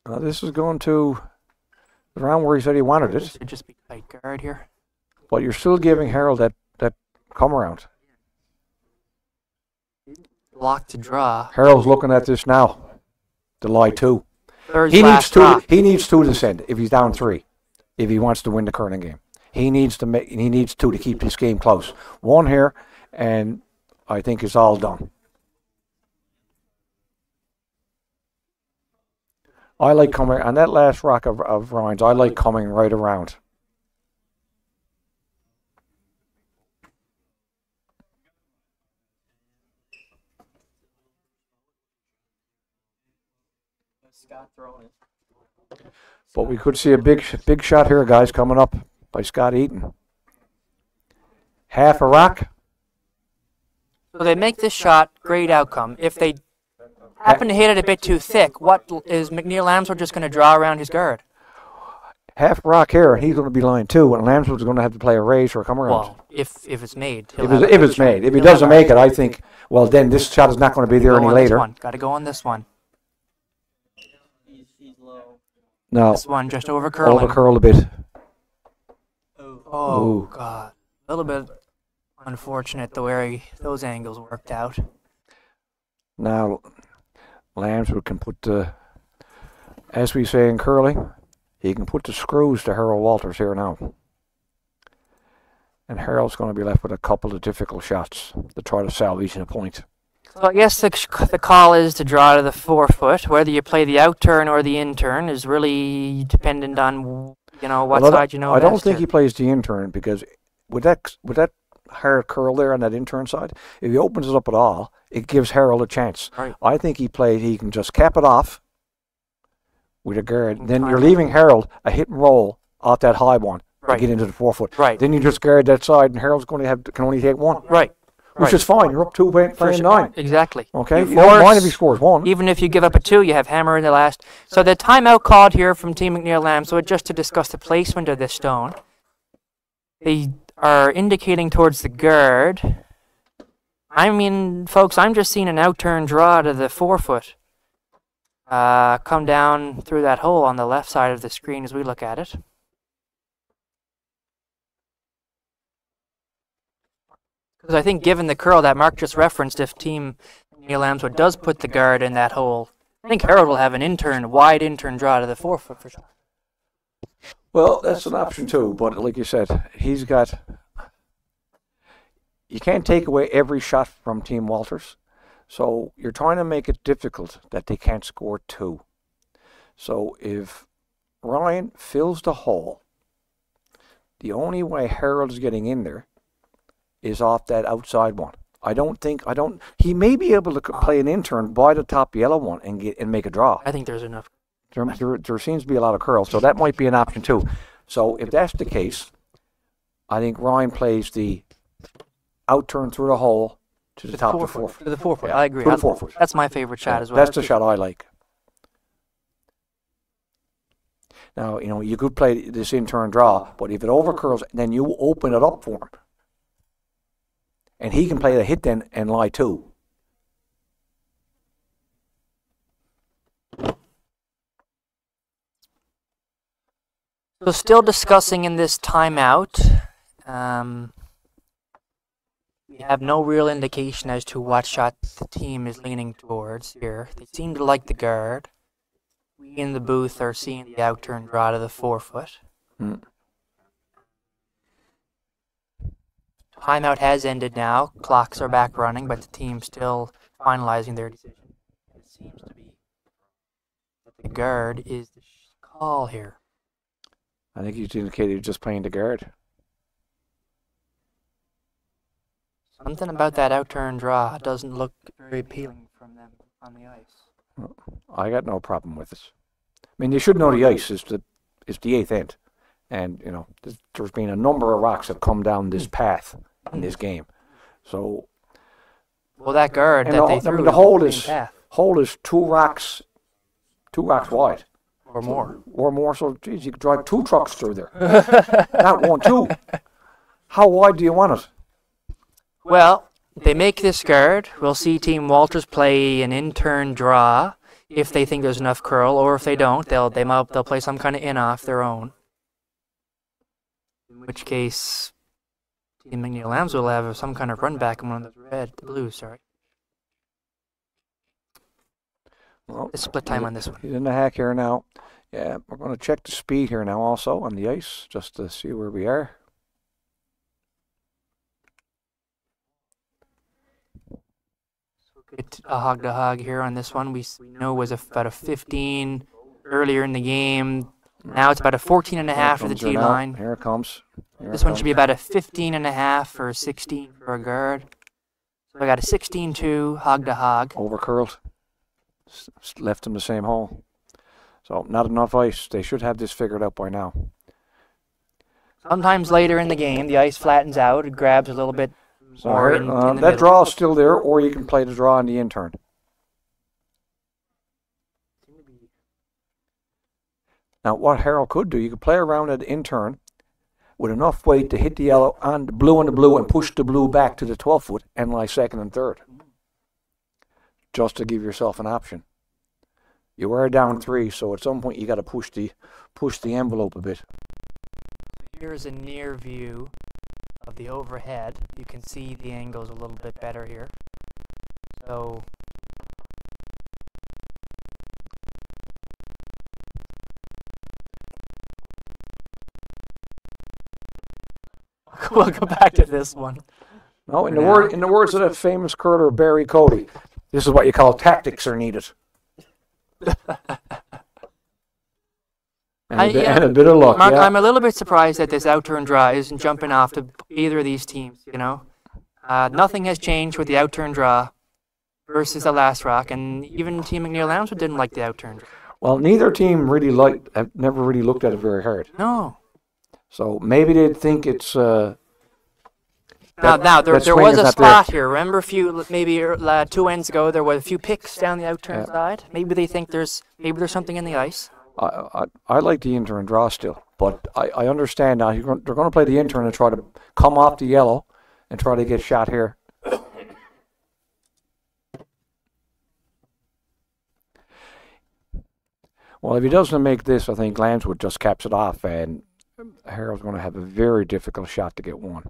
Uh, this is going to the round where he said he wanted This it, would just be tight guard here. but you're still giving Harold that that come around. Block to draw. Harold's looking at this now. The lie two. Third He needs two. draw. He needs two to send if he's down three. If he wants to win the curling game, he needs to make. He needs two to keep this game close. One here, and I think it's all done. I like coming on that last rock of, of Ryan's. I like coming right around. But we could see a big, big shot here, guys, coming up by Scott Eaton. Half a rock. So they make this shot, great outcome. If they happen to hit it a bit too thick, what is l- is McNeil Lamswood just going to draw around his guard? Half a rock here, and he's going to be lying two, and Lamswood's going to have to play a raise or a come around. Well, if if it's made, if, it's, a if it's made. If he doesn't make it, I think, well, then this shot is not going to be there any later. This. Got to go on this one. No, This one just over curling. over curl a bit. Oh Ooh. god, a little bit unfortunate the way those angles worked out. Now, Lamswood can put the, as we say in curling, he can put the screws to Harold Walters here now. And Harold's going to be left with a couple of difficult shots to try to salvage in a point. So I guess the, the call is to draw to the four foot. Whether you play the out turn or the in turn is really dependent on you know what Well, side you know. I don't think here. he plays the inturn because with that with that hard curl there on that inturn side, if he opens it up at all, it gives Harold a chance. Right. I think he played. He can just cap it off with a guard. And Then you're leaving Harold a hit and roll off that high one Right. to get into the four foot. Right. Then you just guard that side, and Harold's going to have can only take one, Right. Which right. is fine. You're up two playing, sure. nine. Exactly. Okay, You you don't mind if he scores one. Even if you give up a two, you have hammer in the last. So the timeout called here from Team McNeil Lamb. So just to discuss the placement of this stone, they are indicating towards the guard. I mean, folks, I'm just seeing an outturn draw to the four foot. Uh, come down through that hole on the left side of the screen as we look at it. Because I think, given the curl that Mark just referenced, if Team McNeil Lamswood does put the guard in that hole, I think Harold will have an inturn, wide inturn draw to the four foot for sure. Well, that's an option too, but like you said, he's got. You can't take away every shot from Team Walters, so you're trying to make it difficult that they can't score two. So if Ryan fills the hole, the only way Harold's getting in there is off that outside one. I don't think I don't. He may be able to ah. play an inturn by the top yellow one and get and make a draw. I think there's enough. There, there, there seems to be a lot of curls, so that might be an option too. So if that's the case, I think Ryan plays the out turn through the hole to the top of the four. To the four foot. Yeah, I agree. the I- four foot. That's my favorite shot Yeah, as well. That's the shot I like. Now, you know, you could play this in turn draw, but if it overcurls, then you open it up for him. And he can play the hit then and lie too. So still discussing in this timeout. Um, we have no real indication as to what shot the team is leaning towards here. They seem to like the guard. We in the booth are seeing the outturn draw to the four foot. Hmm. Timeout has ended now. Clocks are back running, but the team's still finalizing their decision. It seems to be that the guard is the call here. I think he's indicated he's just playing the guard. Something about that outturn draw doesn't look very appealing from them on the ice. I got no problem with this. I mean, you should know the ice is the is the eighth end, and you know there's, there's been a number of rocks that come down this hmm. path in this game. So Well, that guard And that the they hole- I threw mean, the is hole the is- path hole is two rocks, two rocks wide or more. or more. So geez, you could drive two trucks through there, not one, two. How wide do you want it? Well, they make this guard. We'll see Team Walters play an inturn draw if they think there's enough curl, or if they don't, they'll they might, they'll play some kind of in off their own. In which case, Team McNeil Lambs will have some kind of run back in one of the red, blue, sorry. Well, It's split time on this one. He's in the hack here now. Yeah, we're going to check the speed here now also on the ice just to see where we are. Get a hog to hog here on this one. We know was a, about a 15 earlier in the game. Hmm. Now it's about a 14 and a half for the T line. Here it comes. This one should be about a 15 and a half or 16 for a guard. So I got a 16-2 hog to hog. over curled. S- left him the same hole. So not enough ice. They should have this figured out by now. Sometimes later in the game, the ice flattens out. It grabs a little bit So more in, uh, in that middle. draw is still there, or you can play the draw on the inturn. Now, what Harold could do, you could play around at inturn with enough weight to hit the yellow on the blue and the blue and push the blue back to the 12 foot and lie second and third. Just to give yourself an option. You are down three, so at some point you got to push the push the envelope a bit. Here's a near view of the overhead. You can see the angles a little bit better here. So we'll go back to this one. No, in the word in the words of that famous curler Barry Cody, this is what you call tactics are needed. And, I- a bit, yeah. and a bit of luck. Mark, yeah. I'm a little bit surprised that this outturn draw isn't jumping off to either of these teams. You know, uh, nothing has changed with the outturn draw versus the last rock, and even Team McNeil Lamswood didn't like the outturn draw. Well, neither team really liked. I've never really looked at it very hard. No. So maybe they think it's. Uh, Now, that- now there, there was a not there. spot here. Remember, a few maybe uh, two ends ago, there were a few picks down the outturn Yeah. side. Maybe they think there's maybe there's something in the ice. I, I I like the inturn draw still. But I, I understand now. You're going, they're going to play the inturn and try to come off the yellow and try to get shot here. Well, if he doesn't make this, I think Lamswood just caps it off, and Harold's going to have a very difficult shot to get one.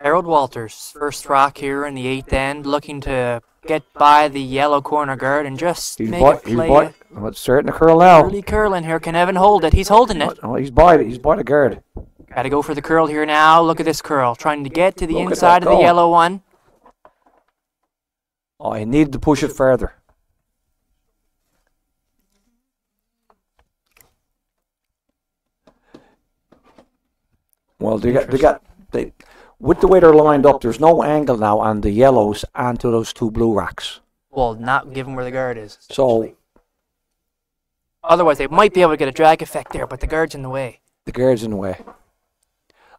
Harold Walters, first rock here in the eighth end, looking to get by the yellow corner guard and just He's make a he's play. Well, it's starting to curl now. Early curling here. Can Evan hold it? He's holding it. Oh, he's by it. He's by the guard. Got to go for the curl here now. Look at this curl, trying to get to the Look inside of the yellow one. Oh, he needed to push it further. Well, they got, they got, they, with the way they're lined up, there's no angle now on the yellows onto those two blue racks. Well, not given where the guard is. So Otherwise, they might be able to get a drag effect there, but the guard's in the way. the guard's in the way.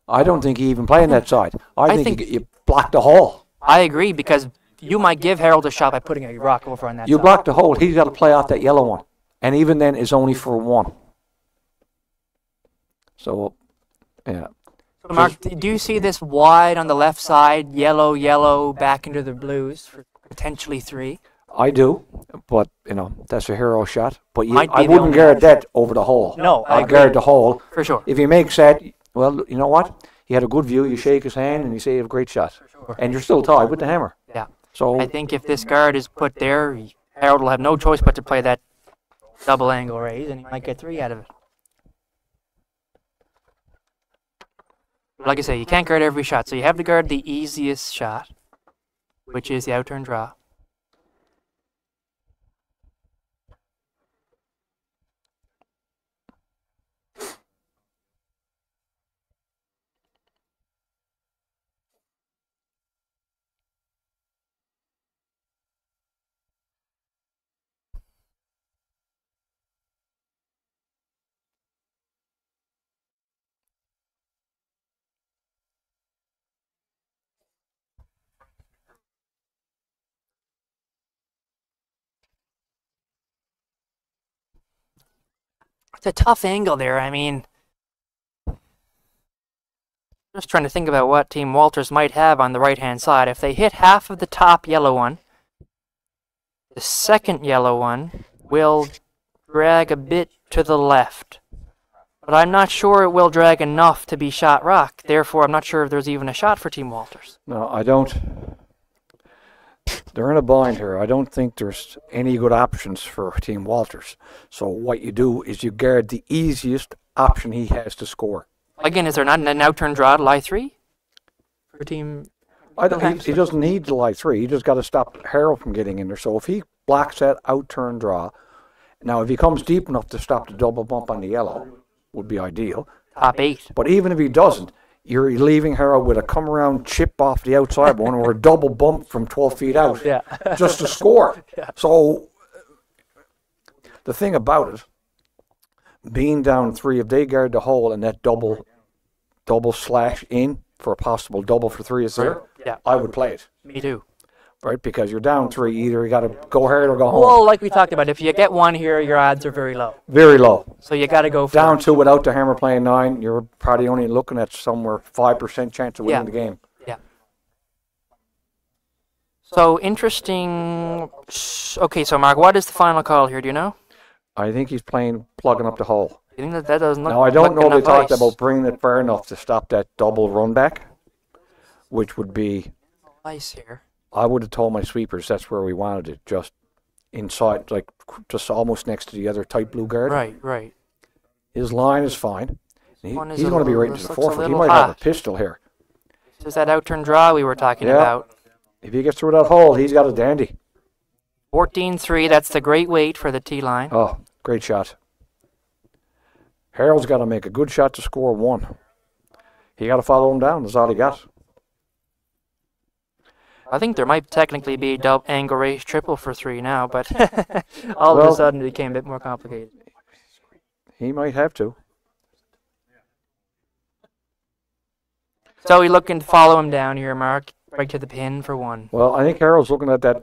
I don't think he even playing that side. I, I think, think- you, you block the hole. I agree because you might give Harold a shot by putting a rock over on that You side. block the hole. He's got to play off that yellow one, and even then, it's only for one. So, yeah. So Mark, do you see this wide on the left side, yellow, yellow, back into the blues for potentially three? I do, but you know that's a hero shot. But you, Might I the wouldn't only guard that over the hole. No, I I guard the hole. For sure. If he makes that, well, you know what? He had a good view. You shake his hand and you say you have a great shot, sure. and you're still tied with the hammer. Yeah. So I think if this guard is put there, Harold will have no choice but to play that double angle raise, and he might get three out of it. Like I say, you can't guard every shot, so you have to guard the easiest shot, which is the outturn draw. It's a tough angle there. I mean, just trying to think about what Team Walters might have on the right hand side. If they hit half of the top yellow one, the second yellow one will drag a bit to the left. But I'm not sure it will drag enough to be shot rock. Therefore, I'm not sure if there's even a shot for Team Walters. no, I don't. They're in a bind here. I don't think there's any good options for Team Walters. So what you do is you guard the easiest option he has to score. Again, is there not an outturn draw to lie three for Team? I don't, he, he doesn't need the light three. He just got to stop Harold from getting in there. So if he blocks that out turn draw, now if he comes deep enough to stop the double bump on the yellow, would be ideal. Top eight. But even if he doesn't, you're leaving Harold with a come around chip off the outside one or a double bump from 12 feet out Yeah. just to score. So the thing about it, being down three, if they guard the hole and that double double slash in for a possible double for three is there, Yeah. I would play it. Me too. Right? Because you're down three. Either you got to go hard or go home. Well, like we talked about, if you get one here, your odds are very low. Very low. So you got to go for Down two without the hammer playing nine, you're probably only looking at somewhere five percent chance of winning Yeah. the game. Yeah. So interesting. Okay, so Mark, what is the final call here? Do you know? I think he's playing plugging up the hole. You think that that doesn't look Now I don't know if they talked ice? about bringing it far enough to stop that double run back, which would be. ice here. I would have told my sweepers that's where we wanted it, just inside, like just almost next to the other tight blue guard. Right, right. His line is fine. He- he's going to be little- right to this the four foot. He little might have a hot. pistol here. This is that outturn draw we were talking Yeah. about. If he gets through that hole, he's got a dandy. 14-3, that's the great weight for the T line. Oh, great shot. Harold's got to make a good shot to score one. He got to follow him down. That's all he got. I think there might technically be double angle race triple for three now, but all of a sudden it became a bit more complicated. He might have to. So we looking to follow him down here, Mark, right to the pin for one. Well, I think Harold's looking at that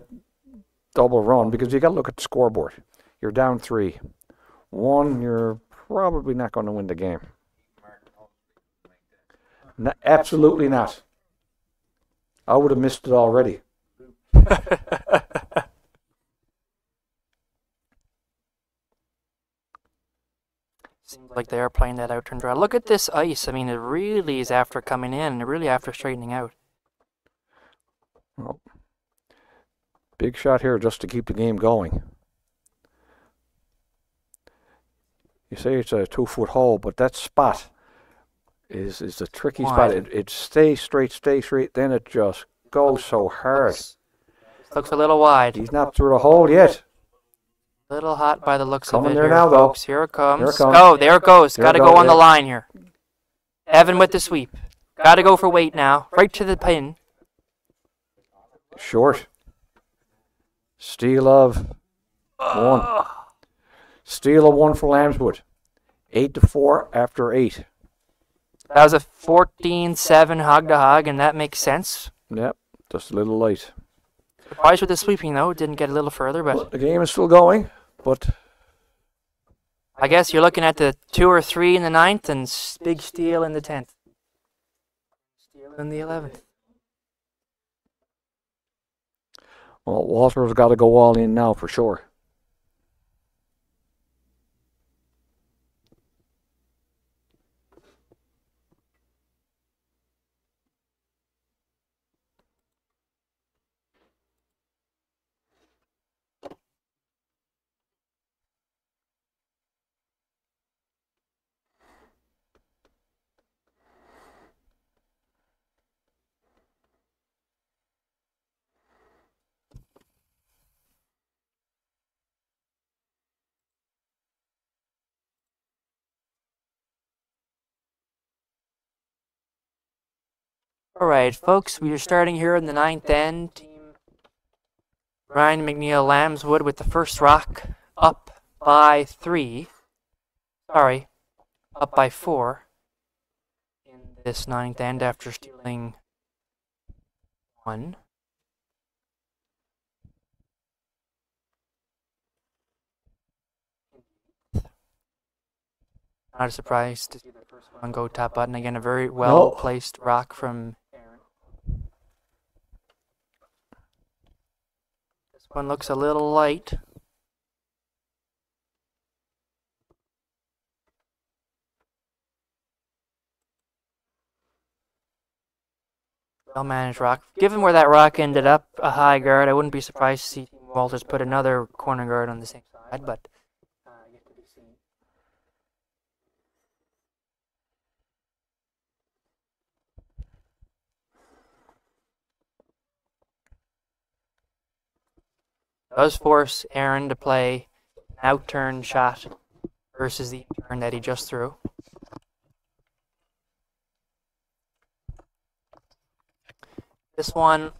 double run because you got to look at the scoreboard. You're down three. One, you're probably not going to win the game. No, absolutely not. I would have missed it already. Seems like they are playing that out turn draw. Look at this ice. I mean, it really is after coming in, really after straightening out. Big shot here just to keep the game going. You say it's a two foot hole, but that spot is is a tricky spot. It, it stays straight, stays straight, then it just goes so hard. Looks a little wide. He's not through the hole yet. little hot by the looks Coming of it there here, now, though. folks. Here it comes. Here it comes. Oh, there it goes. Got to go goes, on the line here. Evan with the sweep. Got to go for weight now. Right to the pin. Short. Steal of one. Steal of one for Lamswood. Eight to four after eight. That was a 14-7 hog to hog, and that makes sense. Yep, just a little late. Surprised with the sweeping though. Didn't get a little further, but But the game is still going, but I guess you're looking at the two or three in the ninth and big steal in the tenth. Steal in the eleventh. well, Walter's got to go all in now for sure. All right, folks, we are starting here in the ninth end. Team Ryan McNeil Lamswood with the first rock up by three. Sorry, up by four in this ninth end after stealing one. Not a surprise to see the first one go top button again. A very well placed rock from Aaron. This one looks a little light. Well managed rock. Given where that rock ended up, a high guard, I wouldn't be surprised to see Walters put another corner guard on the same side, but uh. Does force Aaron to play an outturn shot versus the turn that he just threw. This one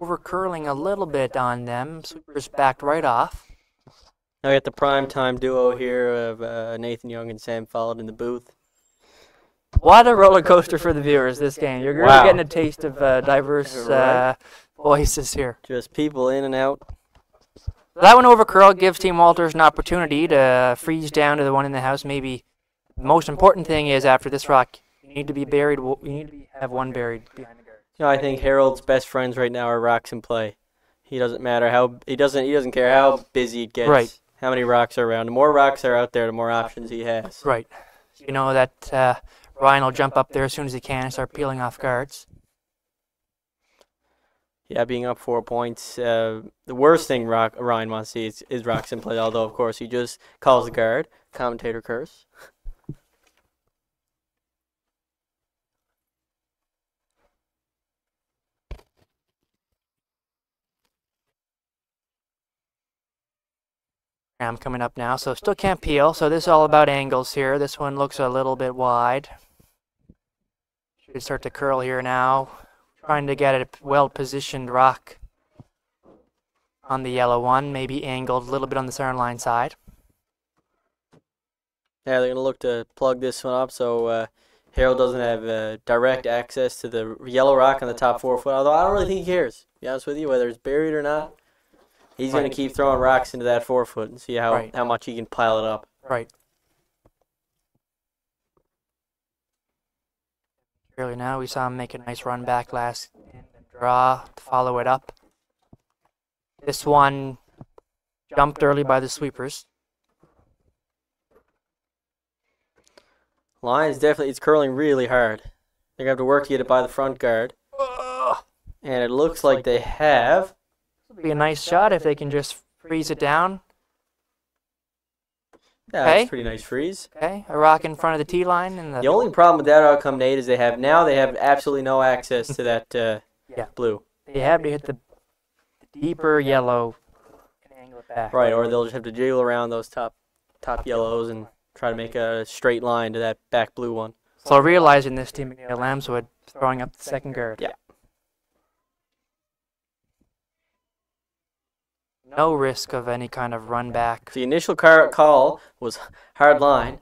over curling a little bit on them. Sweepers backed right off. Now we got the prime time duo here of uh, Nathan Young and Sam Follett in the booth. What a roller coaster for the viewers this game. You're really Wow. getting a taste of uh, diverse uh, voices here. Just people in and out. That one over curl gives Team Walters an opportunity to freeze down to the one in the house. Maybe the most important thing is after this rock, you need to be buried. You need to have one buried behind the guard. You know, I think Harold's best friends right now are rocks in play. He doesn't matter how he doesn't he doesn't care how busy it gets. Right. How many rocks are around? The more rocks are out there, the more options he has. Right. You know that uh, Ryan will jump up there as soon as he can and start peeling off guards. Yeah, being up four points. Uh, the worst thing Rock, Ryan wants to see is, is in play. Although of course he just calls the guard. Commentator curse. I'm coming up now, so still can't peel. So this is all about angles here. This one looks a little bit wide. Should start to curl here now. Trying to get a well positioned rock on the yellow one, maybe angled a little bit on the center line side. Yeah, they're gonna look to plug this one up so uh, Harold doesn't have uh, direct access to the yellow rock on the top four foot. Although I don't really think he cares. To be honest with you, whether it's buried or not, he's gonna keep throwing rocks into that four foot and see how Right. how much he can pile it up. Right. Earlier now, we saw him make a nice run back last and draw to follow it up. This one jumped early by the sweepers. Lions definitely it's curling really hard. They're gonna have to work to get it by the front guard, and it looks like they have. Be a nice shot if they can just freeze it down. Yeah, Okay. that's a pretty nice freeze. Okay, a rock in front of the tee line and the, The only problem with that outcome, Nate, is they have now they have absolutely no access to that uh, Yeah. blue. they have to hit the, the deeper yellow and angle it back. Right, or they'll just have to jiggle around those top top yellows and try to make a straight line to that back blue one. So realizing this team, McNeil Lamswood throwing up the second guard. Yeah. No risk of any kind of run back. The initial call was hard line.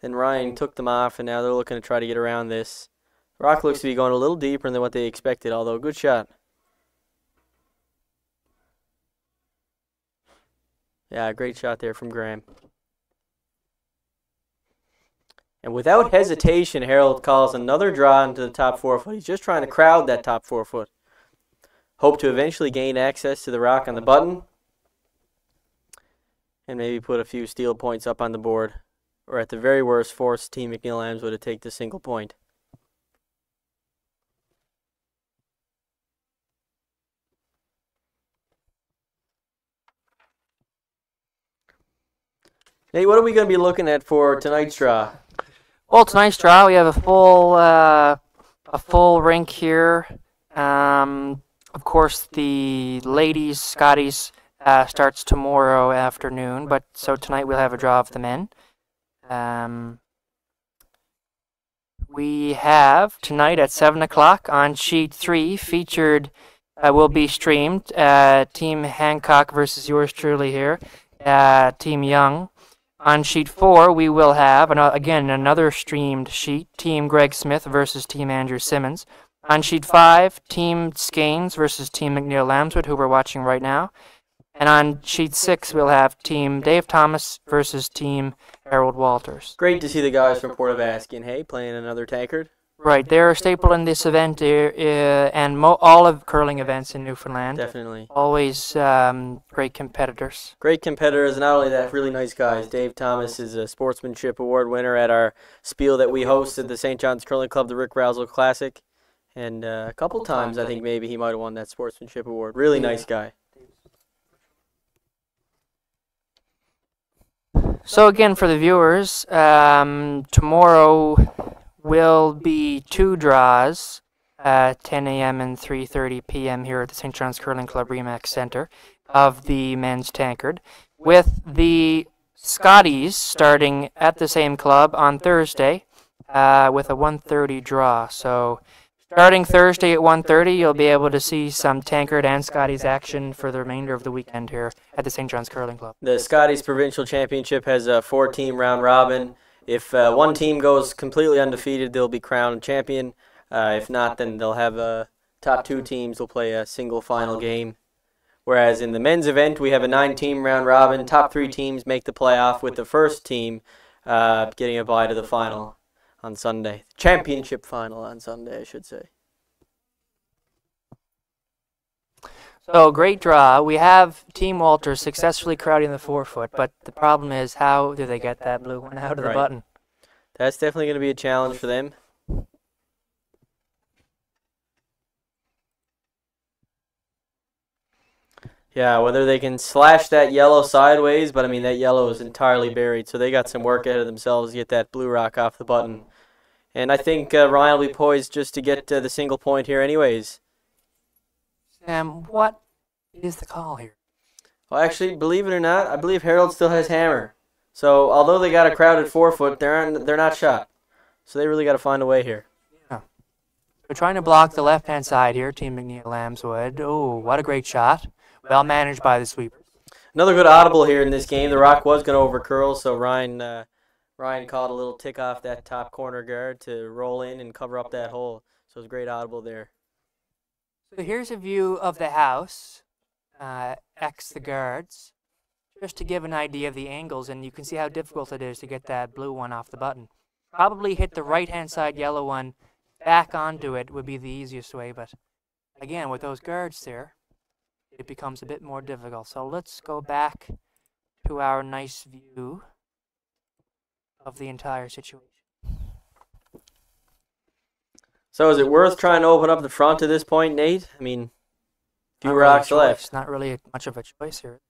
Then Ryan took them off, and now they're looking to try to get around this. Rock looks to be going a little deeper than what they expected, although good shot. Yeah, great shot there from Graham. And without hesitation, Harold calls another draw into the top four foot. He's just trying to crowd that top four foot. Hope to eventually gain access to the rock on the button. And maybe put a few steel points up on the board. Or at the very worst, force Team McNeil Lamswood to take the single point. Nate, what are we going to be looking at for tonight's draw? Well, tonight's draw we have a full uh, a full rink here. Um, of course, the ladies Scotties uh, starts tomorrow afternoon, but so tonight we'll have a draw of the men. Um, we have tonight at seven o'clock on sheet three featured uh, will be streamed. Uh, Team Hancock versus yours truly here. Uh, Team Young. On sheet four, we will have, again, another streamed sheet, Team Greg Smith versus Team Andrew Symonds. On sheet five, Team Skanes versus Team McNeil Lamswood, who we're watching right now. And on sheet six, we'll have Team Dave Thomas versus Team Harold Walters. Great to see the guys from Port aux Basques, hey, playing another tankard. Right, they're a staple in this event uh, and mo- all of curling events in Newfoundland. Definitely. Always um, great competitors. Great competitors, and not only that, really nice guys. Dave Thomas is a sportsmanship award winner at our spiel that we hosted, at the St. John's Curling Club, the Rick Rowsell Classic. And uh, a couple times, I think maybe he might have won that sportsmanship award. Really nice guy. So again, for the viewers, um, tomorrow will be two draws, uh, 10 a.m. and 3:30 p.m. here at the St. John's Curling Club Remax Center of the men's tankard, with the Scotties starting at the same club on Thursday uh, with a 1:30 draw. So. Starting Thursday at 1:30, you'll be able to see some tankard and Scotties action for the remainder of the weekend here at the St. John's Curling Club. The Scotties Provincial Championship has a four team round robin. If uh, one team goes completely undefeated, they'll be crowned champion. Uh, if not, then they'll have uh, top two teams will play a single final game. Whereas in the men's event, we have a nine team round robin. Top three teams make the playoff, with the first team uh, getting a bye to the final on Sunday. Championship final on Sunday, I should say. So great draw. We have Team Walters successfully crowding the four foot, but the problem is how do they get that blue one out of the Right. button? That's definitely going to be a challenge for them. Yeah, whether they can slash that yellow sideways, but I mean, that yellow is entirely buried, so they got some work ahead of themselves to get that blue rock off the button. And I think uh, Ryan will be poised just to get uh, the single point here, anyways. Sam, what is the call here? Well, actually, believe it or not, I believe Harold still has hammer. So although they got a crowded four foot, they're they're not shot. So they really got to find a way here. They're trying to block the left-hand side here, Team McNeil Lamswood. Oh, what a great shot. Well managed by the sweeper. Another good audible here in this game. The rock was going to overcurl, so Ryan uh, Ryan caught a little tick off that top corner guard to roll in and cover up that hole. So it was a great audible there. So here's a view of the house, uh, X the guards, just to give an idea of the angles, and you can see how difficult it is to get that blue one off the button. Probably hit the right-hand side yellow one back onto it would be the easiest way, but again, with those guards there, it becomes a bit more difficult. So let's go back to our nice view of the entire situation. So is it worth trying to open up the front at this point, Nate? I mean, few Not really rocks left. choice, Not really much of a choice here.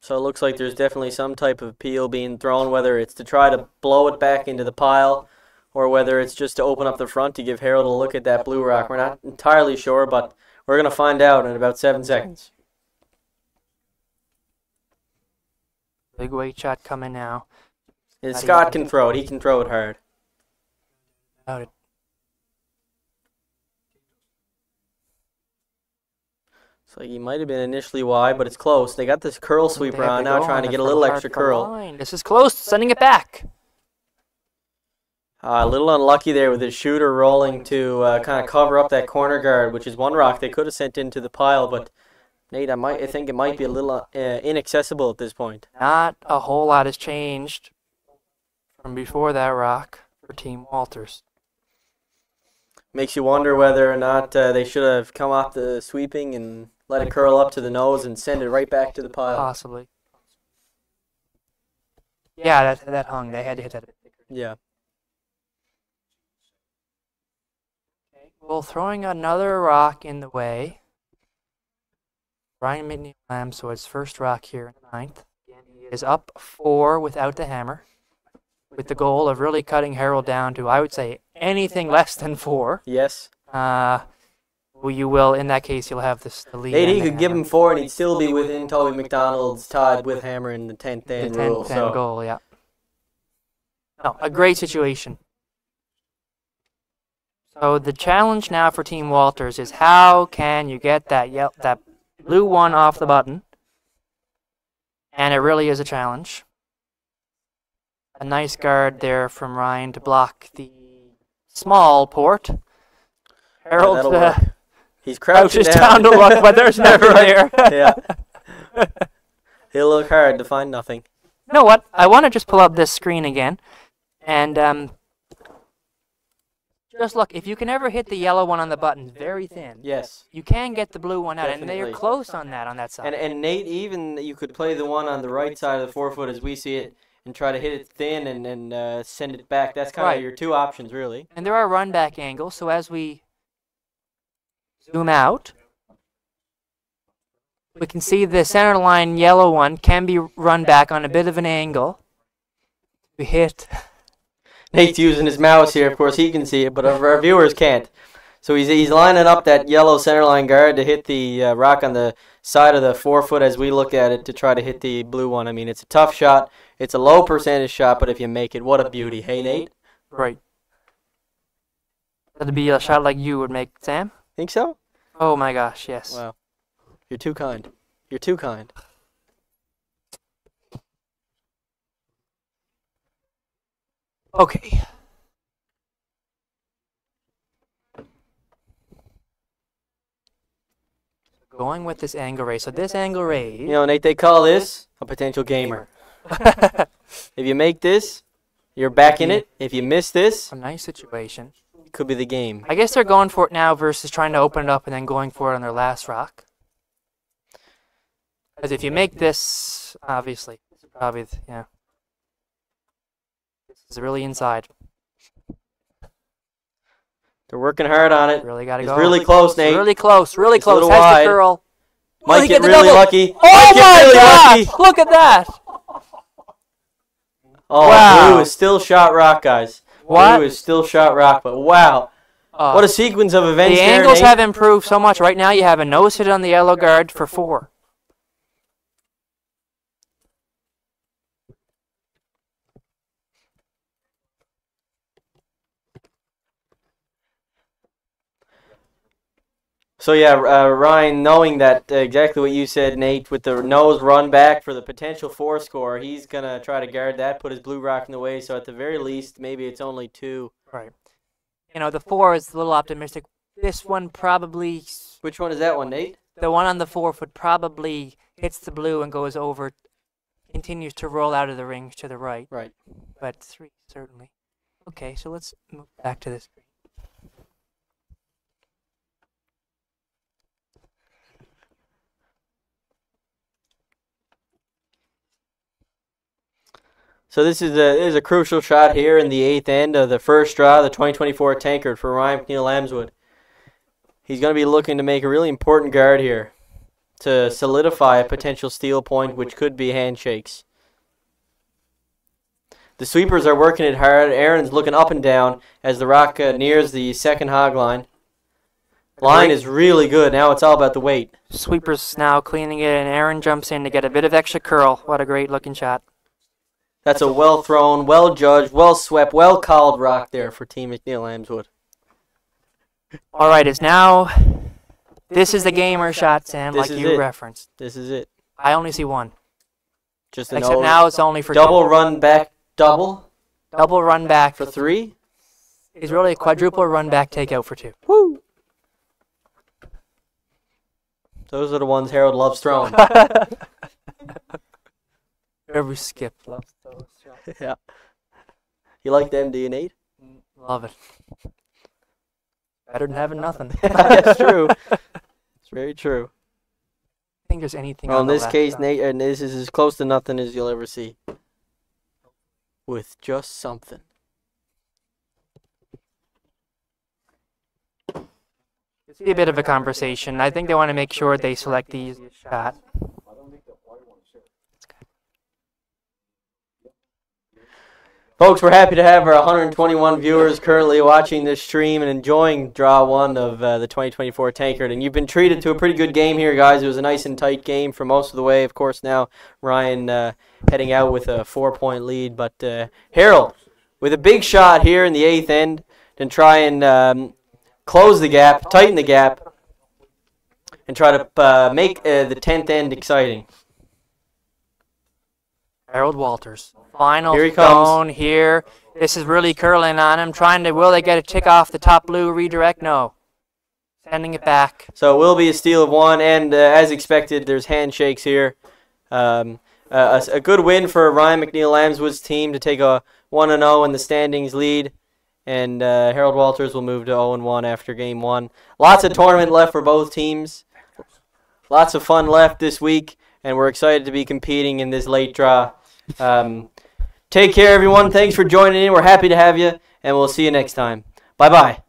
So it looks like there's definitely some type of appeal being thrown, whether it's to try to blow it back into the pile or whether it's just to open up the front to give Harold a look at that blue rock. We're not entirely sure, but we're going to find out in about seven seconds. Big weight shot coming now. And How do you- Scott can throw it. He can throw it hard. Out it. So he might have been initially wide, but it's close. They got this curl sweeper on now, trying to get a little extra curl. line. This is close. Sending it back. Uh, a little unlucky there with his shooter rolling to uh, kind of cover up that corner guard, which is one rock they could have sent into the pile, but Nate, I might, I think it might be a little uh, inaccessible at this point. Not a whole lot has changed from before that rock for Team Walters. Makes you wonder whether or not uh, they should have come off the sweeping and let it curl up to the nose and send it right back to the pile. Possibly. Yeah, that that hung. They had to hit that. a bit thicker. Yeah. Well, throwing another rock in the way. Ryan McNeil Lamswood's first rock here in the ninth. He is up four without the hammer, with the goal of really cutting Harold down to, I would say, anything less than four. Yes. Uh, well, you will, in that case, you'll have this the lead. Nate, and he the could give him four and he'd still be within Toby McDonald's tied with Hammer in the 10th and the 10th rule. So goal, yeah. No, a great situation. So the challenge now for Team Walters is how can you get that that blue one off the button? And it really is a challenge. A nice guard there from Ryan to block the small port. Harold that'll uh, he's crouching down. down to look, but there's nothing there. yeah. He'll look hard to find nothing. You know what? I want to just pull up this screen again, and um, just look. If you can ever hit the yellow one on the button very thin, Yes. you can get the blue one out, and they're close on that on that side. And and Nate, even you could play the one on the right side of the four foot as we see it, and try to hit it thin and and uh, send it back. That's kind of your two options, really. And there are run back angles, so as we zoom out, we can see the center line yellow one can be run back on a bit of an angle. We hit. Nate's using his mouse here. Of course, he can see it, but our, viewers can't. So he's he's lining up that yellow center line guard to hit the uh, rock on the side of the four foot as we look at it to try to hit the blue one. I mean, it's a tough shot. It's a low percentage shot, but if you make it, what a beauty. Hey, Nate. Right. That'd be a shot like you would make, Sam. Think so? Oh my gosh, yes. Wow. You're too kind. You're too kind. Okay. Going with this angle ray. So this angle ray... You know, Nate, they call this a potential gamer. If you make this, you're back in it. If you miss this, a nice situation. could be the game. I guess they're going for it now versus trying to open it up and then going for it on their last rock. Because if you make this, obviously, probably, yeah. Is really inside. They're working hard on it. Really got to It's go. really close, Nate. Really close, really It's close. Has wide. the. Will Might he get really double? lucky. Oh Might my really gosh! lucky. Look at that! Oh, Wow. blue is still shot rock, guys. What? Blue is still shot rock, but wow. Uh, What a sequence of events the angles Nate. have improved so much. Right now, you have a nose hit on the yellow guard for four. So yeah, uh, Ryan, knowing that uh, exactly what you said, Nate, with the nose run back for the potential four score, he's gonna try to guard that, put his blue rock in the way. So at the very least, maybe it's only two. Right. You know, the four is a little optimistic. This one probably, Which one is that one, Nate? the one on the four foot probably hits the blue and goes over, continues to roll out of the rings to the right. Right. But three, certainly. Okay, so let's move back to this. So this is a is a crucial shot here in the eighth end of the first draw, the 2024 tankard for Ryan McNeil Lamswood. He's going to be looking to make a really important guard here to solidify a potential steal point, which could be handshakes. The sweepers are working it hard. Aaron's looking up and down as the rock uh, nears the second hog line. Line is really good. Now it's all about the weight. Sweepers now cleaning it, and Aaron jumps in to get a bit of extra curl. What a great looking shot. That's a well thrown, well judged, well swept, well called rock there for Team McNeil Lamswood. All right, it's now. This is the gamer shot, Sam, This like you it. referenced. This is it. I only see one. Just an Except old now it's only for double run back double double run back for three. Is really a quadruple run back takeout for two. Woo! Those are the ones Harold loves throwing. Every skip loves those shots. yeah. You like them, do you, need? Mm, love it. Better than having nothing. That's true. It's very true. I think there's anything. Well, on in the this left case, side. Nate, and this is as close to nothing as you'll ever see. With just something. see a bit of a conversation. I think they want to make sure they select the easiest shot. Folks, we're happy to have our 121 viewers currently watching this stream and enjoying draw one of uh, the 2024 Tankard. And you've been treated to a pretty good game here, guys. It was a nice and tight game for most of the way. Of course, now Ryan uh, heading out with a four point lead. But uh, Harold, with a big shot here in the eighth end, to try and um, close the gap, tighten the gap, and try to uh, make uh, the 10th end exciting. Harold Walters. Final Here he comes. here. This is really curling on him. Trying to, will they get a tick off the top blue redirect? No. Sending it back. So it will be a steal of one, and uh, as expected, there's handshakes here. Um, uh, a, a good win for Ryan McNeil Lamswood's team to take a 1 0 in the standings lead. And uh, Harold Walters will move to 0 1 after game one. Lots of tournament left for both teams. Lots of fun left this week, and we're excited to be competing in this late draw. Um, take care, everyone. Thanks for joining in. We're happy to have you, and we'll see you next time. Bye bye.